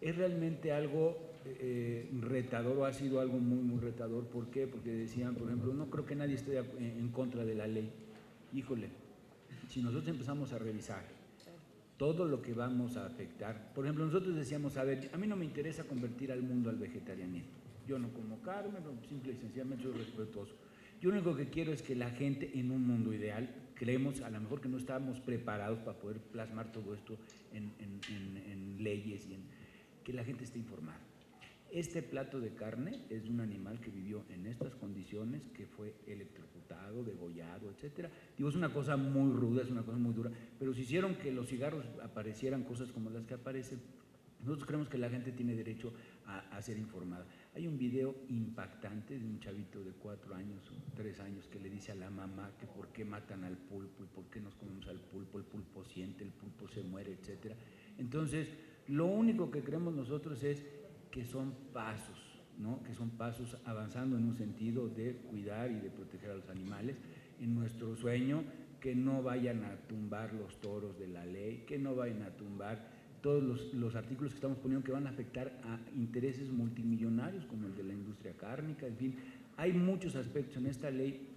Es realmente algo eh, retador ha sido algo muy, muy retador. ¿Por qué? Porque decían, por ejemplo, no creo que nadie esté en contra de la ley. Híjole, si nosotros empezamos a revisar todo lo que vamos a afectar, por ejemplo, nosotros decíamos, a ver, a mí no me interesa convertir al mundo al vegetarianismo. Yo no como carne, simple y sencillamente soy respetuoso. Yo lo único que quiero es que la gente en un mundo ideal, creemos a lo mejor que no estamos preparados para poder plasmar todo esto en, en leyes y en que la gente esté informada. Este plato de carne es de un animal que vivió en estas condiciones, que fue electrocutado, degollado, etc. Digo, es una cosa muy ruda, es una cosa muy dura, pero si hicieron que los cigarros aparecieran cosas como las que aparecen, nosotros creemos que la gente tiene derecho a, ser informada. Hay un video impactante de un chavito de cuatro años o tres años que le dice a la mamá que por qué matan al pulpo y por qué nos comemos al pulpo, el pulpo siente, el pulpo se muere, etc. Entonces, lo único que creemos nosotros es que son pasos, ¿no? que son pasos avanzando en un sentido de cuidar y de proteger a los animales, en nuestro sueño, que no vayan a tumbar los toros de la ley, que no vayan a tumbar todos los, los, artículos que estamos poniendo que van a afectar a intereses multimillonarios como el de la industria cárnica, en fin, hay muchos aspectos en esta ley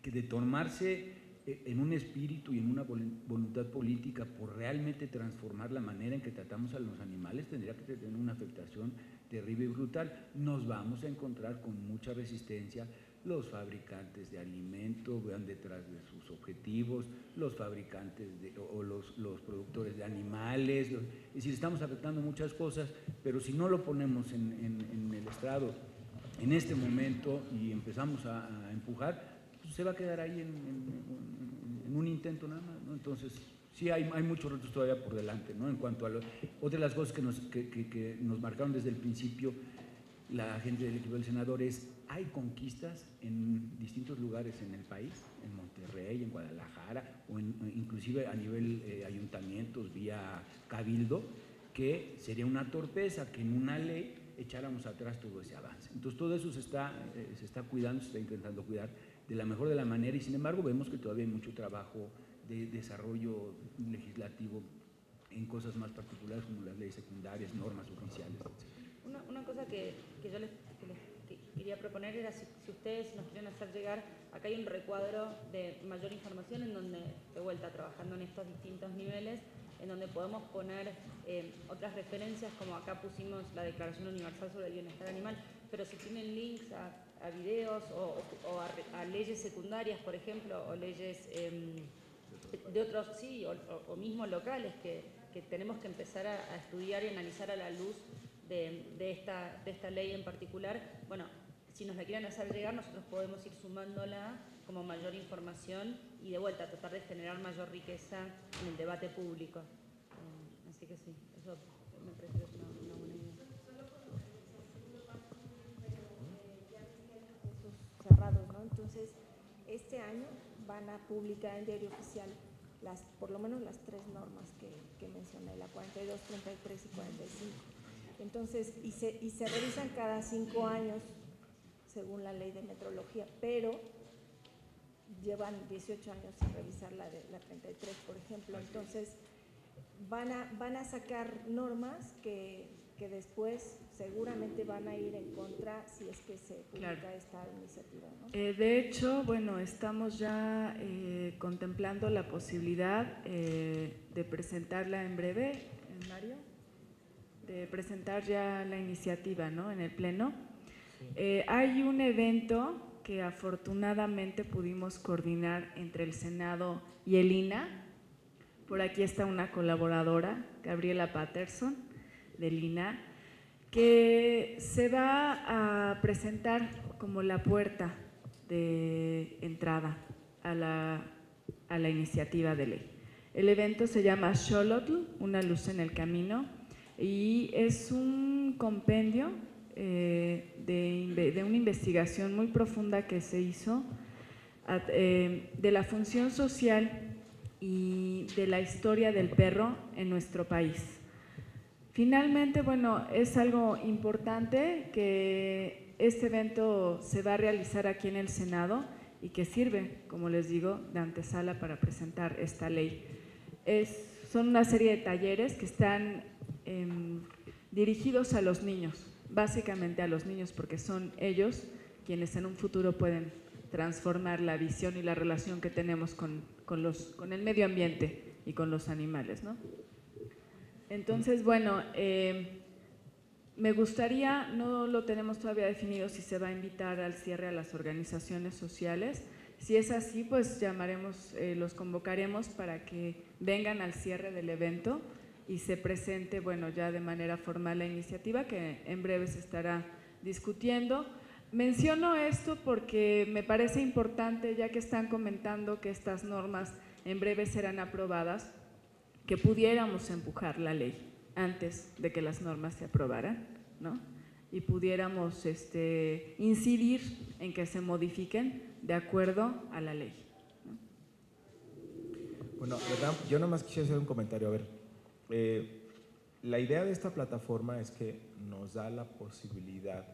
que de tomarse eh, en un espíritu y en una voluntad política por realmente transformar la manera en que tratamos a los animales, tendría que tener una afectación terrible y brutal. Nos vamos a encontrar con mucha resistencia. Los fabricantes de alimentos van detrás de sus objetivos, los fabricantes o los, los, productores de animales. Es decir, estamos afectando muchas cosas, pero si no lo ponemos en, en, el estrado en este momento y empezamos a, empujar, se va a quedar ahí en, un intento nada más. Entonces, sí hay, hay, muchos retos todavía por delante, ¿no? En cuanto a lo, otra de las cosas que nos, que, nos marcaron desde el principio la gente del equipo del senador es, hay conquistas en distintos lugares en el país, en Monterrey, en Guadalajara, o inclusive a nivel eh, ayuntamientos, vía cabildo, que sería una torpeza que en una ley echáramos atrás todo ese avance. Entonces todo eso se está, eh, se está cuidando, se está intentando cuidar de la mejor de la manera y sin embargo vemos que todavía hay mucho trabajo de desarrollo legislativo en cosas más particulares como las leyes secundarias, normas oficiales, etc. Una, cosa que, que yo les, quería proponer era si, ustedes nos quieren hacer llegar, acá hay un recuadro de mayor información en donde, de vuelta, trabajando en estos distintos niveles, en donde podemos poner eh, otras referencias, como acá pusimos la Declaración Universal sobre el Bienestar Animal, pero si tienen links a videos o, a, leyes secundarias, por ejemplo, o leyes em, de otros, sí, o, mismo locales que, tenemos que empezar a, estudiar y analizar a la luz de, esta, de esta ley en particular. Bueno, si nos la quieren hacer llegar, nosotros podemos ir sumándola como mayor información y de vuelta tratar de generar mayor riqueza en el debate público. Em, así que sí, eso me parece una, una buena idea. Entonces, este año van a publicar en diario oficial las, por lo menos las tres normas que, que mencioné, la 42, 33 y 45. Entonces, y se, y se revisan cada cinco años según la ley de metrología, pero llevan 18 años sin revisar la de la 33, por ejemplo. Entonces, van a, van a sacar normas que, que después seguramente van a ir en contra si es que se publica esta iniciativa. Eh, de hecho, bueno, estamos ya eh, contemplando la posibilidad eh, de presentarla en breve, Mario, de presentar ya la iniciativa ¿no? en el Pleno. hay un evento que afortunadamente pudimos coordinar entre el Senado y el INA. Por aquí está una colaboradora, Gabriela Patterson, del INA, que se va a presentar como la puerta de entrada a la, a la iniciativa de ley. El evento se llama Xolotl, una luz en el camino, y es un compendio eh, de, una investigación muy profunda que se hizo eh, de la función social y de la historia del perro en nuestro país. Finalmente, bueno, es algo importante que este evento se va a realizar aquí en el Senado y que sirve, como les digo, de antesala para presentar esta ley. Son una serie de talleres que están em, dirigidos a los niños, básicamente a los niños, porque son ellos quienes en un futuro pueden transformar la visión y la relación que tenemos con, los, con el medio ambiente y con los animales. ¿no? Entonces, bueno, eh, me gustaría, no lo tenemos todavía definido si se va a invitar al cierre a las organizaciones sociales. Si es así, pues llamaremos, eh, los convocaremos para que vengan al cierre del evento y se presente, bueno, ya de manera formal la iniciativa que en breve se estará discutiendo. Menciono esto porque me parece importante, ya que están comentando que estas normas en breve serán aprobadas, que pudiéramos empujar la ley antes de que las normas se aprobaran, ¿no? Y pudiéramos este, incidir en que se modifiquen de acuerdo a la ley. Bueno, yo nomás quisiera hacer un comentario. A ver, eh, la idea de esta plataforma es que nos da la posibilidad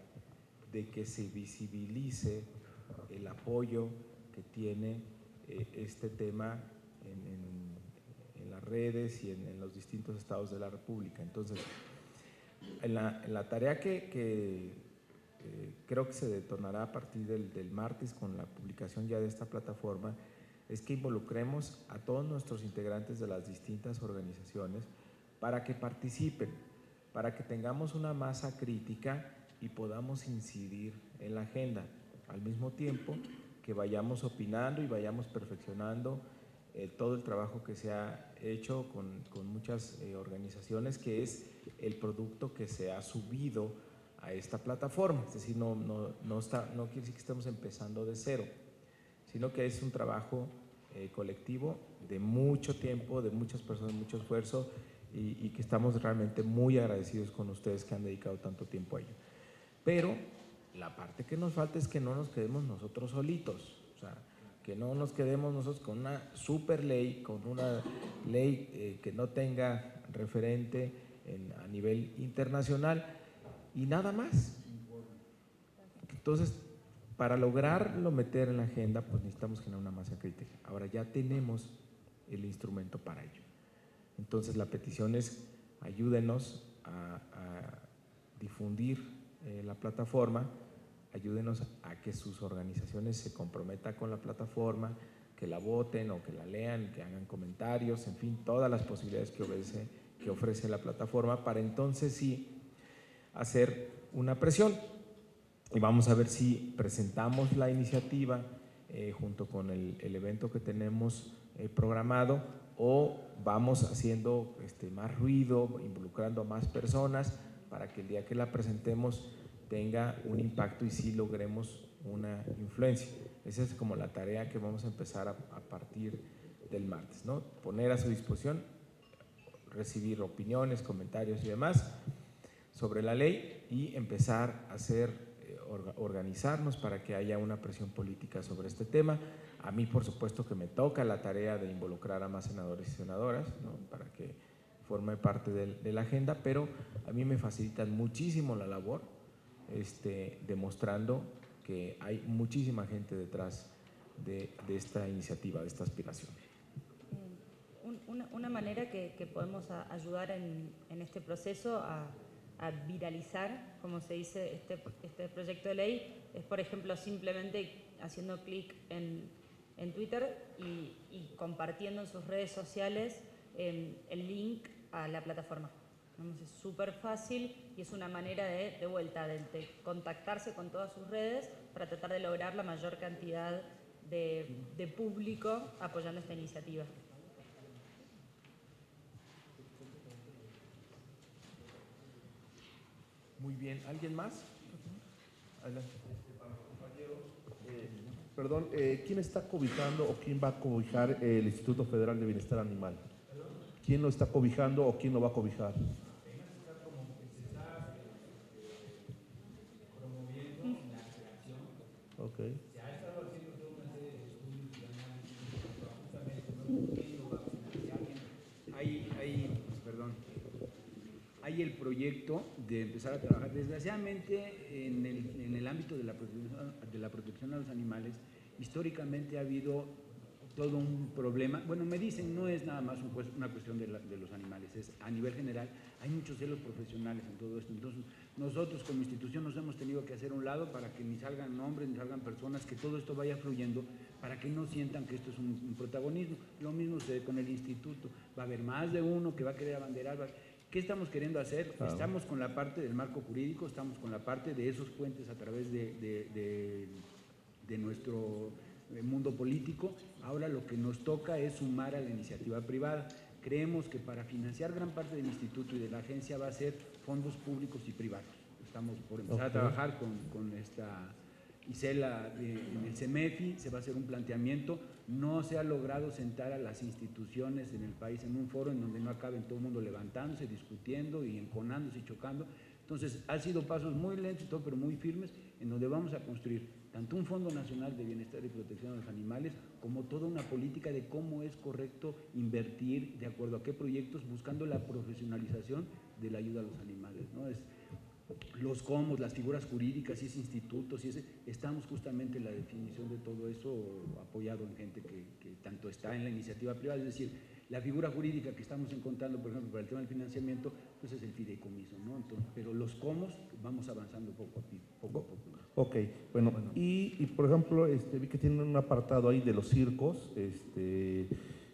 de que se visibilice el apoyo que tiene eh, este tema en redes y en, los distintos estados de la República. Entonces, en la, tarea que, eh, creo que se detonará a partir del, martes con la publicación ya de esta plataforma, es que involucremos a todos nuestros integrantes de las distintas organizaciones para que participen, para que tengamos una masa crítica y podamos incidir en la agenda, al mismo tiempo que vayamos opinando y vayamos perfeccionando eh, todo el trabajo que se ha hecho con, con muchas eh, organizaciones, que es el producto que se ha subido a esta plataforma. Es decir, no, no, no, está, no quiere decir que estemos empezando de cero, sino que es un trabajo eh, colectivo de mucho tiempo, de muchas personas, mucho esfuerzo y, que estamos realmente muy agradecidos con ustedes que han dedicado tanto tiempo a ello. Pero la parte que nos falta es que no nos quedemos nosotros solitos. O sea, que no nos quedemos nosotros con una super ley, con una ley eh, que no tenga referente a nivel internacional y nada más. Entonces, para lograrlo meter en la agenda, pues necesitamos generar una masa crítica. Ahora ya tenemos el instrumento para ello. Entonces, la petición es ayúdenos a, difundir eh, la plataforma ayúdenos a que sus organizaciones se comprometan con la plataforma, que la voten o que la lean, que hagan comentarios, en fin, todas las posibilidades que ofrece, que ofrece la plataforma para entonces sí hacer una presión. Y vamos a ver si presentamos la iniciativa eh, junto con el, evento que tenemos eh, programado o vamos haciendo este, más ruido, involucrando a más personas para que el día que la presentemos tenga un impacto y sí logremos una influencia. Esa es como la tarea que vamos a empezar a, partir del martes, ¿no? Poner a su disposición, recibir opiniones, comentarios y demás sobre la ley y empezar a hacer, eh, organizarnos para que haya una presión política sobre este tema. A mí, por supuesto, que me toca la tarea de involucrar a más senadores y senadoras, ¿no? Para que forme parte de la agenda, pero a mí me facilitan muchísimo la labor este, demostrando que hay muchísima gente detrás de, esta iniciativa, de esta aspiración. Una, una manera que, podemos ayudar en, este proceso a, viralizar, como se dice, este, este, proyecto de ley es, por ejemplo, simplemente haciendo clic en, en, Twitter y, compartiendo en sus redes sociales em, el link a la plataforma. Es súper fácil y es una manera de, de vuelta, de, de, contactarse con todas sus redes para tratar de lograr la mayor cantidad de, de público apoyando esta iniciativa. Muy bien, ¿alguien más? Adelante. Perdón, eh, ¿quién está cobijando o quién va a cobijar el Instituto Federal de Bienestar Animal? ¿Quién lo está cobijando o quién lo va a cobijar? Okay. Hay, hay, perdón, el proyecto de empezar a trabajar. Desgraciadamente, en el, en el ámbito de la, protección, de la protección a los animales, históricamente ha habido todo un problema. Bueno, me dicen, no es nada más un, una cuestión de, la, de, los animales, es a nivel general, hay muchos celos profesionales en todo esto. Entonces, nosotros como institución nos hemos tenido que hacer un lado para que ni salgan nombres, ni salgan personas, que todo esto vaya fluyendo, para que no sientan que esto es un, un protagonismo. Lo mismo sucede con el instituto. Va a haber más de uno que va a querer abanderar. Va... ¿Qué estamos queriendo hacer? Claro. Estamos con la parte del marco jurídico, estamos con la parte de esos puentes a través de, de, de, de nuestro mundo político. Ahora lo que nos toca es sumar a la iniciativa privada. Creemos que para financiar gran parte del instituto y de la agencia va a ser fondos públicos y privados. Estamos por empezar okay. a trabajar con, con esta Isela en el CEMEFI, se va a hacer un planteamiento. No se ha logrado sentar a las instituciones en el país en un foro en donde no acaben todo el mundo levantándose, discutiendo y enconándose y chocando. Entonces, ha sido pasos muy lentos, todo, pero muy firmes, en donde vamos a construir tanto un Fondo Nacional de Bienestar y Protección de los Animales, como toda una política de cómo es correcto invertir, de acuerdo a qué proyectos, buscando la profesionalización de la ayuda a los animales. ¿no? Es, los cómo, las figuras jurídicas, y ese instituto, si ese, estamos justamente en la definición de todo eso apoyado en gente que, tanto está en la iniciativa privada, es decir, la figura jurídica que estamos encontrando, por ejemplo, para el tema del financiamiento, pues es el fideicomiso, ¿no? Entonces, pero los cómo vamos avanzando poco a poco. A poco. Ok, bueno, bueno. Y, y, por ejemplo, este, vi que tienen un apartado ahí de los circos, este,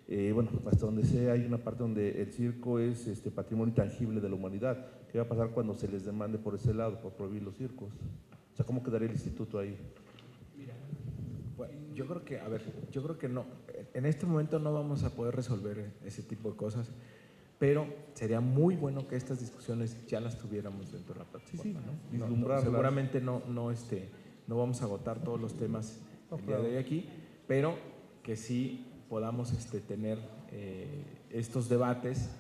eh, bueno, hasta donde sé hay una parte donde el circo es este, patrimonio intangible de la humanidad. ¿Qué va a pasar cuando se les demande por ese lado, por prohibir los circos? O sea, ¿cómo quedaría el instituto ahí? Mira, bueno, yo creo que, a ver, yo creo que no, en este momento no vamos a poder resolver ese tipo de cosas, pero sería muy bueno que estas discusiones ya las tuviéramos dentro de la plataforma. Sí, sí. ¿no? No, no, seguramente no, no, este, no vamos a agotar todos los temas el día de hoy aquí, pero que sí podamos este, tener eh, estos debates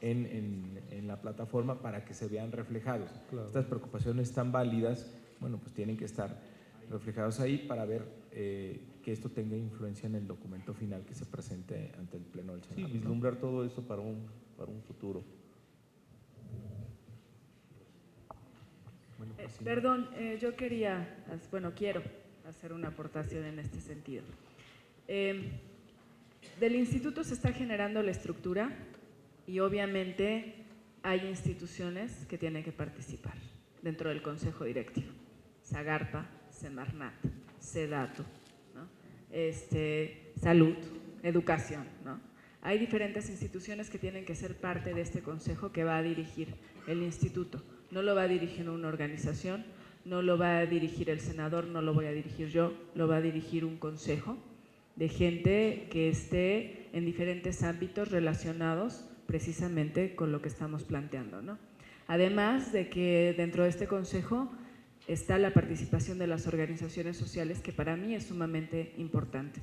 en, en, en, la plataforma para que se vean reflejados. Claro. Estas preocupaciones tan válidas, bueno, pues tienen que estar reflejados ahí para ver eh, que esto tenga influencia en el documento final que se presente ante el Pleno del Senado. Sí, vislumbrar ¿no? todo eso para un, para un futuro. Bueno, pues, eh, perdón, eh, yo quería, bueno, quiero hacer una aportación en este sentido. Eh, del instituto se está generando la estructura y obviamente hay instituciones que tienen que participar dentro del consejo directivo. Zagarpa, Semarnat, Sedato, ¿no? este, salud, educación. Hay diferentes instituciones que tienen que ser parte de este consejo que va a dirigir el instituto. No lo va a dirigir una organización, no lo va a dirigir el senador, no lo voy a dirigir yo, lo va a dirigir un consejo de gente que esté en diferentes ámbitos relacionados precisamente con lo que estamos planteando. ¿no? Además de que dentro de este consejo está la participación de las organizaciones sociales, que para mí es sumamente importante.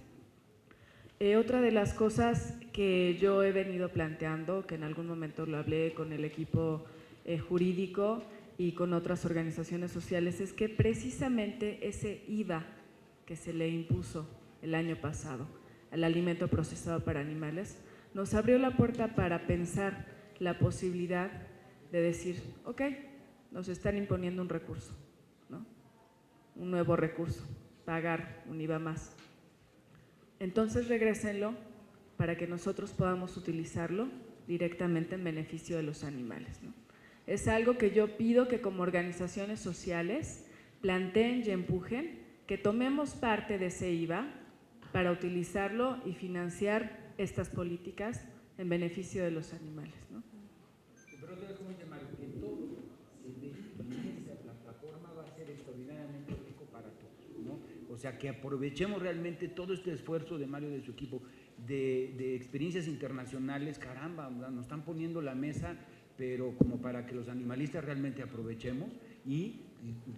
Eh, otra de las cosas que yo he venido planteando, que en algún momento lo hablé con el equipo eh, jurídico y con otras organizaciones sociales, es que precisamente ese IVA que se le impuso el año pasado al alimento procesado para animales, nos abrió la puerta para pensar la posibilidad de decir, ok, nos están imponiendo un recurso, ¿no? un nuevo recurso, pagar un IVA más. Entonces regrésenlo para que nosotros podamos utilizarlo directamente en beneficio de los animales. Es algo que yo pido que como organizaciones sociales planteen y empujen, que tomemos parte de ese IVA para utilizarlo y financiar estas políticas en beneficio de los animales. ¿no? Pero ¿cómo llamar? Que todo, la plataforma va a ser extraordinariamente rico para todos. ¿no? O sea, que aprovechemos realmente todo este esfuerzo de Mario y de su equipo, de experiencias internacionales, caramba, nos están poniendo la mesa, pero como para que los animalistas realmente aprovechemos y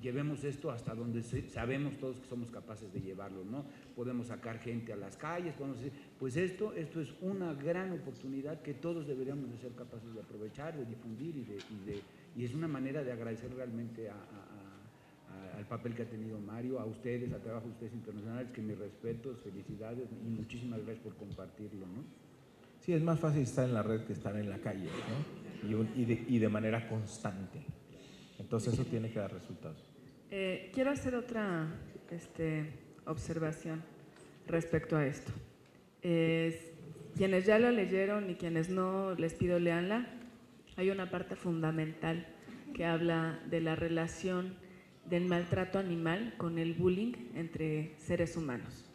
llevemos esto hasta donde sabemos todos que somos capaces de llevarlo, ¿no? Podemos sacar gente a las calles, podemos pues esto, esto es una gran oportunidad que todos deberíamos de ser capaces de aprovechar, de difundir y, de, y, es una manera de agradecer realmente al papel que ha tenido Mario, a ustedes, al trabajo de ustedes internacionales, que mis respetos, felicidades y muchísimas gracias por compartirlo, ¿no? Sí, es más fácil estar en la red que estar en la calle, ¿no? y, de, y de manera constante. Entonces eso tiene que dar resultados. Eh, quiero hacer otra este, observación respecto a esto. quienes ya la leyeron y quienes no, les pido leanla. Hay una parte fundamental que habla de la relación del maltrato animal con el bullying entre seres humanos.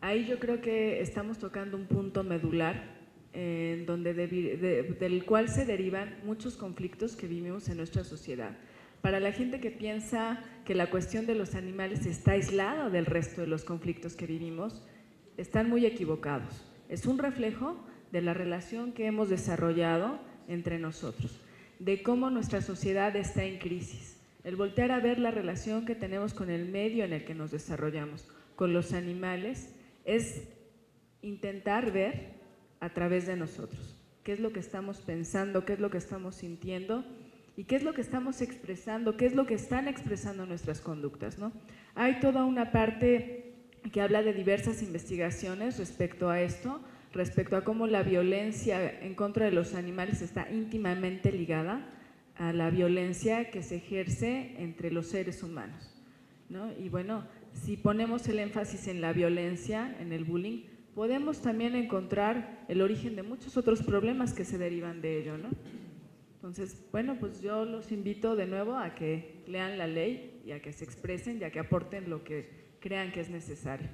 Ahí yo creo que estamos tocando un punto medular donde del cual se derivan muchos conflictos que vivimos en nuestra sociedad. Para la gente que piensa que la cuestión de los animales está aislada del resto de los conflictos que vivimos, están muy equivocados. Es un reflejo de la relación que hemos desarrollado entre nosotros, de cómo nuestra sociedad está en crisis. El voltear a ver la relación que tenemos con el medio en el que nos desarrollamos, con los animales, es intentar ver a través de nosotros. ¿Qué es lo que estamos pensando? ¿Qué es lo que estamos sintiendo? ¿Y qué es lo que estamos expresando? ¿Qué es lo que están expresando nuestras conductas? ¿no? Hay toda una parte que habla de diversas investigaciones respecto a esto, respecto a cómo la violencia en contra de los animales está íntimamente ligada a la violencia que se ejerce entre los seres humanos. ¿no? Y bueno, si ponemos el énfasis en la violencia, en el bullying, podemos también encontrar el origen de muchos otros problemas que se derivan de ello, ¿no? Entonces, bueno, pues yo los invito de nuevo a que lean la ley y a que se expresen y a que aporten lo que crean que es necesario.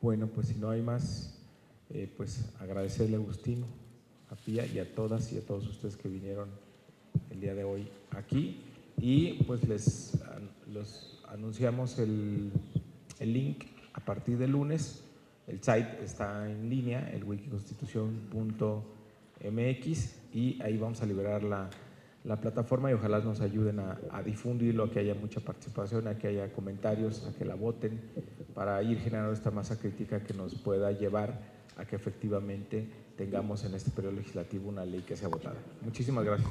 Bueno, pues si no hay más, eh, pues agradecerle a Agustín, a Pía y a todas y a todos ustedes que vinieron el día de hoy aquí y pues les los anunciamos el, el, link a partir de lunes. El site está en línea, el wikiconstitución.mx y ahí vamos a liberar la, la, plataforma y ojalá nos ayuden a, a, difundirlo, a que haya mucha participación, a que haya comentarios, a que la voten para ir generando esta masa crítica que nos pueda llevar a que efectivamente tengamos en este periodo legislativo una ley que sea votada. Muchísimas gracias.